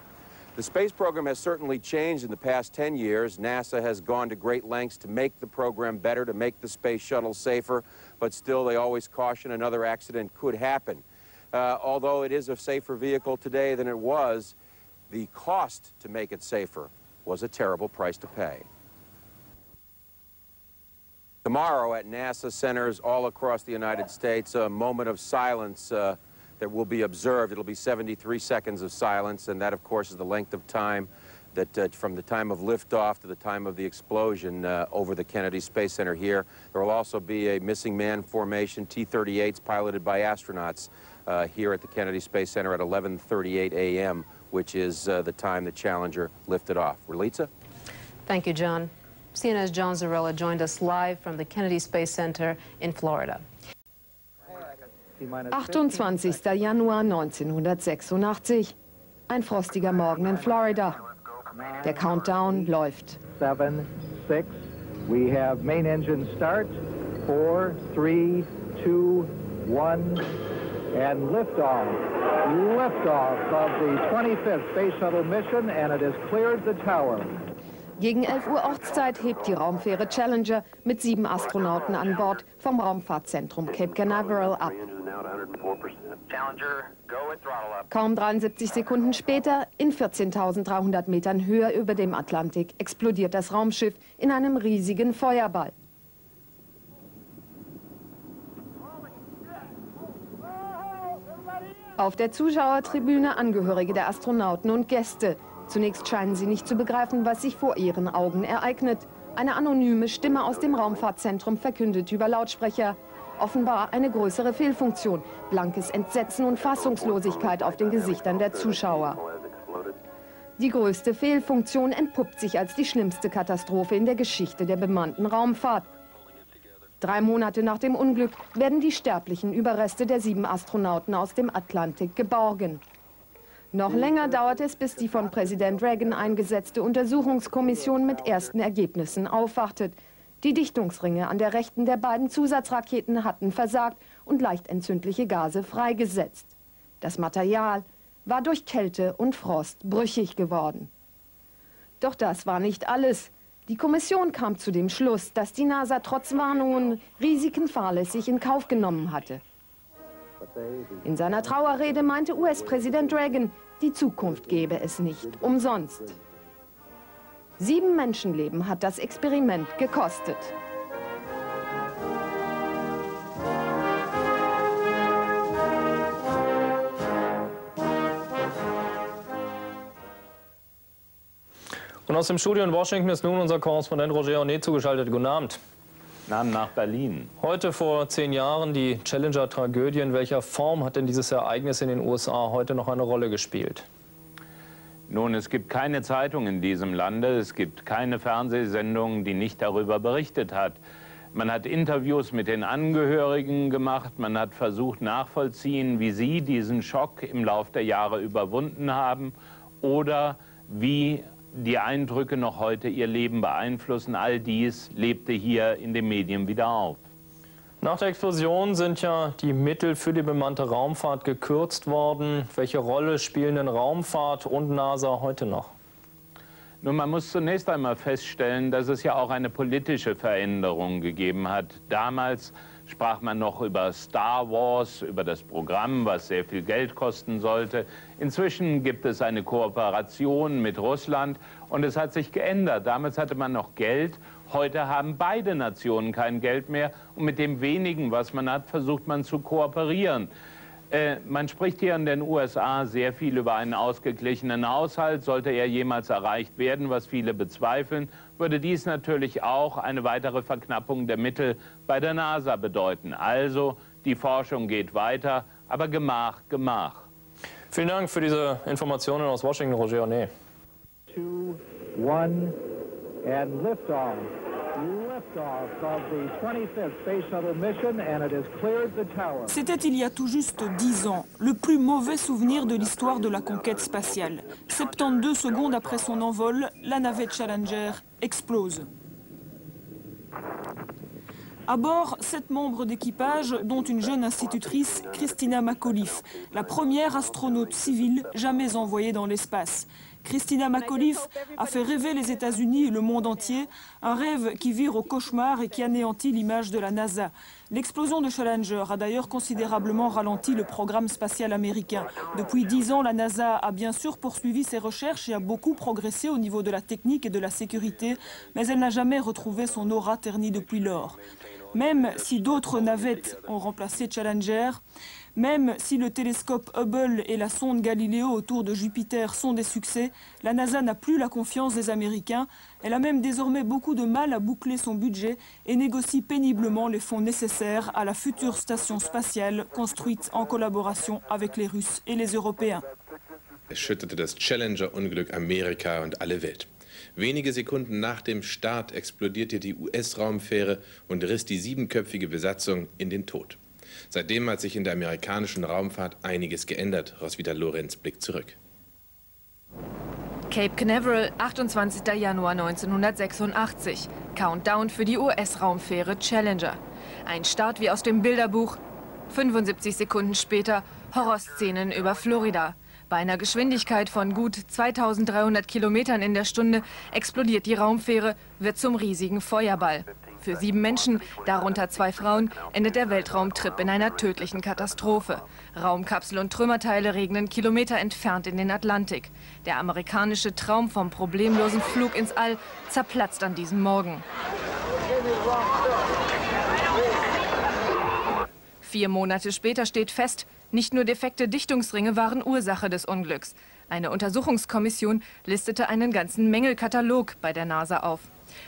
The space program has certainly changed in the past 10 years. NASA has gone to great lengths to make the program better, to make the space shuttle safer, but still they always caution another accident could happen. Uh, although it is a safer vehicle today than it was, the cost to make it safer was a terrible price to pay. Tomorrow at NASA centers all across the United States, a moment of silence uh, that will be observed. It'll be 73 seconds of silence, and that, of course, is the length of time that uh, from the time of liftoff to the time of the explosion uh, over the Kennedy Space Center here. There will also be a missing man formation, T-38s piloted by astronauts uh, here at the Kennedy Space Center at 11.38 a.m., which is uh, the time the Challenger lifted off. Relitza? Thank you, John. CNN's John Zarrella joined us live from the Kennedy Space Center in Florida. 28. Januar 1986. Ein frostiger Morgen in Florida. Der Countdown läuft. Seven, six. We have main engine start. Four, three, two, one, and liftoff. Liftoff of the 25th Space Shuttle mission, and it has cleared the tower. Gegen 11 Uhr Ortszeit hebt die Raumfähre Challenger mit sieben Astronauten an Bord vom Raumfahrtzentrum Cape Canaveral ab. Kaum 73 Sekunden später, in 14.300 Metern Höhe über dem Atlantik, explodiert das Raumschiff in einem riesigen Feuerball. Auf der Zuschauertribüne Angehörige der Astronauten und Gäste. Zunächst scheinen sie nicht zu begreifen, was sich vor ihren Augen ereignet. Eine anonyme Stimme aus dem Raumfahrtzentrum verkündet über Lautsprecher. Offenbar eine größere Fehlfunktion. Blankes Entsetzen und Fassungslosigkeit auf den Gesichtern der Zuschauer. Die größte Fehlfunktion entpuppt sich als die schlimmste Katastrophe in der Geschichte der bemannten Raumfahrt. Drei Monate nach dem Unglück werden die sterblichen Überreste der sieben Astronauten aus dem Atlantik geborgen. Noch länger dauert es, bis die von Präsident Reagan eingesetzte Untersuchungskommission mit ersten Ergebnissen aufwartet. Die Dichtungsringe an der rechten der beiden Zusatzraketen hatten versagt und leicht entzündliche Gase freigesetzt. Das Material war durch Kälte und Frost brüchig geworden. Doch das war nicht alles. Die Kommission kam zu dem Schluss, dass die NASA trotz Warnungen Risiken fahrlässig in Kauf genommen hatte. In seiner Trauerrede meinte US-Präsident Reagan, die Zukunft gebe es nicht umsonst. Sieben Menschenleben hat das Experiment gekostet. Und aus dem Studio in Washington ist nun unser Korrespondent Roger Onet zugeschaltet. Guten Abend. Namen nach Berlin. Heute vor zehn Jahren die Challenger-Tragödie. In welcher Form hat denn dieses Ereignis in den USA heute noch eine Rolle gespielt? Nun, es gibt keine Zeitung in diesem Lande, es gibt keine Fernsehsendung, die nicht darüber berichtet hat. Man hat Interviews mit den Angehörigen gemacht, man hat versucht nachvollziehen, wie sie diesen Schock im Laufe der Jahre überwunden haben oder wie die Eindrücke noch heute ihr Leben beeinflussen. All dies lebte hier in den Medien wieder auf. Nach der Explosion sind ja die Mittel für die bemannte Raumfahrt gekürzt worden. Welche Rolle spielen denn Raumfahrt und NASA heute noch? Nun, man muss zunächst einmal feststellen, dass es ja auch eine politische Veränderung gegeben hat. Damals sprach man noch über Star Wars, über das Programm, was sehr viel Geld kosten sollte. Inzwischen gibt es eine Kooperation mit Russland und es hat sich geändert. Damals hatte man noch Geld, heute haben beide Nationen kein Geld mehr und mit dem wenigen, was man hat, versucht man zu kooperieren. Äh, man spricht hier in den USA sehr viel über einen ausgeglichenen Haushalt. Sollte er jemals erreicht werden, was viele bezweifeln, würde dies natürlich auch eine weitere Verknappung der Mittel bei der NASA bedeuten. Also die Forschung geht weiter, aber Gemach, Gemach. Vielen Dank für diese Informationen aus Washington, Roger Ornay. Two, one, and liftoff. C'était il y a tout juste dix ans, le plus mauvais souvenir de l'histoire de la conquête spatiale. 72 secondes après son envol, la navette Challenger explose. À bord, sept membres d'équipage, dont une jeune institutrice, Christina McAuliffe, la première astronaute civile jamais envoyée dans l'espace. Christina McAuliffe a fait rêver les États-Unis et le monde entier, un rêve qui vire au cauchemar et qui anéantit l'image de la NASA. L'explosion de Challenger a d'ailleurs considérablement ralenti le programme spatial américain. Depuis dix ans, la NASA a bien sûr poursuivi ses recherches et a beaucoup progressé au niveau de la technique et de la sécurité, mais elle n'a jamais retrouvé son aura ternie depuis lors. Même si d'autres navettes ont remplacé Challenger, Même si le télescope Hubble et la sonde Galileo autour de Jupiter sont des succès, la NASA n'a plus la confiance des Américains. Elle a même désormais beaucoup de mal à boucler son budget et négocie péniblement les fonds nécessaires à la future station spatiale construite en collaboration avec les Russes et les Européens. Challenger-Unglück Amerika Welt. Wenige Sekunden nach dem Start explodierte die US-Raumfähre und riss die siebenköpfige Besatzung in den Tod. Seitdem hat sich in der amerikanischen Raumfahrt einiges geändert. Roswitha Lorenz blickt zurück. Cape Canaveral, 28. Januar 1986. Countdown für die US-Raumfähre Challenger. Ein Start wie aus dem Bilderbuch. 75 Sekunden später Horrorszenen über Florida. Bei einer Geschwindigkeit von gut 2300 Kilometern in der Stunde explodiert die Raumfähre, wird zum riesigen Feuerball. Für sieben Menschen, darunter zwei Frauen, endet der Weltraumtrip in einer tödlichen Katastrophe. Raumkapsel und Trümmerteile regnen Kilometer entfernt in den Atlantik. Der amerikanische Traum vom problemlosen Flug ins All zerplatzt an diesem Morgen. Vier Monate später steht fest, nicht nur defekte Dichtungsringe waren Ursache des Unglücks. Eine Untersuchungskommission listete einen ganzen Mängelkatalog bei der NASA auf.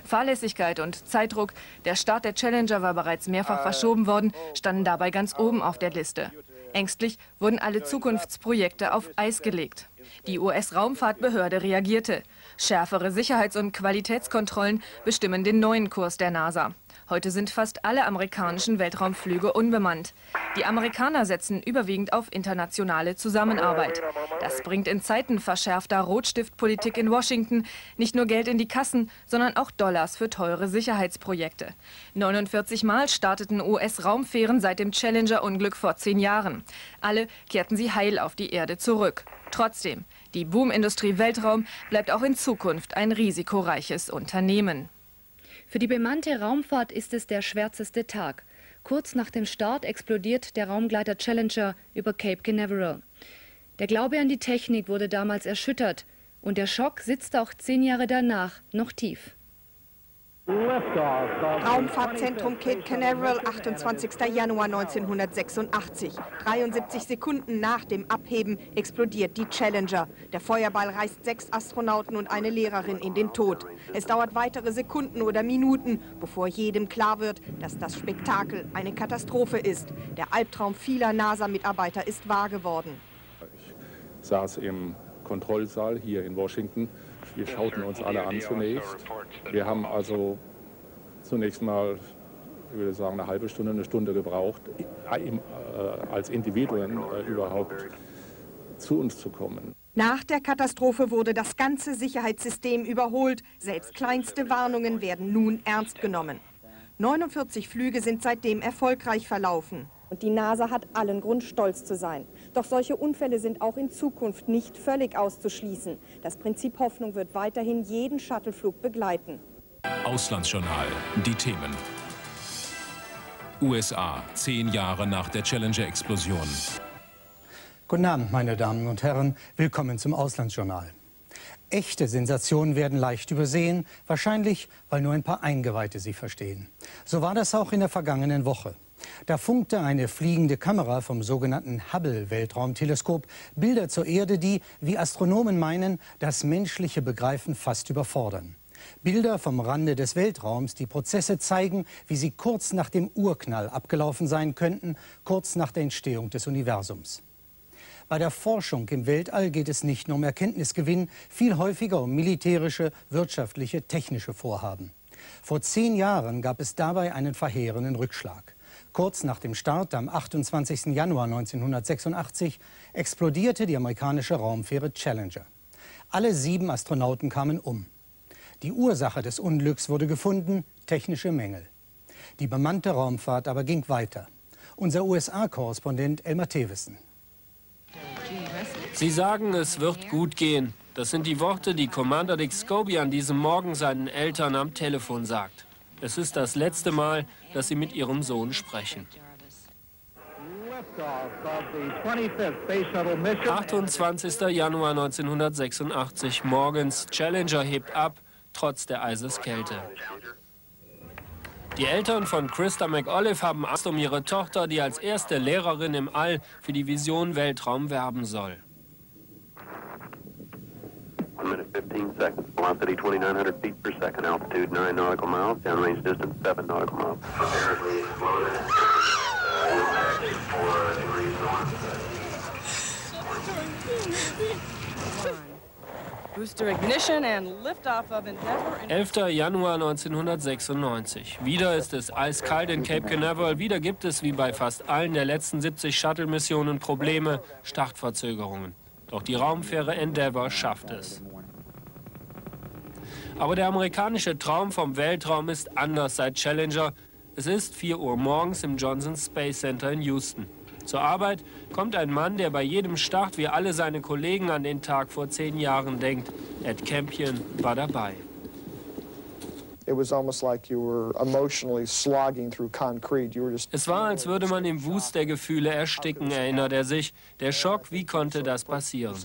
Fahrlässigkeit und Zeitdruck, der Start der Challenger war bereits mehrfach verschoben worden, standen dabei ganz oben auf der Liste. Ängstlich wurden alle Zukunftsprojekte auf Eis gelegt. Die US-Raumfahrtbehörde reagierte. Schärfere Sicherheits- und Qualitätskontrollen bestimmen den neuen Kurs der NASA. Heute sind fast alle amerikanischen Weltraumflüge unbemannt. Die Amerikaner setzen überwiegend auf internationale Zusammenarbeit. Das bringt in Zeiten verschärfter Rotstiftpolitik in Washington nicht nur Geld in die Kassen, sondern auch Dollars für teure Sicherheitsprojekte. 49 Mal starteten US-Raumfähren seit dem Challenger-Unglück vor zehn Jahren. Alle kehrten sie heil auf die Erde zurück. Trotzdem, die Boomindustrie Weltraum bleibt auch in Zukunft ein risikoreiches Unternehmen. Für die bemannte Raumfahrt ist es der schwärzeste Tag. Kurz nach dem Start explodiert der Raumgleiter Challenger über Cape Canaveral. Der Glaube an die Technik wurde damals erschüttert und der Schock sitzt auch zehn Jahre danach noch tief. Raumfahrtzentrum Cape Canaveral, 28. Januar 1986. 73 Sekunden nach dem Abheben explodiert die Challenger. Der Feuerball reißt sechs Astronauten und eine Lehrerin in den Tod. Es dauert weitere Sekunden oder Minuten, bevor jedem klar wird, dass das Spektakel eine Katastrophe ist. Der Albtraum vieler NASA-Mitarbeiter ist wahr geworden. Ich saß im Kontrollsaal hier in Washington wir schauten uns alle an zunächst. Wir haben also zunächst mal, ich würde sagen, eine halbe Stunde, eine Stunde gebraucht, äh, als Individuen äh, überhaupt zu uns zu kommen. Nach der Katastrophe wurde das ganze Sicherheitssystem überholt. Selbst kleinste Warnungen werden nun ernst genommen. 49 Flüge sind seitdem erfolgreich verlaufen. Und die NASA hat allen Grund, stolz zu sein. Doch solche Unfälle sind auch in Zukunft nicht völlig auszuschließen. Das Prinzip Hoffnung wird weiterhin jeden Shuttleflug begleiten. Auslandsjournal. Die Themen. USA, zehn Jahre nach der Challenger-Explosion. Guten Abend, meine Damen und Herren. Willkommen zum Auslandsjournal. Echte Sensationen werden leicht übersehen, wahrscheinlich, weil nur ein paar Eingeweihte sie verstehen. So war das auch in der vergangenen Woche. Da funkte eine fliegende Kamera vom sogenannten Hubble-Weltraumteleskop Bilder zur Erde, die, wie Astronomen meinen, das menschliche Begreifen fast überfordern. Bilder vom Rande des Weltraums, die Prozesse zeigen, wie sie kurz nach dem Urknall abgelaufen sein könnten, kurz nach der Entstehung des Universums. Bei der Forschung im Weltall geht es nicht nur um Erkenntnisgewinn, viel häufiger um militärische, wirtschaftliche, technische Vorhaben. Vor zehn Jahren gab es dabei einen verheerenden Rückschlag. Kurz nach dem Start am 28. Januar 1986 explodierte die amerikanische Raumfähre Challenger. Alle sieben Astronauten kamen um. Die Ursache des Unglücks wurde gefunden, technische Mängel. Die bemannte Raumfahrt aber ging weiter. Unser USA-Korrespondent Elmar Thewissen. Sie sagen, es wird gut gehen. Das sind die Worte, die Commander Dick Scobie an diesem Morgen seinen Eltern am Telefon sagt. Es ist das letzte Mal, dass Sie mit Ihrem Sohn sprechen. 28. Januar 1986 morgens. Challenger hebt ab, trotz der Eiseskälte. Die Eltern von Christa McAuliffe haben Angst um ihre Tochter, die als erste Lehrerin im All für die Vision Weltraum werben soll. 1 minute 15 seconds. Velocity 2,900 feet per second. Altitude 9 nautical miles. Downrange distance 7 nautical miles. Apparently exploded. Impact 4 degrees north. Booster ignition and liftoff of Endeavour. 11. Januar 1996. Wieder ist es eiskalt in Cape Canaveral. Wieder gibt es, wie bei fast allen der letzten 70 Shuttle-Missionen, Probleme, Startverzögerungen. Doch die Raumfähre Endeavour schafft es. Aber der amerikanische Traum vom Weltraum ist anders seit Challenger. Es ist 4 Uhr morgens im Johnson Space Center in Houston. Zur Arbeit kommt ein Mann, der bei jedem Start wie alle seine Kollegen an den Tag vor zehn Jahren denkt. Ed Campion war dabei. Es war, als würde man im Wust der Gefühle ersticken, erinnert er sich. Der Schock, wie konnte das passieren?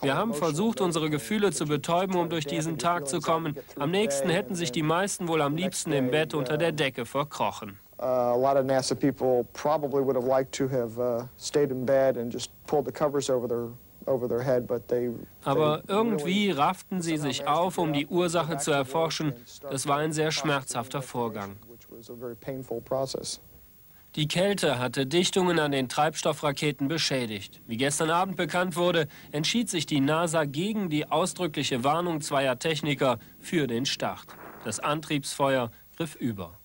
Wir haben versucht, unsere Gefühle zu betäuben, um durch diesen Tag zu kommen. Am nächsten hätten sich die meisten wohl am liebsten im Bett unter der Decke verkrochen. Uh, a lot of NASA people probably would have liked to have uh, stayed in bed and just pulled the covers over their aber irgendwie rafften sie sich auf, um die Ursache zu erforschen. Das war ein sehr schmerzhafter Vorgang. Die Kälte hatte Dichtungen an den Treibstoffraketen beschädigt. Wie gestern Abend bekannt wurde, entschied sich die NASA gegen die ausdrückliche Warnung zweier Techniker für den Start. Das Antriebsfeuer griff über.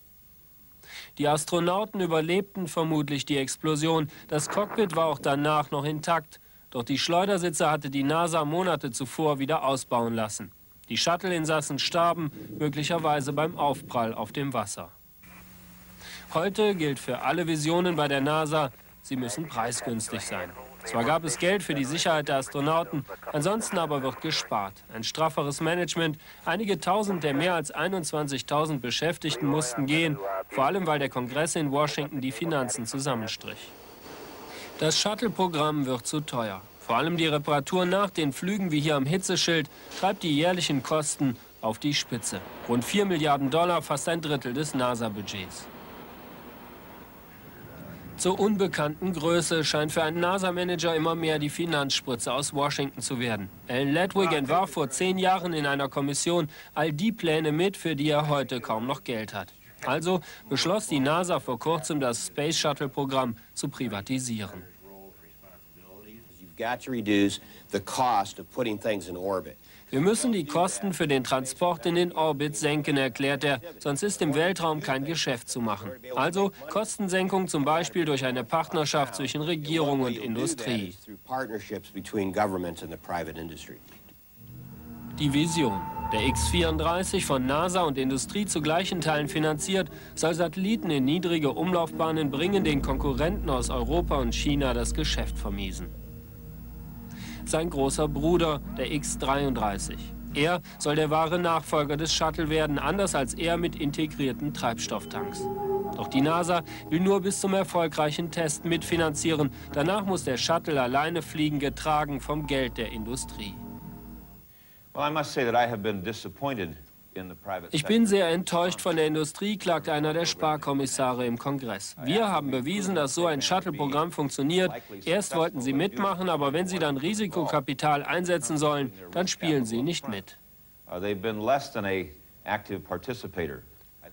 Die Astronauten überlebten vermutlich die Explosion. Das Cockpit war auch danach noch intakt. Doch die Schleudersitze hatte die NASA Monate zuvor wieder ausbauen lassen. Die Shuttle-Insassen starben, möglicherweise beim Aufprall auf dem Wasser. Heute gilt für alle Visionen bei der NASA, sie müssen preisgünstig sein. Zwar gab es Geld für die Sicherheit der Astronauten, ansonsten aber wird gespart. Ein strafferes Management, einige tausend der mehr als 21.000 Beschäftigten mussten gehen, vor allem weil der Kongress in Washington die Finanzen zusammenstrich. Das Shuttle-Programm wird zu teuer. Vor allem die Reparatur nach den Flügen wie hier am Hitzeschild treibt die jährlichen Kosten auf die Spitze. Rund 4 Milliarden Dollar, fast ein Drittel des NASA-Budgets. Zur unbekannten Größe scheint für einen NASA-Manager immer mehr die Finanzspritze aus Washington zu werden. Alan Ledwig entwarf vor zehn Jahren in einer Kommission all die Pläne mit, für die er heute kaum noch Geld hat. Also beschloss die NASA vor kurzem, das Space Shuttle-Programm zu privatisieren. Wir müssen die Kosten für den Transport in den Orbit senken, erklärt er, sonst ist im Weltraum kein Geschäft zu machen. Also Kostensenkung zum Beispiel durch eine Partnerschaft zwischen Regierung und Industrie. Die Vision. Der X-34 von NASA und Industrie zu gleichen Teilen finanziert, soll Satelliten in niedrige Umlaufbahnen bringen, den Konkurrenten aus Europa und China das Geschäft vermiesen. Sein großer Bruder, der X-33. Er soll der wahre Nachfolger des Shuttle werden, anders als er mit integrierten Treibstofftanks. Doch die NASA will nur bis zum erfolgreichen Test mitfinanzieren. Danach muss der Shuttle alleine fliegen, getragen vom Geld der Industrie. Ich bin sehr enttäuscht von der Industrie, klagt einer der Sparkommissare im Kongress. Wir haben bewiesen, dass so ein Shuttle-Programm funktioniert. Erst wollten sie mitmachen, aber wenn sie dann Risikokapital einsetzen sollen, dann spielen sie nicht mit. Uh,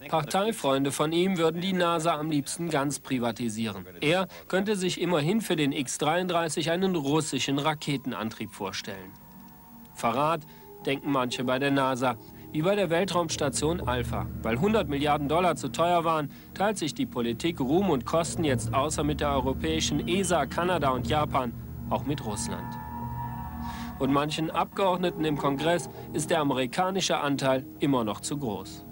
Parteifreunde von ihm würden die NASA am liebsten ganz privatisieren. Er könnte sich immerhin für den X-33 einen russischen Raketenantrieb vorstellen. Verrat, denken manche bei der NASA. Wie bei der Weltraumstation Alpha. Weil 100 Milliarden Dollar zu teuer waren, teilt sich die Politik Ruhm und Kosten jetzt außer mit der europäischen ESA, Kanada und Japan auch mit Russland. Und manchen Abgeordneten im Kongress ist der amerikanische Anteil immer noch zu groß.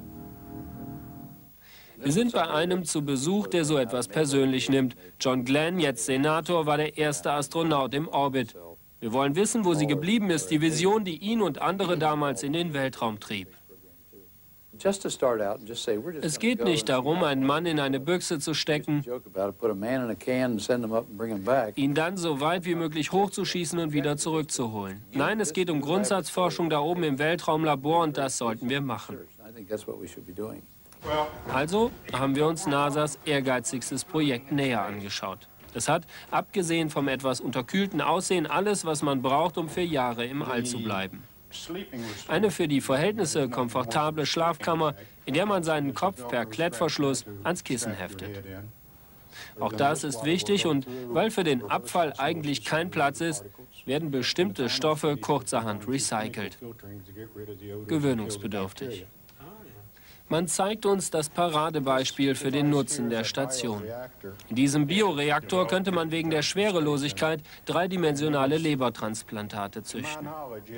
Wir sind bei einem zu Besuch, der so etwas persönlich nimmt. John Glenn, jetzt Senator, war der erste Astronaut im Orbit. Wir wollen wissen, wo sie geblieben ist, die Vision, die ihn und andere damals in den Weltraum trieb. Es geht nicht darum, einen Mann in eine Büchse zu stecken, ihn dann so weit wie möglich hochzuschießen und wieder zurückzuholen. Nein, es geht um Grundsatzforschung da oben im Weltraumlabor und das sollten wir machen. Also haben wir uns NASAs ehrgeizigstes Projekt näher angeschaut. Es hat, abgesehen vom etwas unterkühlten Aussehen, alles, was man braucht, um für Jahre im All zu bleiben. Eine für die Verhältnisse komfortable Schlafkammer, in der man seinen Kopf per Klettverschluss ans Kissen heftet. Auch das ist wichtig und weil für den Abfall eigentlich kein Platz ist, werden bestimmte Stoffe kurzerhand recycelt. Gewöhnungsbedürftig. Man zeigt uns das Paradebeispiel für den Nutzen der Station. In diesem Bioreaktor könnte man wegen der Schwerelosigkeit dreidimensionale Lebertransplantate züchten.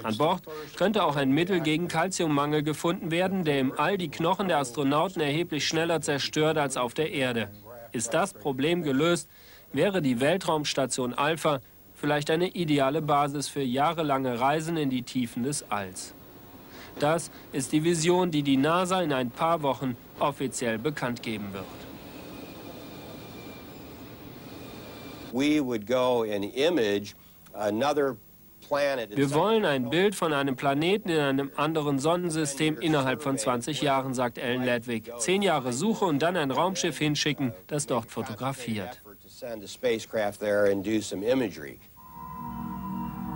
An Bord könnte auch ein Mittel gegen Kalziummangel gefunden werden, der im All die Knochen der Astronauten erheblich schneller zerstört als auf der Erde. Ist das Problem gelöst, wäre die Weltraumstation Alpha vielleicht eine ideale Basis für jahrelange Reisen in die Tiefen des Alls. Das ist die Vision, die die NASA in ein paar Wochen offiziell bekannt geben wird. We would go and image another wir wollen ein Bild von einem Planeten in einem anderen Sonnensystem innerhalb von 20 Jahren, sagt Ellen Ledwig. Zehn Jahre Suche und dann ein Raumschiff hinschicken, das dort fotografiert.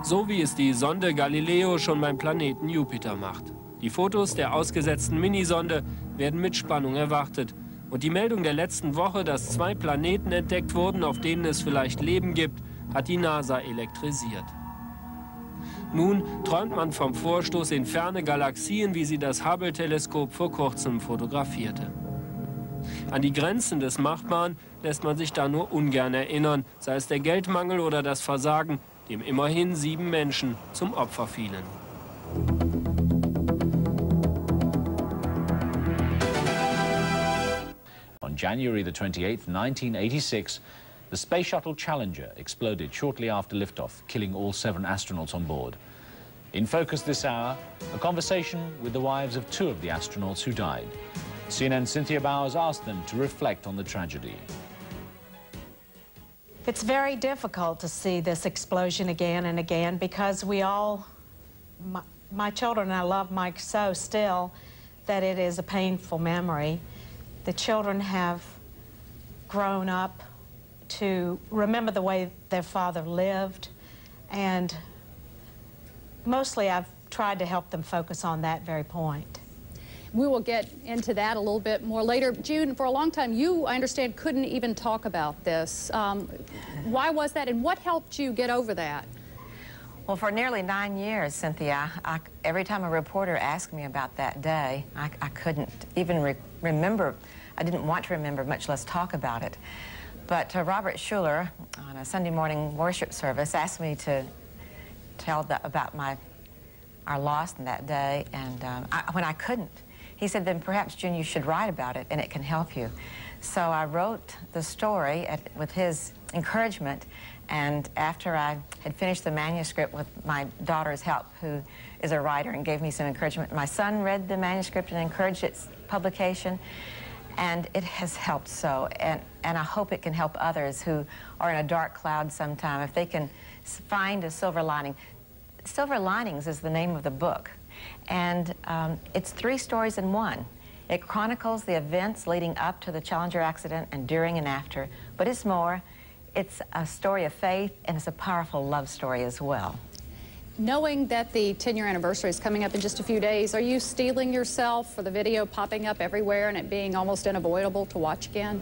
So wie es die Sonde Galileo schon beim Planeten Jupiter macht. Die Fotos der ausgesetzten Minisonde werden mit Spannung erwartet. Und die Meldung der letzten Woche, dass zwei Planeten entdeckt wurden, auf denen es vielleicht Leben gibt, hat die NASA elektrisiert. Nun träumt man vom Vorstoß in ferne Galaxien, wie sie das Hubble-Teleskop vor kurzem fotografierte. An die Grenzen des Machbaren lässt man sich da nur ungern erinnern, sei es der Geldmangel oder das Versagen, dem immerhin sieben Menschen zum Opfer fielen. On January the 28th, 1986, The Space Shuttle Challenger exploded shortly after liftoff, killing all seven astronauts on board. In focus this hour, a conversation with the wives of two of the astronauts who died. CNN Cynthia Bowers asked them to reflect on the tragedy. It's very difficult to see this explosion again and again because we all, my, my children, I love Mike so still, that it is a painful memory. The children have grown up to remember the way their father lived. And mostly I've tried to help them focus on that very point. We will get into that a little bit more later. June, for a long time, you, I understand, couldn't even talk about this. Um, why was that, and what helped you get over that? Well, for nearly nine years, Cynthia, I, every time a reporter asked me about that day, I, I couldn't even re remember. I didn't want to remember, much less talk about it. But uh, Robert Schuller, on a Sunday morning worship service, asked me to tell the, about my our loss in that day, and um, I, when I couldn't, he said, then perhaps, June, you should write about it, and it can help you. So I wrote the story at, with his encouragement, and after I had finished the manuscript with my daughter's help, who is a writer and gave me some encouragement, my son read the manuscript and encouraged its publication, and it has helped so. And, and I hope it can help others who are in a dark cloud sometime, if they can find a silver lining. Silver Linings is the name of the book, and um, it's three stories in one. It chronicles the events leading up to the Challenger accident and during and after, but it's more. It's a story of faith, and it's a powerful love story as well. Knowing that the 10-year anniversary is coming up in just a few days, are you steeling yourself for the video popping up everywhere and it being almost unavoidable to watch again?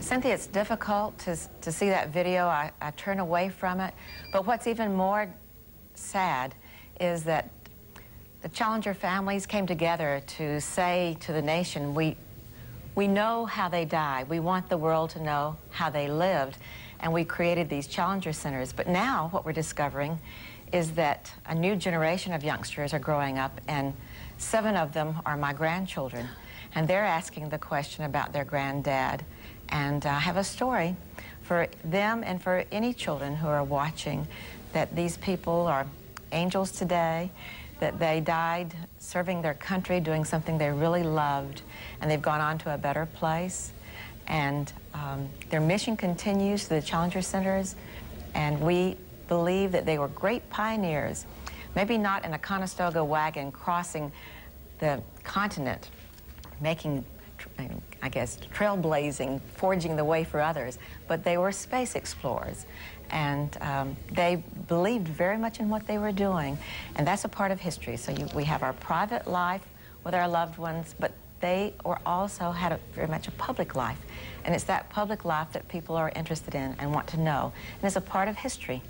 Cynthia, it's difficult to, to see that video. I, I turn away from it. But what's even more sad is that the Challenger families came together to say to the nation, we, we know how they died. We want the world to know how they lived. And we created these Challenger centers. But now what we're discovering is that a new generation of youngsters are growing up, and seven of them are my grandchildren. And they're asking the question about their granddad. And I have a story for them and for any children who are watching that these people are angels today, that they died serving their country, doing something they really loved, and they've gone on to a better place. And um, their mission continues to the Challenger Centers, and we believe that they were great pioneers, maybe not in a Conestoga wagon crossing the continent, making I guess, trailblazing, forging the way for others, but they were space explorers. And um, they believed very much in what they were doing. And that's a part of history. So you, we have our private life with our loved ones, but they were also had a, very much a public life. And it's that public life that people are interested in and want to know. And it's a part of history.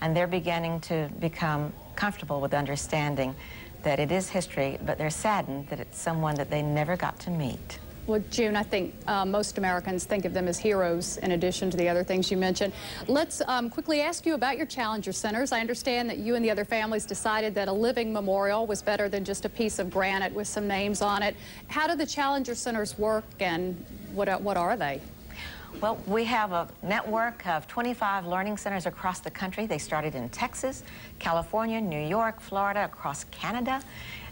And they're beginning to become comfortable with understanding that it is history, but they're saddened that it's someone that they never got to meet. Well, June, I think uh, most Americans think of them as heroes in addition to the other things you mentioned. Let's um, quickly ask you about your Challenger Centers. I understand that you and the other families decided that a living memorial was better than just a piece of granite with some names on it. How do the Challenger Centers work and what, what are they? Well, we have a network of 25 learning centers across the country. They started in Texas, California, New York, Florida, across Canada,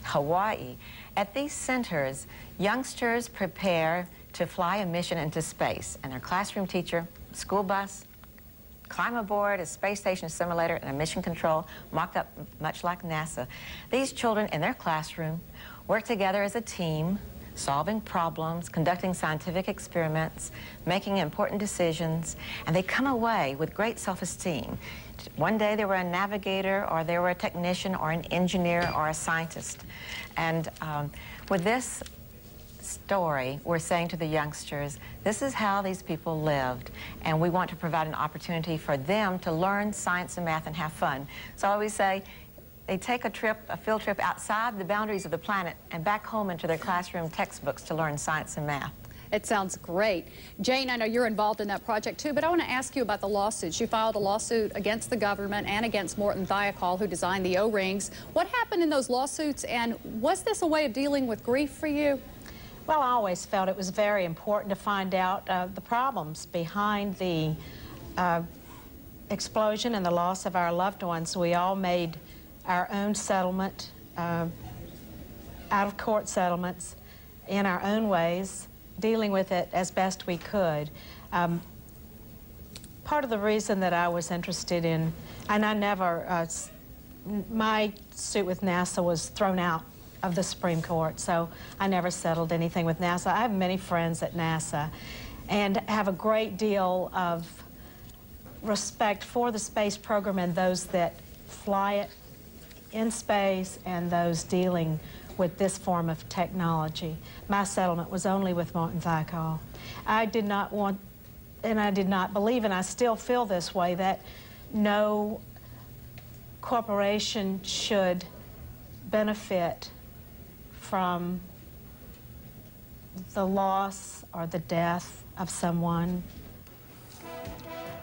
Hawaii. At these centers, youngsters prepare to fly a mission into space, and their classroom teacher, school bus, climb aboard a space station simulator and a mission control mocked up much like NASA. These children in their classroom work together as a team solving problems, conducting scientific experiments, making important decisions, and they come away with great self-esteem. One day they were a navigator, or they were a technician, or an engineer, or a scientist. And um, with this story, we're saying to the youngsters, this is how these people lived, and we want to provide an opportunity for them to learn science and math and have fun. So I always say, they take a trip, a field trip outside the boundaries of the planet and back home into their classroom textbooks to learn science and math. It sounds great. Jane, I know you're involved in that project too, but I want to ask you about the lawsuits. You filed a lawsuit against the government and against Morton Thiokol, who designed the O-rings. What happened in those lawsuits, and was this a way of dealing with grief for you? Well, I always felt it was very important to find out uh, the problems behind the uh, explosion and the loss of our loved ones. We all made our own settlement, uh, out-of-court settlements in our own ways, dealing with it as best we could. Um, part of the reason that I was interested in, and I never, uh, my suit with NASA was thrown out of the Supreme Court, so I never settled anything with NASA. I have many friends at NASA and have a great deal of respect for the space program and those that fly it in space and those dealing with this form of technology. My settlement was only with Martin Thiokol. I did not want, and I did not believe, and I still feel this way, that no corporation should benefit from the loss or the death of someone.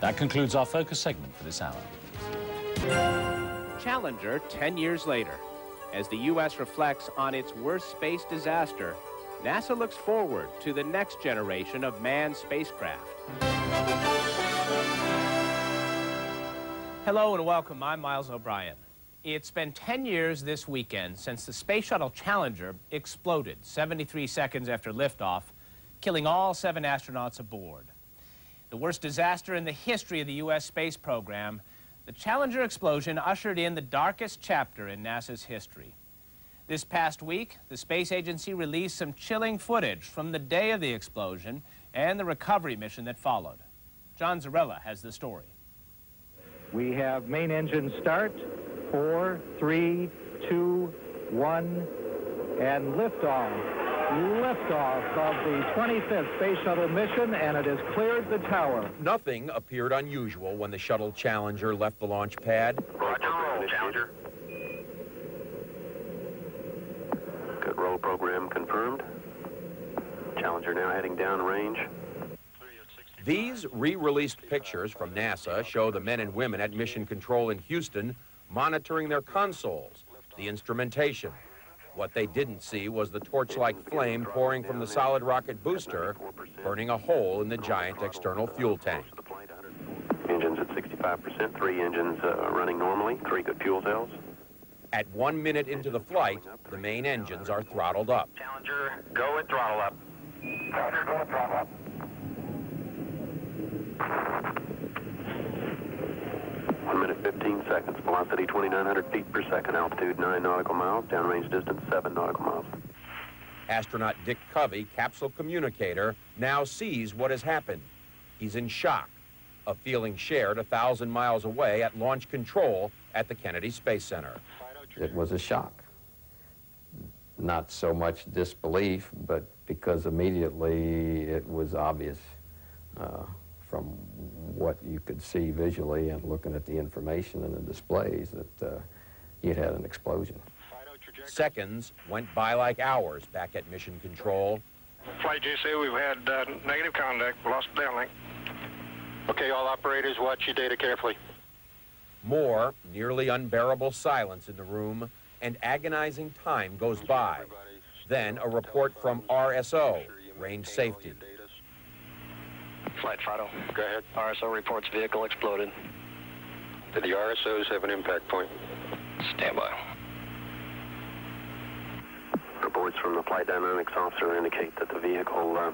That concludes our focus segment for this hour. Challenger 10 years later. As the U.S. reflects on its worst space disaster, NASA looks forward to the next generation of manned spacecraft. Hello and welcome. I'm Miles O'Brien. It's been 10 years this weekend since the Space Shuttle Challenger exploded 73 seconds after liftoff, killing all seven astronauts aboard. The worst disaster in the history of the U.S. space program the Challenger explosion ushered in the darkest chapter in NASA's history. This past week, the space agency released some chilling footage from the day of the explosion and the recovery mission that followed. John Zarrella has the story. We have main engine start. Four, three, two, one, and liftoff liftoff of the 25th Space Shuttle mission, and it has cleared the tower. Nothing appeared unusual when the Shuttle Challenger left the launch pad. Roger, roll, Challenger. Good roll program confirmed. Challenger now heading downrange. These re-released pictures from NASA show the men and women at Mission Control in Houston monitoring their consoles, the instrumentation, what they didn't see was the torch-like flame pouring from the solid rocket booster, burning a hole in the giant external fuel tank. Engines at 65%, three engines uh, running normally, three good fuel cells. At one minute into the flight, the main engines are throttled up. Challenger, go at throttle up. Challenger, go at throttle up. 1 minute 15 seconds. Velocity 2,900 feet per second. Altitude 9 nautical miles. Downrange distance 7 nautical miles. Astronaut Dick Covey, capsule communicator, now sees what has happened. He's in shock, a feeling shared a thousand miles away at launch control at the Kennedy Space Center. It was a shock. Not so much disbelief, but because immediately it was obvious uh, from what you could see visually and looking at the information in the displays that uh, you'd had an explosion. Seconds went by like hours back at Mission Control. Flight JC, we've had uh, negative contact, lost downlink. Okay, all operators, watch your data carefully. More nearly unbearable silence in the room and agonizing time goes by. Then a report from RSO, range safety. Flight Fido, go ahead. RSO reports vehicle exploded. Did the RSOs have an impact point? Stand by. Reports from the flight dynamics officer indicate that the vehicle uh,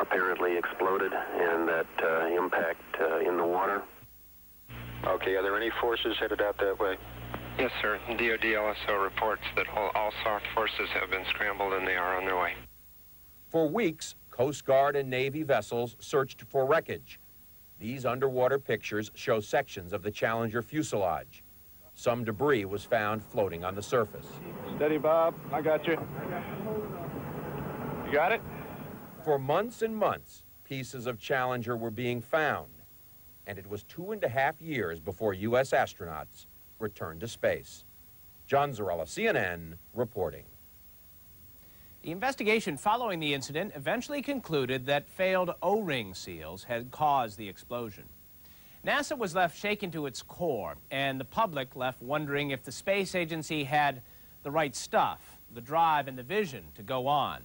apparently exploded and that uh, impact uh, in the water. Okay, are there any forces headed out that way? Yes, sir. DoD also reports that all, all soft forces have been scrambled and they are on their way. For weeks, Coast Guard and Navy vessels searched for wreckage. These underwater pictures show sections of the Challenger fuselage. Some debris was found floating on the surface. Steady, Bob. I got you. You got it? For months and months, pieces of Challenger were being found, and it was two and a half years before U.S. astronauts returned to space. John Zarrella, CNN, reporting. The investigation following the incident eventually concluded that failed O-ring seals had caused the explosion. NASA was left shaken to its core, and the public left wondering if the space agency had the right stuff, the drive and the vision to go on.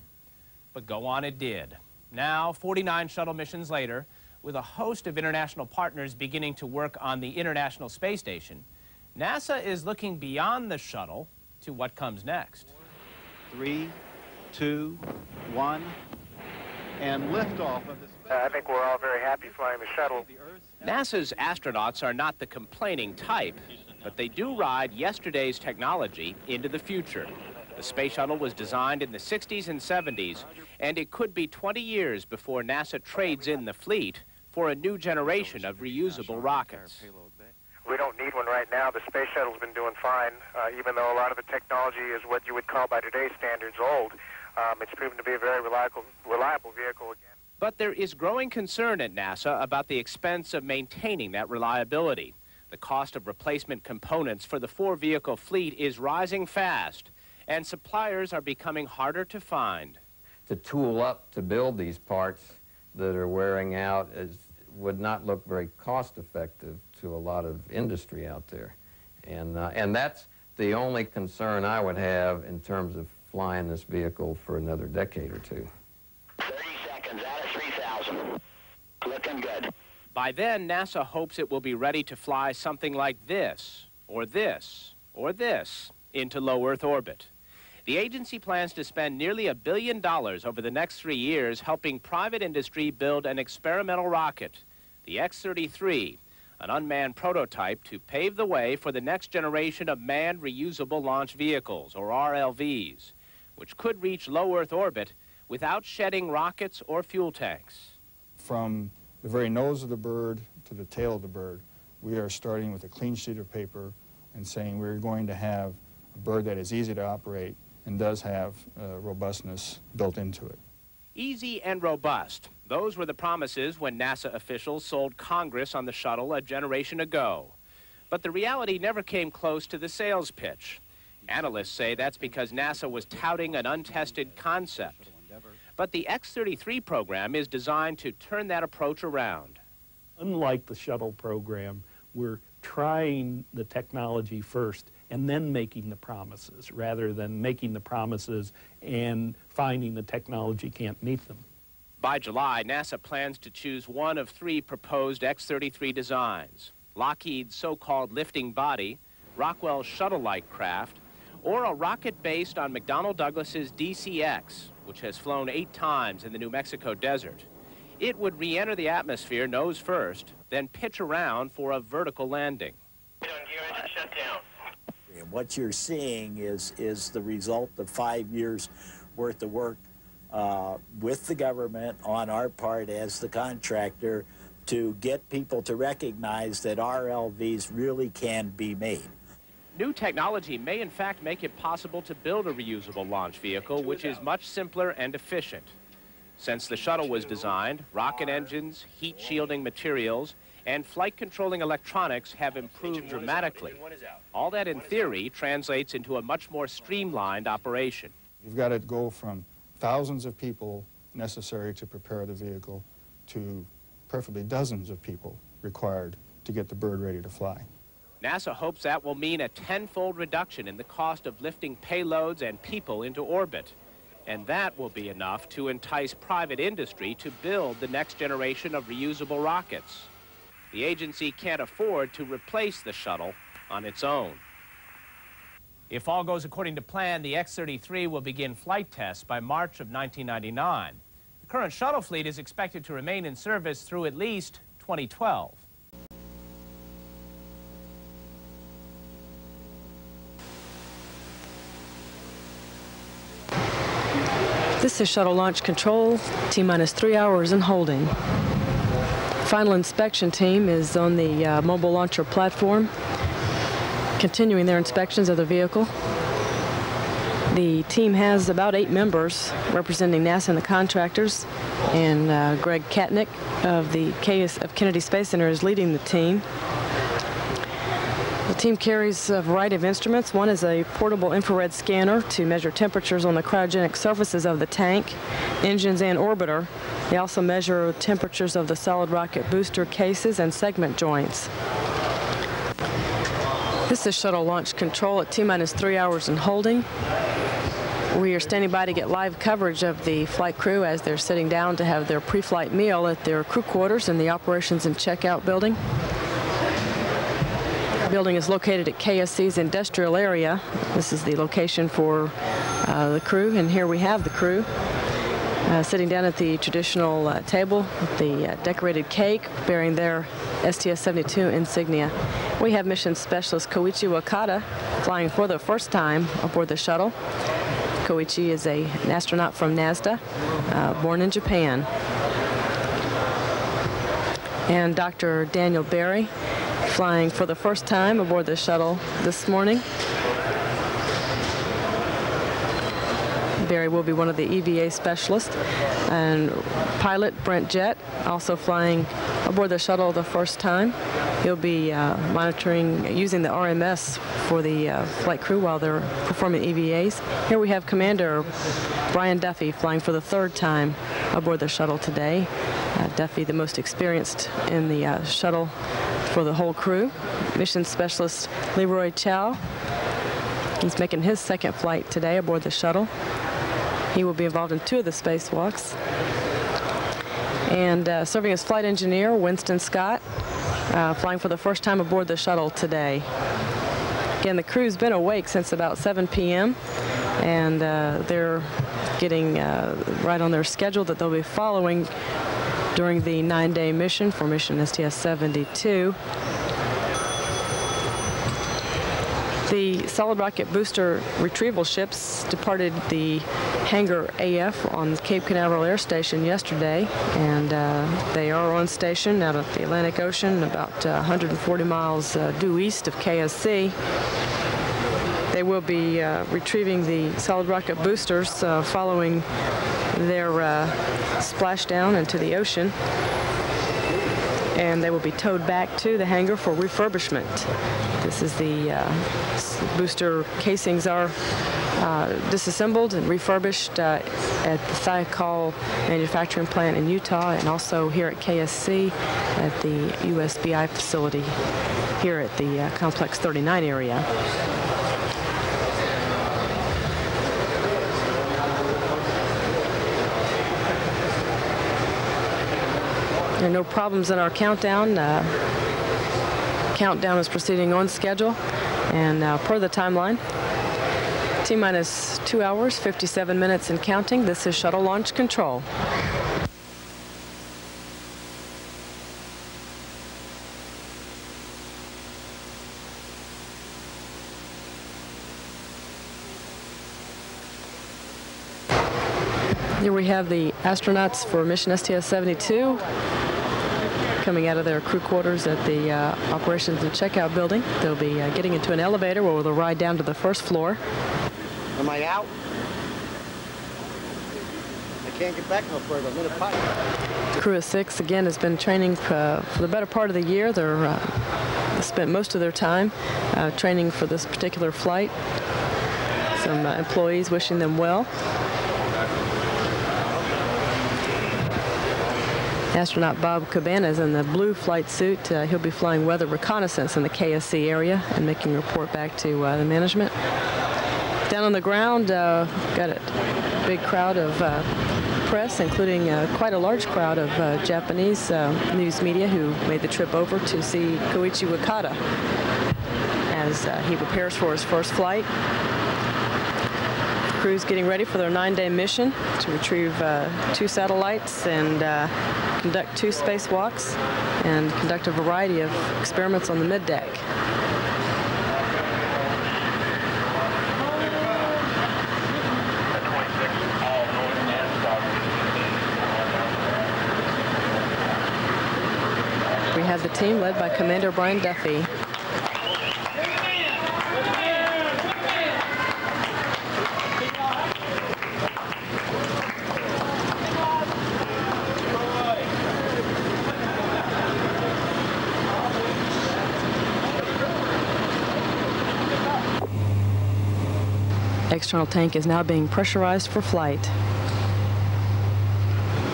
But go on it did. Now, 49 shuttle missions later, with a host of international partners beginning to work on the International Space Station, NASA is looking beyond the shuttle to what comes next. Three, two, one, and liftoff of the Uh, I think we're all very happy flying the shuttle. NASA's astronauts are not the complaining type, but they do ride yesterday's technology into the future. The space shuttle was designed in the 60s and 70s, and it could be 20 years before NASA trades in the fleet for a new generation of reusable rockets. We don't need one right now. The space shuttle's been doing fine, uh, even though a lot of the technology is what you would call by today's standards old. Um, it's proven to be a very reliable, reliable vehicle again. But there is growing concern at NASA about the expense of maintaining that reliability. The cost of replacement components for the four-vehicle fleet is rising fast, and suppliers are becoming harder to find. To tool up to build these parts that are wearing out is, would not look very cost effective to a lot of industry out there. And, uh, and that's the only concern I would have in terms of flying this vehicle for another decade or two. seconds out of 3,000. Looking good. By then, NASA hopes it will be ready to fly something like this, or this, or this into low Earth orbit. The agency plans to spend nearly a billion dollars over the next three years helping private industry build an experimental rocket, the X-33, an unmanned prototype to pave the way for the next generation of manned reusable launch vehicles, or RLVs, which could reach low Earth orbit without shedding rockets or fuel tanks. From the very nose of the bird to the tail of the bird, we are starting with a clean sheet of paper and saying we're going to have a bird that is easy to operate and does have uh, robustness built into it. Easy and robust. Those were the promises when NASA officials sold Congress on the shuttle a generation ago. But the reality never came close to the sales pitch. Analysts say that's because NASA was touting an untested concept. But the X-33 program is designed to turn that approach around. Unlike the shuttle program, we're trying the technology first and then making the promises rather than making the promises and finding the technology can't meet them. By July, NASA plans to choose one of three proposed X-33 designs. Lockheed's so-called lifting body, Rockwell's shuttle-like craft, or a rocket based on McDonnell Douglas's DCX, which has flown eight times in the New Mexico desert. It would re-enter the atmosphere nose first, then pitch around for a vertical landing. And what you're seeing is, is the result of five years worth of work uh, with the government on our part as the contractor to get people to recognize that RLVs really can be made. New technology may in fact make it possible to build a reusable launch vehicle which is much simpler and efficient. Since the shuttle was designed, rocket engines, heat shielding materials, and flight controlling electronics have improved dramatically. All that in theory translates into a much more streamlined operation. You've got to go from thousands of people necessary to prepare the vehicle to preferably dozens of people required to get the bird ready to fly. NASA hopes that will mean a tenfold reduction in the cost of lifting payloads and people into orbit. And that will be enough to entice private industry to build the next generation of reusable rockets. The agency can't afford to replace the shuttle on its own. If all goes according to plan, the X-33 will begin flight tests by March of 1999. The current shuttle fleet is expected to remain in service through at least 2012. This is shuttle launch control, T-minus three hours and holding. Final inspection team is on the uh, mobile launcher platform, continuing their inspections of the vehicle. The team has about eight members representing NASA and the contractors, and uh, Greg Katnik of the KS of Kennedy Space Center is leading the team. The team carries a variety of instruments. One is a portable infrared scanner to measure temperatures on the cryogenic surfaces of the tank, engines, and orbiter. They also measure temperatures of the solid rocket booster cases and segment joints. This is shuttle launch control at T-minus three hours and holding. We are standing by to get live coverage of the flight crew as they're sitting down to have their pre-flight meal at their crew quarters in the operations and checkout building. Building is located at KSC's industrial area. This is the location for uh, the crew, and here we have the crew. Uh, sitting down at the traditional uh, table with the uh, decorated cake bearing their STS-72 insignia. We have mission specialist Koichi Wakata flying for the first time aboard the shuttle. Koichi is a, an astronaut from NASDA, uh, born in Japan. And Dr. Daniel Barry flying for the first time aboard the shuttle this morning. Barry will be one of the EVA specialists. And pilot Brent Jett also flying aboard the shuttle the first time. He'll be uh, monitoring, using the RMS for the uh, flight crew while they're performing EVAs. Here we have Commander Brian Duffy flying for the third time aboard the shuttle today. Uh, Duffy, the most experienced in the uh, shuttle for the whole crew. Mission Specialist Leroy Chiao. He's making his second flight today aboard the shuttle. He will be involved in two of the spacewalks. And uh, serving as flight engineer, Winston Scott, uh, flying for the first time aboard the shuttle today. Again, the crew's been awake since about 7 p.m. and uh, they're getting uh, right on their schedule that they'll be following during the nine-day mission for mission STS-72. The solid rocket booster retrieval ships departed the hangar AF on Cape Canaveral Air Station yesterday, and uh, they are on station out at the Atlantic Ocean, about uh, 140 miles uh, due east of KSC. They will be uh, retrieving the solid rocket boosters uh, following their uh, splashdown into the ocean and they will be towed back to the hangar for refurbishment. This is the uh, booster casings are uh, disassembled and refurbished uh, at the Thiokol manufacturing plant in Utah and also here at KSC at the USBI facility here at the Complex 39 area. There are no problems in our countdown. Uh, countdown is proceeding on schedule and uh, per the timeline. T minus two hours, 57 minutes and counting. This is shuttle launch control. Here we have the astronauts for mission STS-72 coming out of their crew quarters at the uh, operations and checkout building. They'll be uh, getting into an elevator where they'll ride down to the first floor. Am I out? I can't get back no further. I'm in a pipe. Crew of six, again, has been training uh, for the better part of the year. They're uh, spent most of their time uh, training for this particular flight. Some uh, employees wishing them well. Astronaut Bob Cabanas in the blue flight suit. Uh, he'll be flying weather reconnaissance in the KSC area and making a report back to uh, the management. Down on the ground, uh, got a big crowd of uh, press, including uh, quite a large crowd of uh, Japanese news media who made the trip over to see Koichi Wakata as he prepares for his first flight crew's getting ready for their nine-day mission to retrieve uh, two satellites and uh, conduct two spacewalks and conduct a variety of experiments on the middeck. We have the team led by Commander Brian Duffy. External tank is now being pressurized for flight.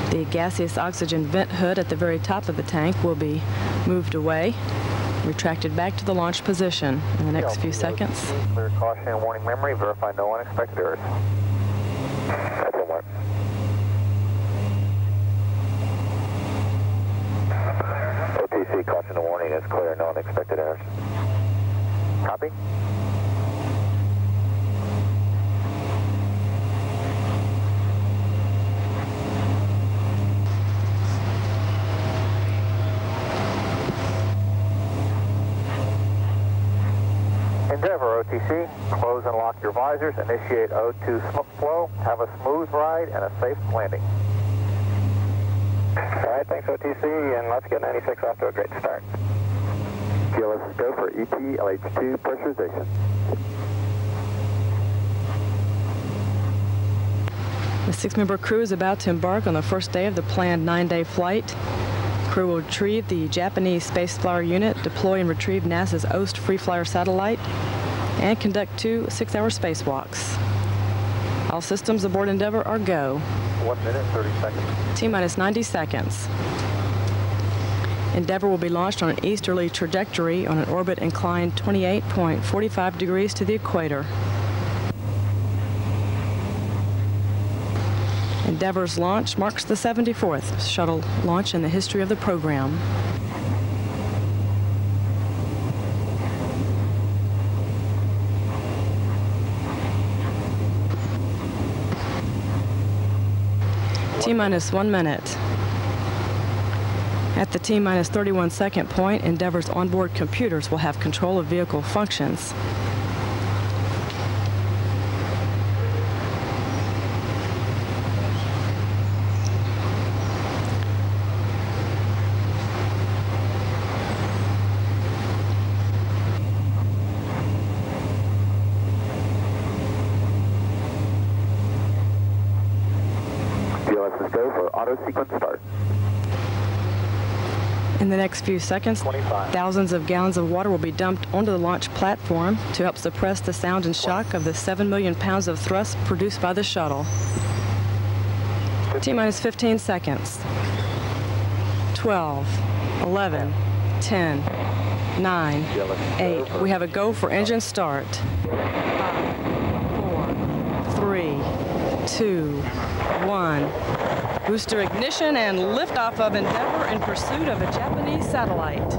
The gaseous oxygen vent hood at the very top of the tank will be moved away, retracted back to the launch position in the next few seconds. Clear caution and warning memory. Verify no unexpected errors. That's a mark. OTC caution and warning is clear. No unexpected errors. Copy. Endeavour OTC, close and lock your visors, initiate O2 smoke flow, have a smooth ride and a safe landing. All right, thanks OTC, and let's get 96 off to a great start. GLS go for ET LH2 pressurization. The six-member crew is about to embark on the first day of the planned nine-day flight. Crew will retrieve the Japanese Space Flyer unit, deploy and retrieve NASA's OAST Free Flyer satellite, and conduct two six-hour spacewalks. All systems aboard Endeavour are go. One minute, 30 seconds. T-minus 90 seconds. Endeavour will be launched on an easterly trajectory on an orbit inclined 28.45 degrees to the equator. Endeavour's launch marks the 74th shuttle launch in the history of the program. T-minus one minute. At the T-minus 31 second point, Endeavour's onboard computers will have control of vehicle functions. In the next few seconds, 25. thousands of gallons of water will be dumped onto the launch platform to help suppress the sound and shock of the 7 million pounds of thrust produced by the shuttle. T-minus 15 seconds. 12, 11, 10, 9, 8. We have a go for engine start. 5, 4, 3, 2, 1. Booster ignition and liftoff of Endeavour in pursuit of a Japanese satellite.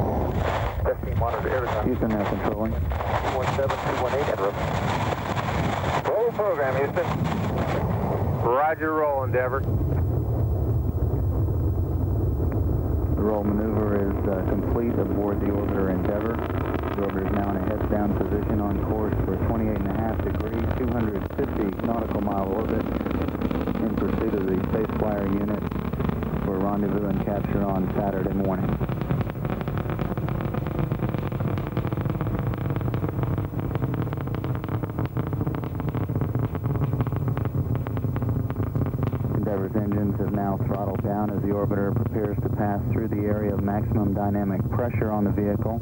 Testing monitor everything. Houston now controlling. 217, 218, roll. Roll program, Houston. Roger, roll, Endeavour. The roll maneuver is uh, complete aboard the orbiter Endeavour. The orbiter is now in a heads-down position on course for 28.5 degrees, 250 nautical mile orbit the fire unit for rendezvous and capture on Saturday morning. Endeavour's engines have now throttled down as the orbiter prepares to pass through the area of maximum dynamic pressure on the vehicle.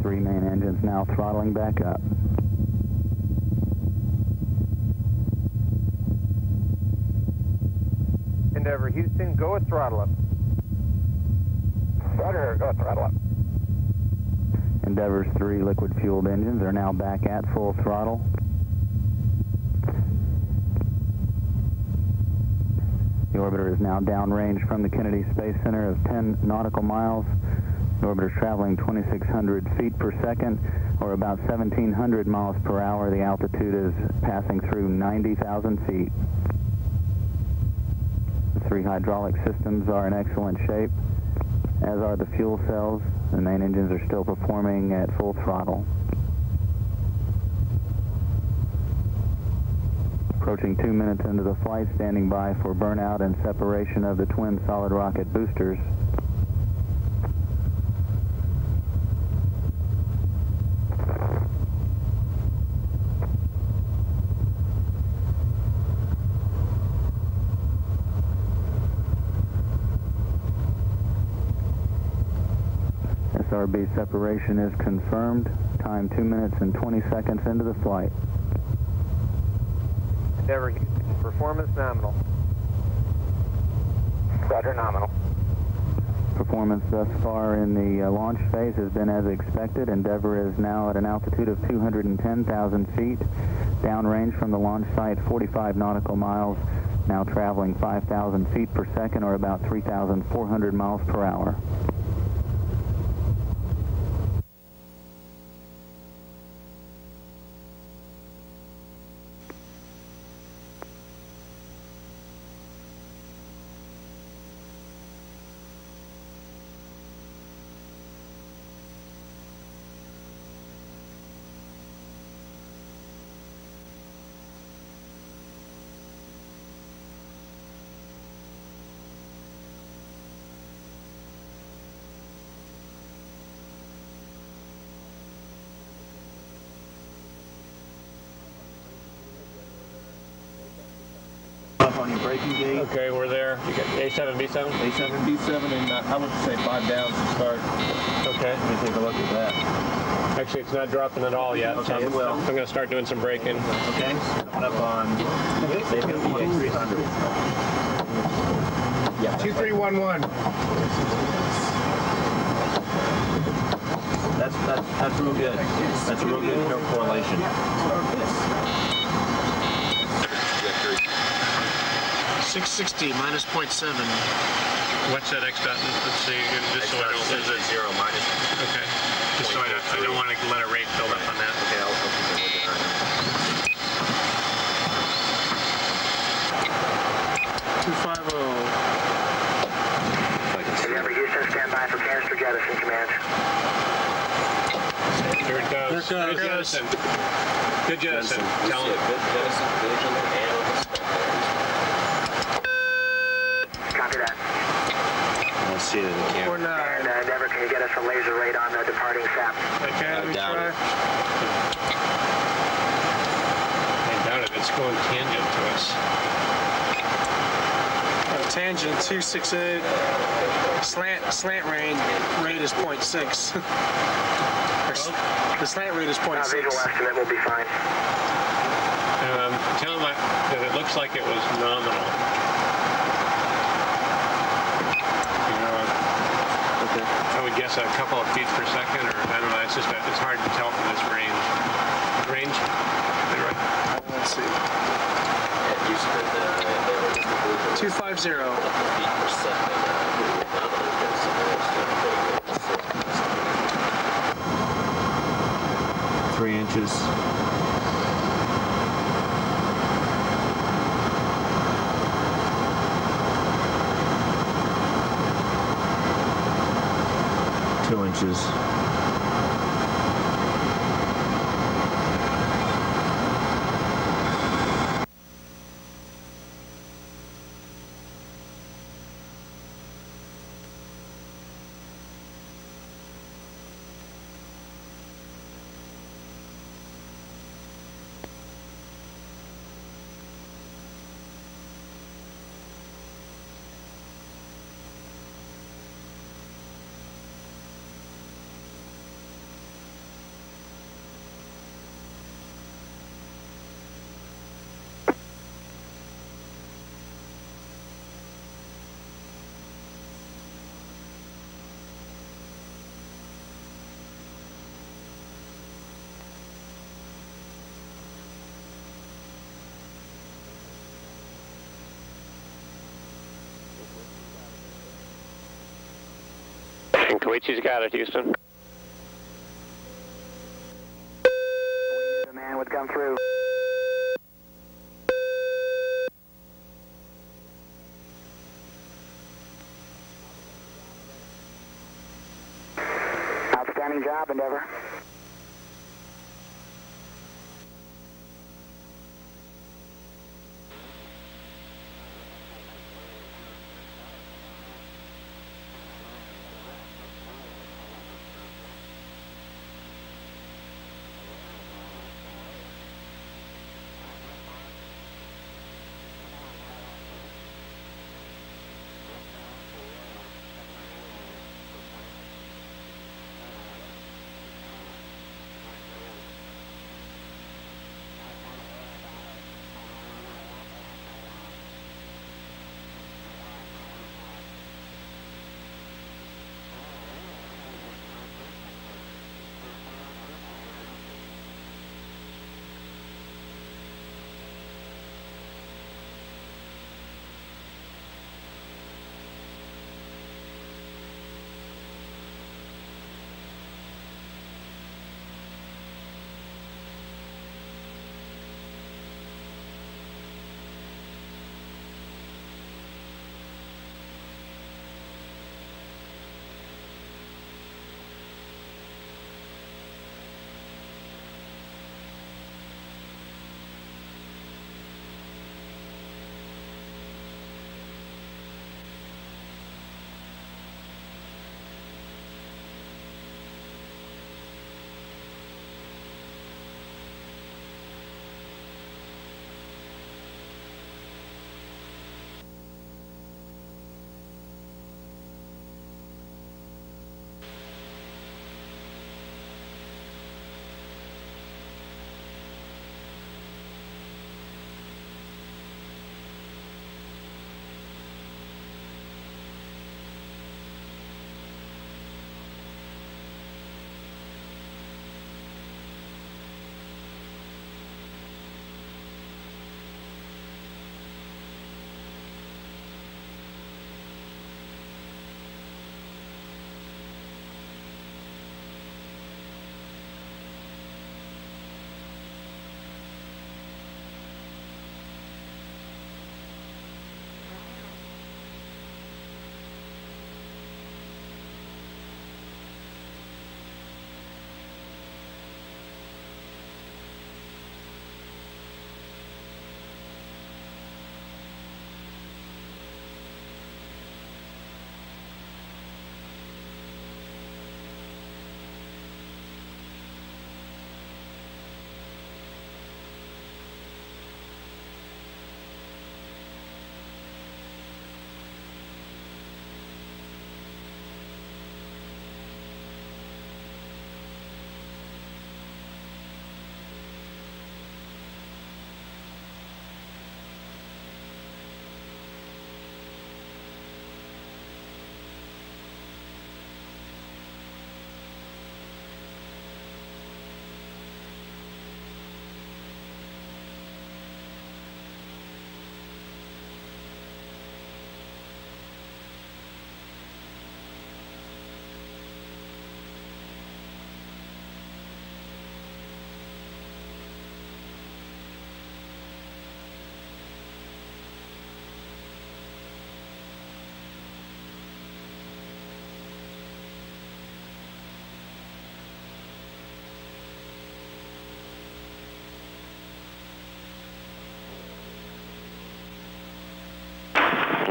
Three main engines now throttling back up. Endeavour Houston, go with throttle up. Roger, go with throttle up. Endeavour's three liquid-fueled engines are now back at full throttle. The orbiter is now downrange from the Kennedy Space Center of 10 nautical miles. The orbiter is traveling 2,600 feet per second, or about 1,700 miles per hour. The altitude is passing through 90,000 feet. The three hydraulic systems are in excellent shape, as are the fuel cells. The main engines are still performing at full throttle. Approaching two minutes into the flight, standing by for burnout and separation of the twin solid rocket boosters. SRB separation is confirmed. Time 2 minutes and 20 seconds into the flight. Endeavour Houston, performance nominal. Roger, nominal. Performance thus far in the uh, launch phase has been as expected. Endeavour is now at an altitude of 210,000 feet, downrange from the launch site 45 nautical miles, now traveling 5,000 feet per second or about 3,400 miles per hour. Up on your braking gate. Okay, we're there. You got A7, B7? A7, B7, and uh, I would say five down to start. Okay. Let me take a look at that. Actually, it's not dropping at all yet. Okay, so I'm, it will. I'm going to start doing some braking. Okay, coming up on say 300. Yeah. 2311. That's, that's, that's real good. That's a real good no correlation. 660 minus 0.7. What's that X dot? Let's see, just so I don't. Is it zero minus? Okay. Just so I don't, I don't want to let a rate build up on that. Okay, I'll, I'll keep it Two five oh. Endeavour Houston, stand by for canister jettison command. There it goes. There it Good goes. jettison. Good jettison. Tell him. Copy that. I don't see it in the camera. Four nine. And uh, Endeavour, can you get us a laser rate on the departing SAP? Okay, let me doubt try. it. I doubt it. It's going tangent to us. Uh, tangent 268. Slant slant range rate is 0.6. Or s- the slant rate is 0.6. Uh, visual estimate will be fine. Um, tell him that that it looks like it was nominal. You know, Okay. I would guess a couple of feet per second, or I don't know. It's just it's hard to tell from this range. Range. Is that right? Let's see. 250. Three inches. Inches. And Koichi's got it, Houston. The man would come through. Outstanding job, Endeavour.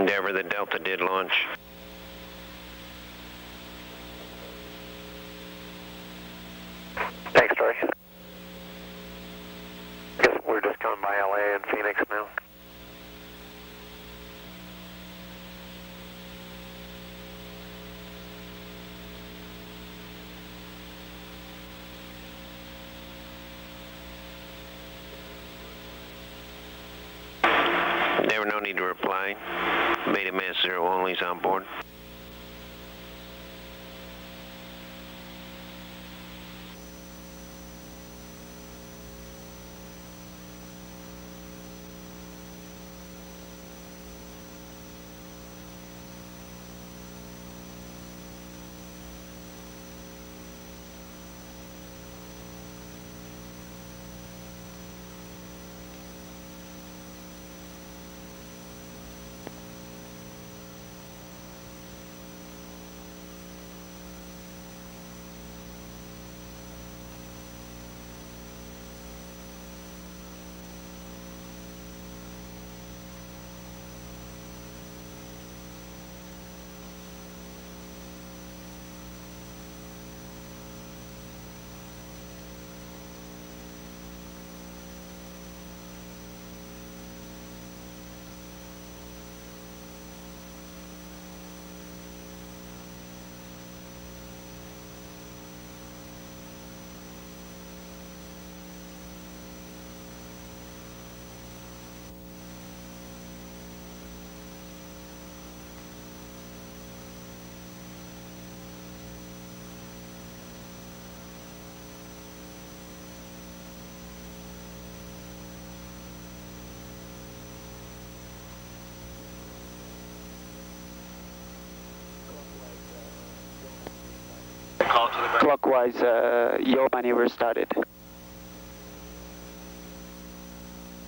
Endeavour, the Delta did launch. Thanks, Troy. Guess we're just coming by LA and Phoenix now. Endeavour, no need to reply. Beta Mass Zero only is on board. Clockwise, uh, your maneuver started.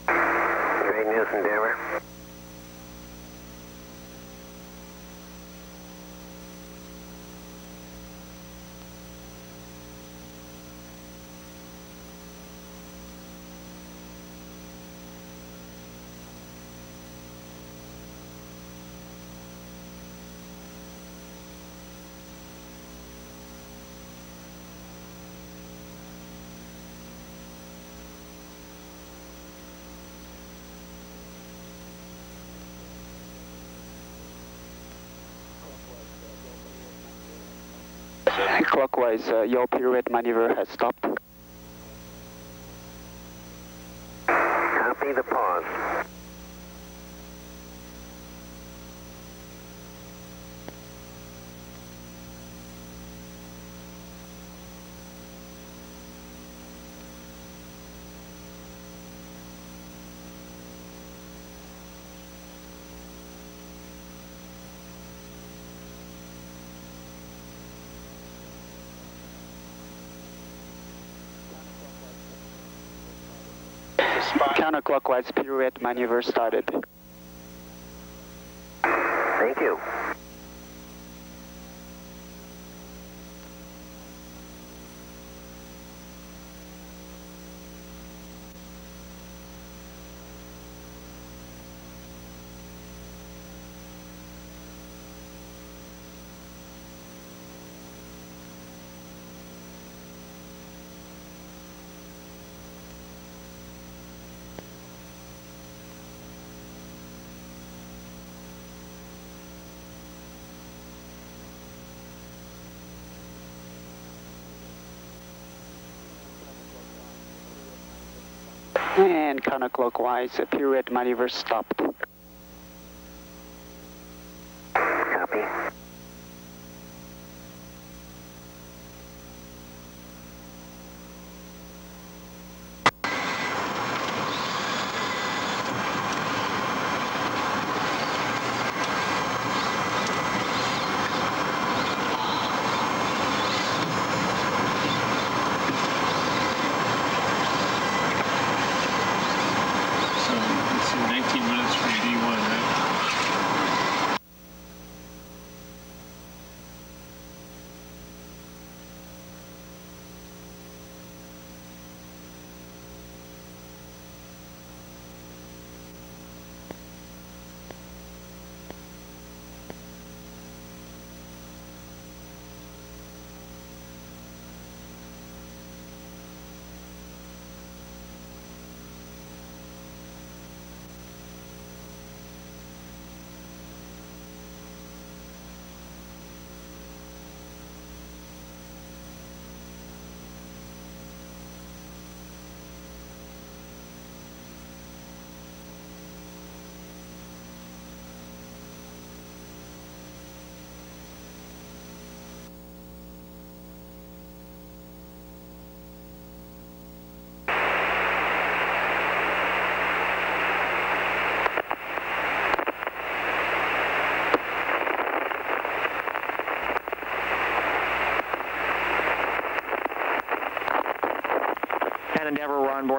Great news, Endeavour. Clockwise, uh, your pirouette maneuver has stopped. Copy the pause. Counterclockwise pirouette maneuver started. Thank you. And counterclockwise, pirouette maneuver stopped. Copy. So it's 19 minutes from D1, right?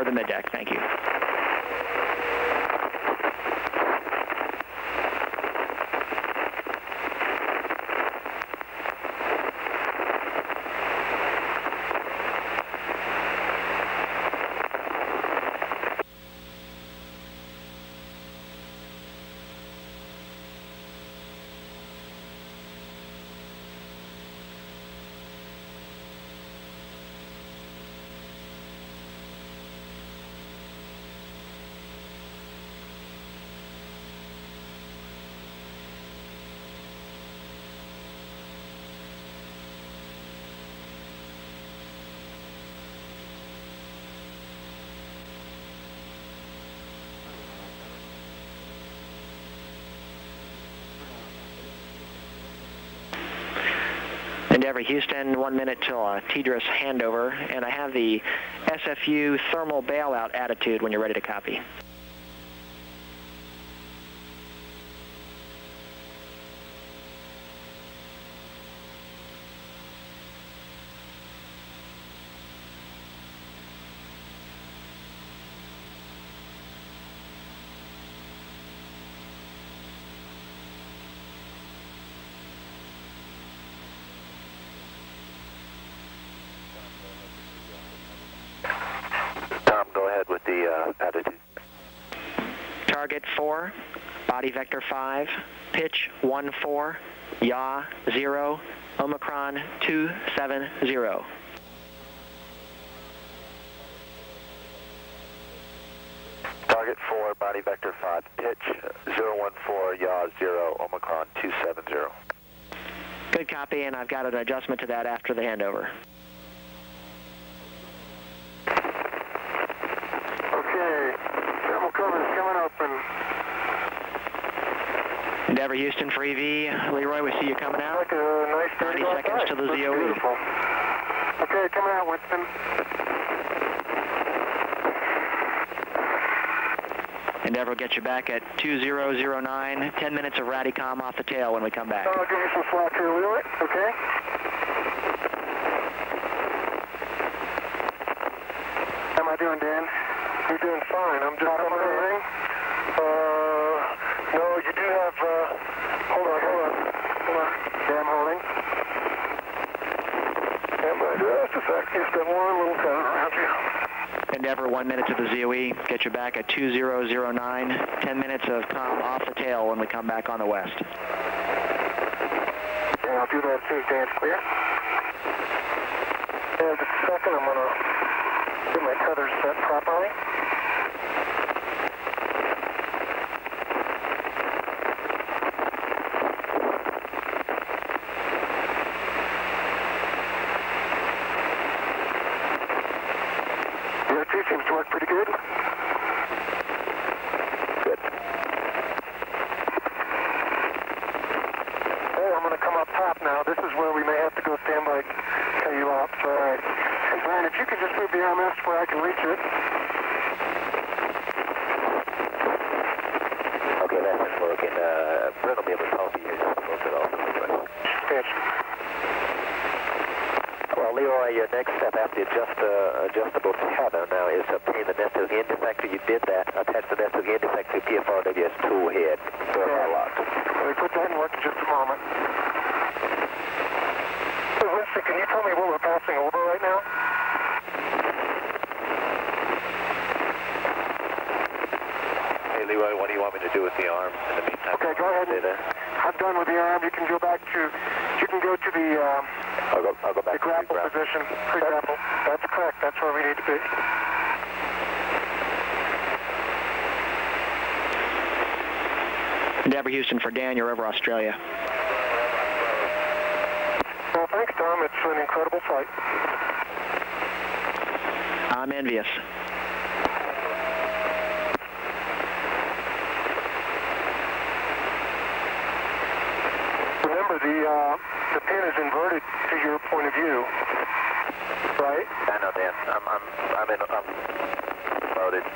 Toward the middeck. Endeavour Houston, one minute till uh, TDRS handover, and I have the SFU thermal bailout attitude when you're ready to copy. Tom, go ahead with the uh, attitude. Target 4, body vector 5, pitch 1 4, yaw 0, Omicron 270. Target 4, body vector 5, pitch 014, yaw 0, Omicron 270. Good copy, and I've got an adjustment to that after the handover. Okay, thermal cover is coming open. Endeavour Houston for EV. Leroy, we see you coming out. Like nice 30 seconds to the Looks ZOE. beautiful. Okay, coming out, Winston. Endeavour will get you back at 2009. 10 minutes of Radicom off the tail when we come back. I'll give you some slack here, Leroy. Okay? How am I doing, Dan? You're doing fine. I'm just coming in. Uh, no, you do have, uh, hold on, hold on. Hold on. Yeah, I'm holding. Stand by just a sec. Just got one little turn around you. Endeavour, one minute to the ZOE. Get you back at 2009. 10 minutes of com off the tail when we come back on the west. Yeah, I'll do that soon Dan's clear. And just a second, I'm gonna get my tethers set properly. The RT seems to work pretty good. Good. Oh, I'm going to come up top now. This is where we may have to go standby cut you off. So, all right. Hey, Brian, if you could just move the RMS where I can reach it. Okay, that's been working. Uh, Brent will be able to help you here just a little bit also. Yes. Well, Leroy, your next step after the adjust, uh, adjustable tether now is to the necessary end effector. You did that. Attach the necessary end effector to PFRWS tool head. Verify locked. Let me put that in work in just a moment. Hey, Winston, can you tell me what we're passing over right now? Hey, Leroy, what do you want me to do with the arm in the meantime? Okay, go ahead. Stay there. I'm done with the arm. You can go back to, you can go to the, um, I'll go, I'll go back the grapple position. Pre-grapple. That's correct. That's where we need to be. Endeavour Houston for Dan, you're over Australia. Well, thanks, Tom. It's an incredible flight. I'm envious. Remember, the uh, the pin is inverted to your point of view, right? I know, Dan. I'm, I'm, I'm in, I'm loaded.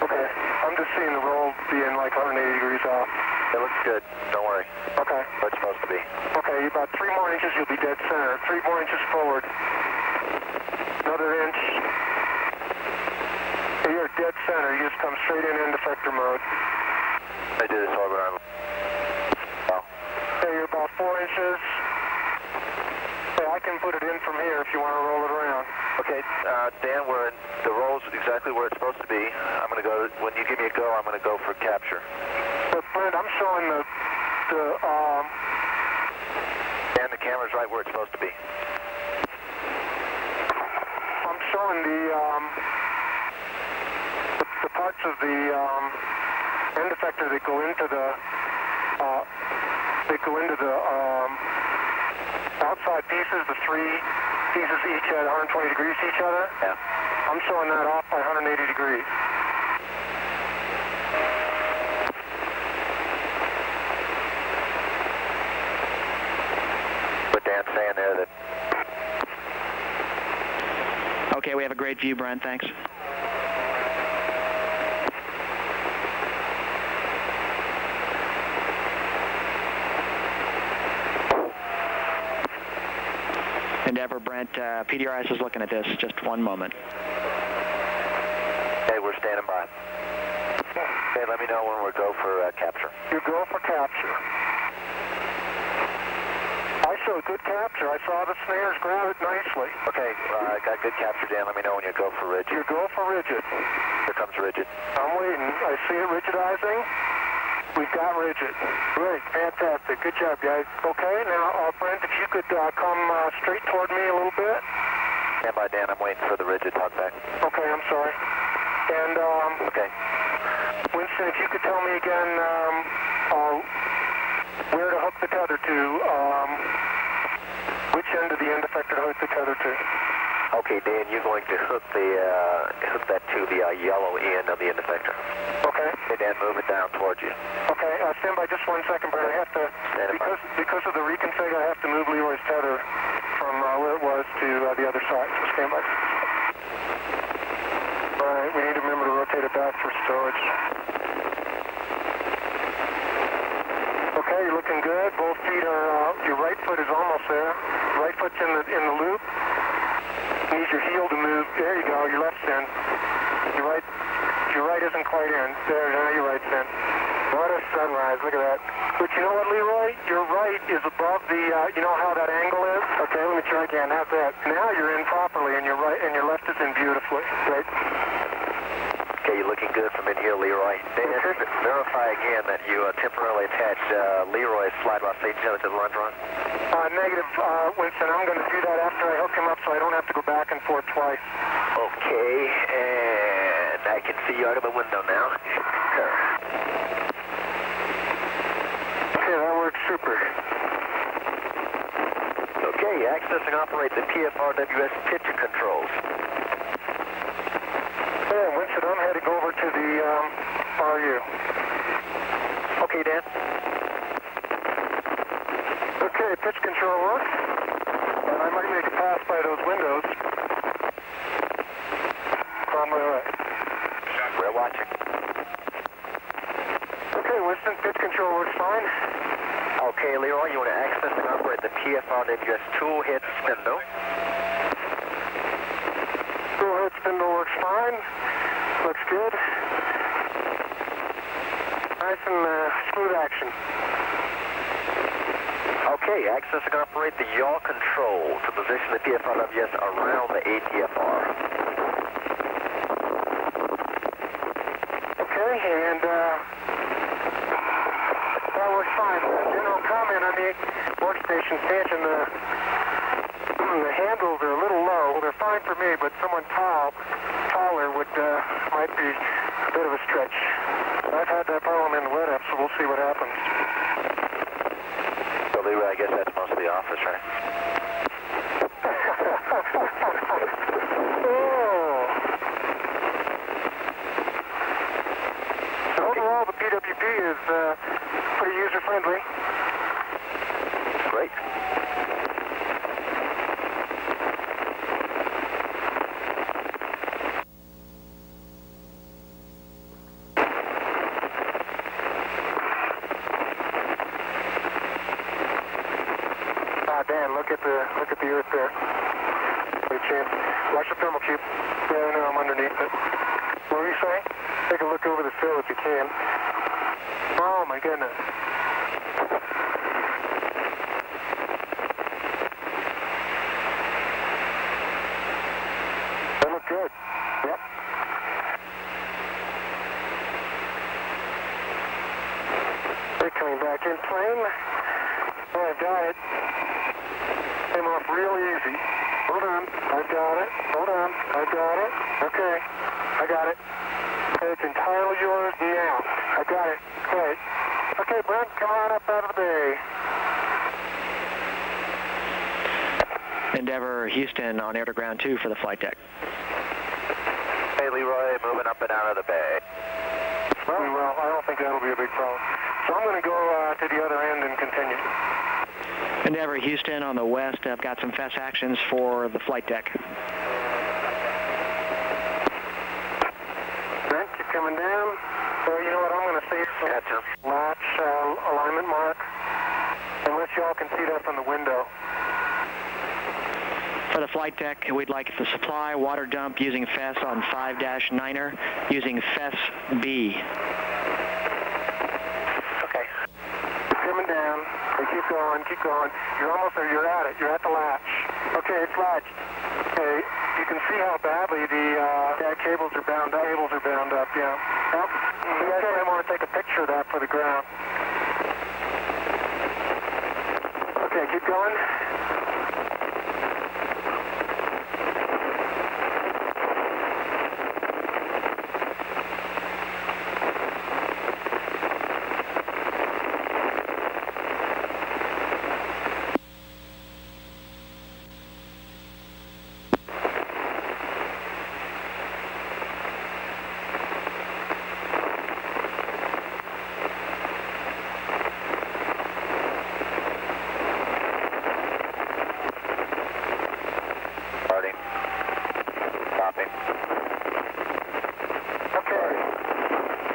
Okay. I'm just seeing the roll being like 180 degrees off. It looks good. Don't worry. Okay. Where it's supposed to be. Okay, about three more inches, you'll be dead center. Three more inches forward. Another inch. dead center. You just come straight in end effector mode. I do this orbit arm. Okay, you're about four inches. Okay, I can put it in from here if you want to roll it around. Okay, uh, Dan, we're in, the roll's exactly where it's supposed to be. I'm going to go, when you give me a go, I'm going to go for capture. But Brent, I'm showing the, the, um... Dan, the camera's right where it's supposed to be. I'm showing the, um... The, the parts of the, um... End effector that go into the, uh... That go into the, um... Outside pieces, the three pieces each at 120 degrees to each other. Yeah. I'm showing that off by 180 degrees. But Dan's saying there that Okay, we have a great view, Brian. Thanks. Endeavour, Brent, uh, PDRS is looking at this. Just one moment. Hey, we're standing by. Hey, let me know when we're go for uh, capture. You go for capture. I showed good capture. I saw the snares grab it nicely. Okay, uh, I got good capture, Dan. Let me know when you go for rigid. You go for rigid. Here comes rigid. I'm waiting. I see it rigidizing. We've got rigid. Great, fantastic. Good job, guys. Okay, now, uh, Brent, if you could uh, come uh, straight toward me a little bit. Stand by, Dan. I'm waiting for the rigid talk back. Okay, I'm sorry. And, um, Okay. Winston, if you could tell me again um, uh, where to hook the tether to, um, which end of the end effector to hook the tether to. Okay, Dan, you're going to hook the uh, hook that to the uh, yellow end of the end effector. Okay. Okay, Dan, move it down towards you. Okay, uh, stand by just one second, but I have to, because, because of the reconfig, I have to move Leroy's tether from uh, where it was to uh, the other side. So stand by. All right, we need to remember to rotate it back for storage. Okay, you're looking good. Both feet are, uh, your right foot is almost there. Right foot's in the, in the loop. Need your heel to move. There you go, your left's in. Your right, your right isn't quite in. There, now your right's in. What a sunrise, look at that. But you know what, Leroy? Your right is above the, uh, you know how that angle is? Okay, let me try again. How's that? Now you're in properly, and your right, and your left is in beautifully. Right? Okay, you're looking good from in here, Leroy. Dan, verify again that you uh, temporarily attached uh, Leroy's slide rod safety tether to the lunge rod. Uh, negative, uh, Winston. I'm going to do that after I hook him up so I don't have to go back and forth twice. Okay, and I can see you out of the window now. Okay, that works super. Okay, access and operate the PFRWS picture controls. Yeah, Winston, I'm heading over to the um, RU. Okay, Dan. Okay, pitch control works. And I might make a pass by those windows. My way. We're watching. Okay, Winston, pitch control works fine. Okay, Leroy, you want to access and operate the PFRWS tool head spindle. Tool head spindle works fine. Looks good. Nice and uh, smooth action. Okay, access and operate the yaw control to position the PFRWS around the ATFR. Okay, and uh, that works fine. General comment on the workstation station, the, the handles are a little low. They're fine for me, but someone tall, taller would, uh, might be a bit of a stretch. I've had that problem in the WETF, so we'll see what happens. So, Leroy, I guess that's most 2 for the flight deck. Hey, Leroy, moving up and out of the bay. Well, mm-hmm. well I don't think that'll be a big problem. So I'm going to go uh, to the other end and continue. Endeavour, Houston on the west. I've got some fast actions for the flight deck. Deck, we'd like the supply water dump using FES on 5-9er using FES B. Okay. Coming down. Keep going, keep going. You're almost there. You're at it. You're at the latch. Okay, it's latched. Okay, you can see how badly the uh, cables are bound up. Cables are bound up, yeah. Yep. You guys might want to take a picture of that for the ground. Okay, keep going. Starting. Stopping. Okay.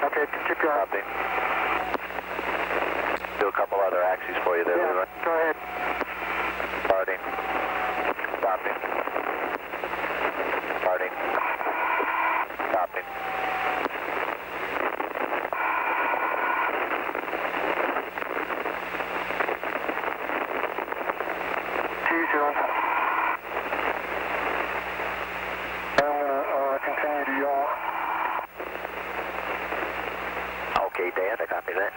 Okay, keep going. Stopping. Do a couple other axes for you there, Yeah, Leroy. go ahead. Starting. Stopping. Starting. Stopping. Two zero. I'm gonna uh, continue to yaw. Okay, Dan, I copy that.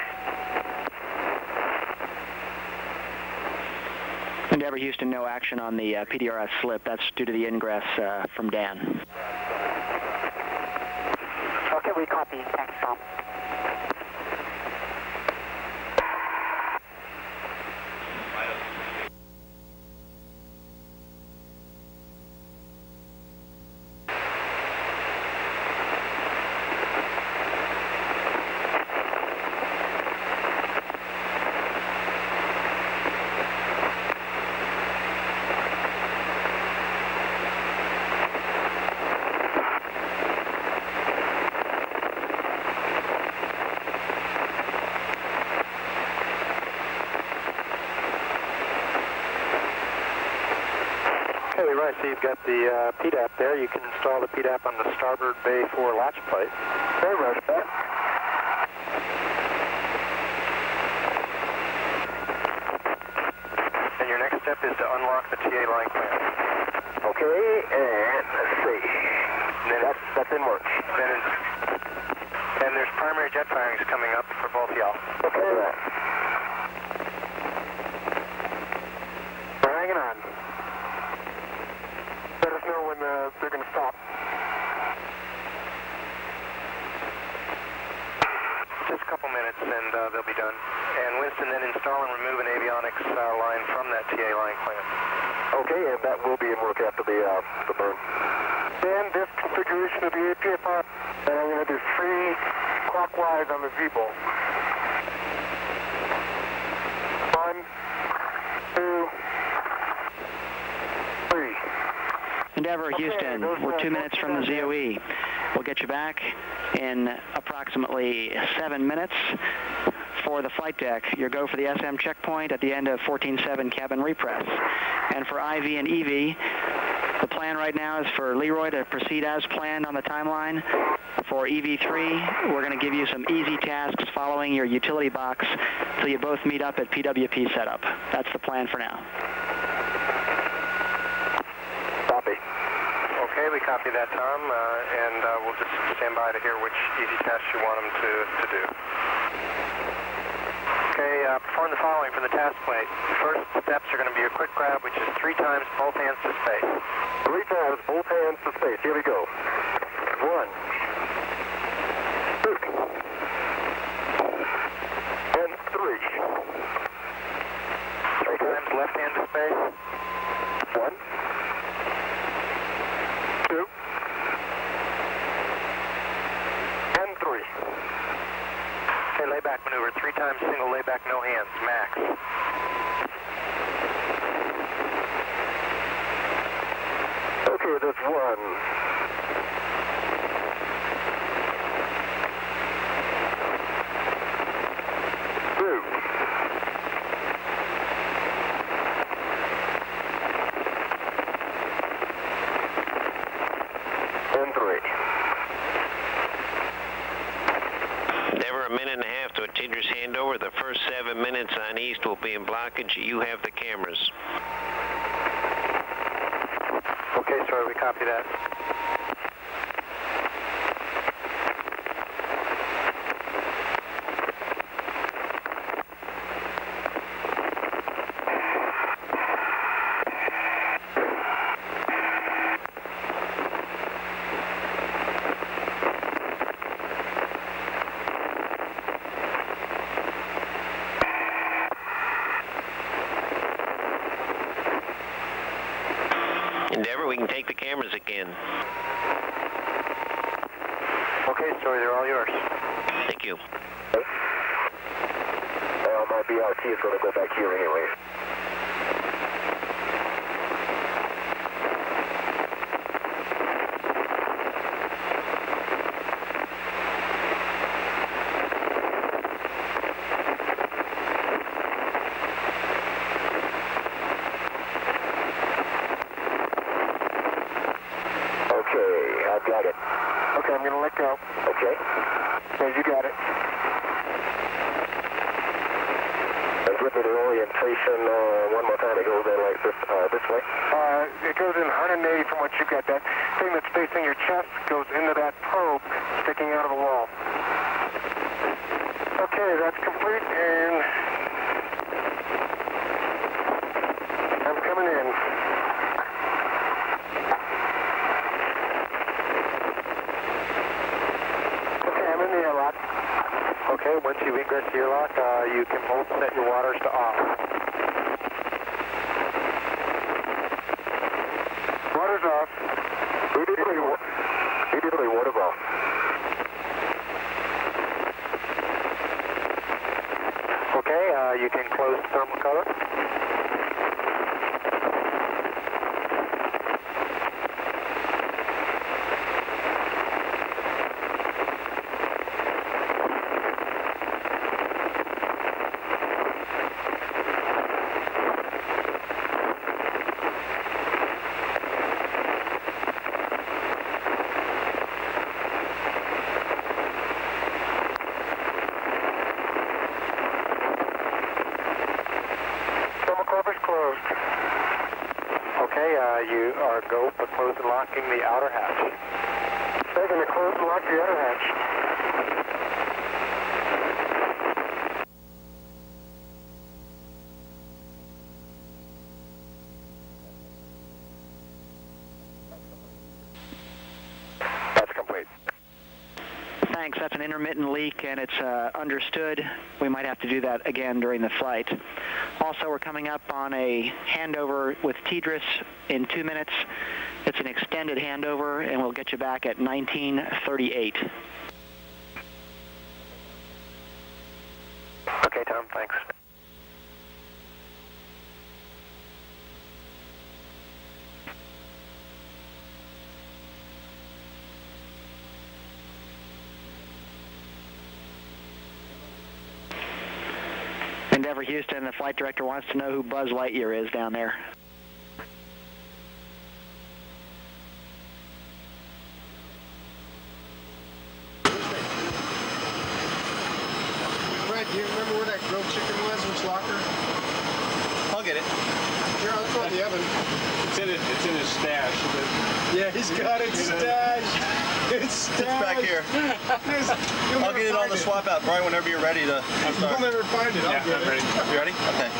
Houston, no action on the uh, PDRS slip. That's due to the ingress uh, from Dan. Okay, we copy. Thanks, Tom. Okay, Leroy, so you've got the uh, PDAP there. You can install the PDAP on the starboard bay 4 latch plate. Hey, Rush, that. And your next step is to unlock the TA line clamp. Okay, and let's see. And then that's, that's in work. Then it's, and there's primary jet firings coming up for both y'all. Okay. We're hanging on. Let us know when uh, they're going to stop. Just a couple minutes and uh, they'll be done. And Winston, then install and remove an avionics uh, line from that TA line clamp. Okay, and that will be in work after the, uh, the burn. And this configuration of the APFR, and I'm going to do three clockwise on the V-bolt. One, two, three. Endeavour Houston, we're two minutes from the ZOE. We'll get you back in approximately seven minutes for the flight deck, your go for the SM checkpoint at the end of 14.7 cabin repress. And for IV and EV, the plan right now is for Leroy to proceed as planned on the timeline. For EV3, we're going to give you some easy tasks following your utility box till you both meet up at PWP setup. That's the plan for now. Copy. That, Tom, uh, and uh, we'll just stand by to hear which easy test you want them to, to do. Okay, uh, perform the following from the task plate. First steps are going to be a quick grab, which is three times both hands to space. Three times, both hands to space. Here we go. One. Two. And three. Three times left hand to space. One. Two. And three. Okay, layback maneuver. Three times single layback, no hands, max. Okay, that's one. Two. And three. Never a minute and a half to a TDRS handover. The first seven minutes on east will be in blockage. You have the cameras. Okay, sir, we copy that. Endeavour, we can again. Okay, Story, they're all yours. Thank you. Uh, my BRT is going to go back here anyway. Okay, I've got it. Okay, I'm going to let go. Okay. Okay, you got it. And give me the orientation uh, one more time. It goes in like this, uh, this way. Uh, it goes in 180 from what you've got. That thing that's facing your chest goes into that probe sticking out of the wall. Okay, that's complete, and I'm coming in. Okay, I'm in the airlock. Okay, once you egress to your lock, uh, you can both set your waters to off. Water's off. Immediately, wa- immediately water's off. Okay, uh, you can close the thermal cover. Thermal cover's closed. Okay, uh, you are go for closing and locking the outer hatch. They're going to close and lock the outer hatch. That's complete. Thanks. That's an intermittent leak, and it's uh, understood. We might have to do that again during the flight. Also, we're coming up on a handover with TDRS in two minutes. It's an extended handover, and we'll get you back at 1938. Okay, Tom, thanks. Endeavour Houston, the flight director wants to know who Buzz Lightyear is down there. Brad, do you remember where that grilled chicken was? Which locker? I'll get it. Sure, let's go in the oven. It's in, it, it's in his stash. Yeah, he's got it stashed. It's stashed. It's back here. You'll I'll never get it on find the swap out, Brian, whenever you're ready to start. You'll never find it. I'll Yeah, get I'm it. ready. You ready? Okay.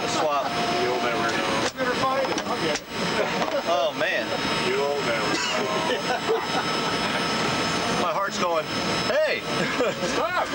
Let's swap. You'll never know. You'll never find it. I'll get it. Oh, man. You'll never know. My heart's going, hey! Stop!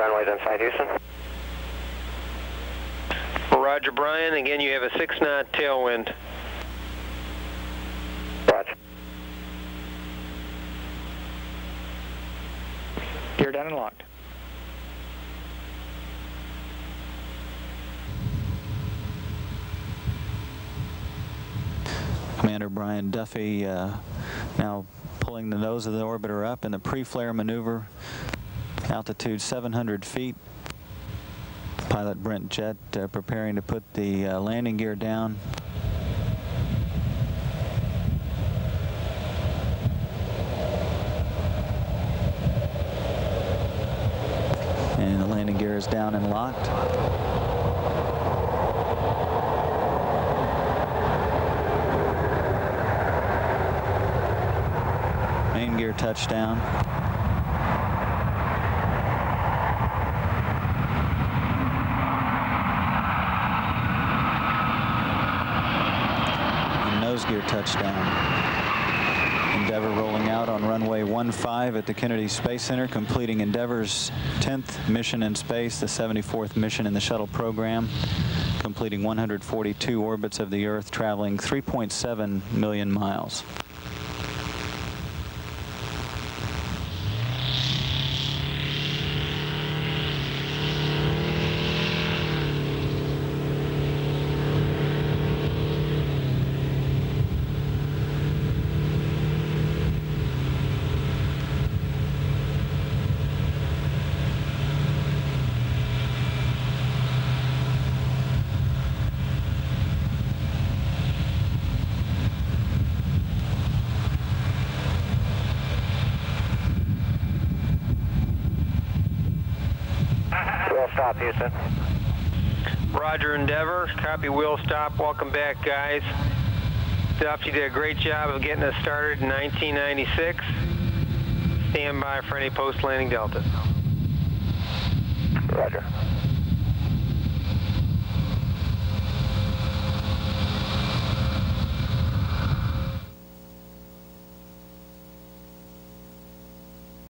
Runway's inside Houston. Roger, Brian. Again, you have a six knot tailwind. Roger. Gear down and locked. Commander Brian Duffy uh, now pulling the nose of the orbiter up in the pre-flare maneuver, altitude 700 feet. Pilot Brent Jett uh, preparing to put the uh, landing gear down. And the landing gear is down and locked. Main gear touchdown. And nose gear touchdown. Endeavour rolling out on runway 15 at the Kennedy Space Center, completing Endeavour's 10th mission in space, the 74th mission in the shuttle program, completing 142 orbits of the Earth, traveling 3.7 million miles. We'll stop, Houston. Roger, Endeavour. Copy, wheel stop. Welcome back, guys. Duff, you did a great job of getting us started in 1996. Stand by for any post-landing deltas.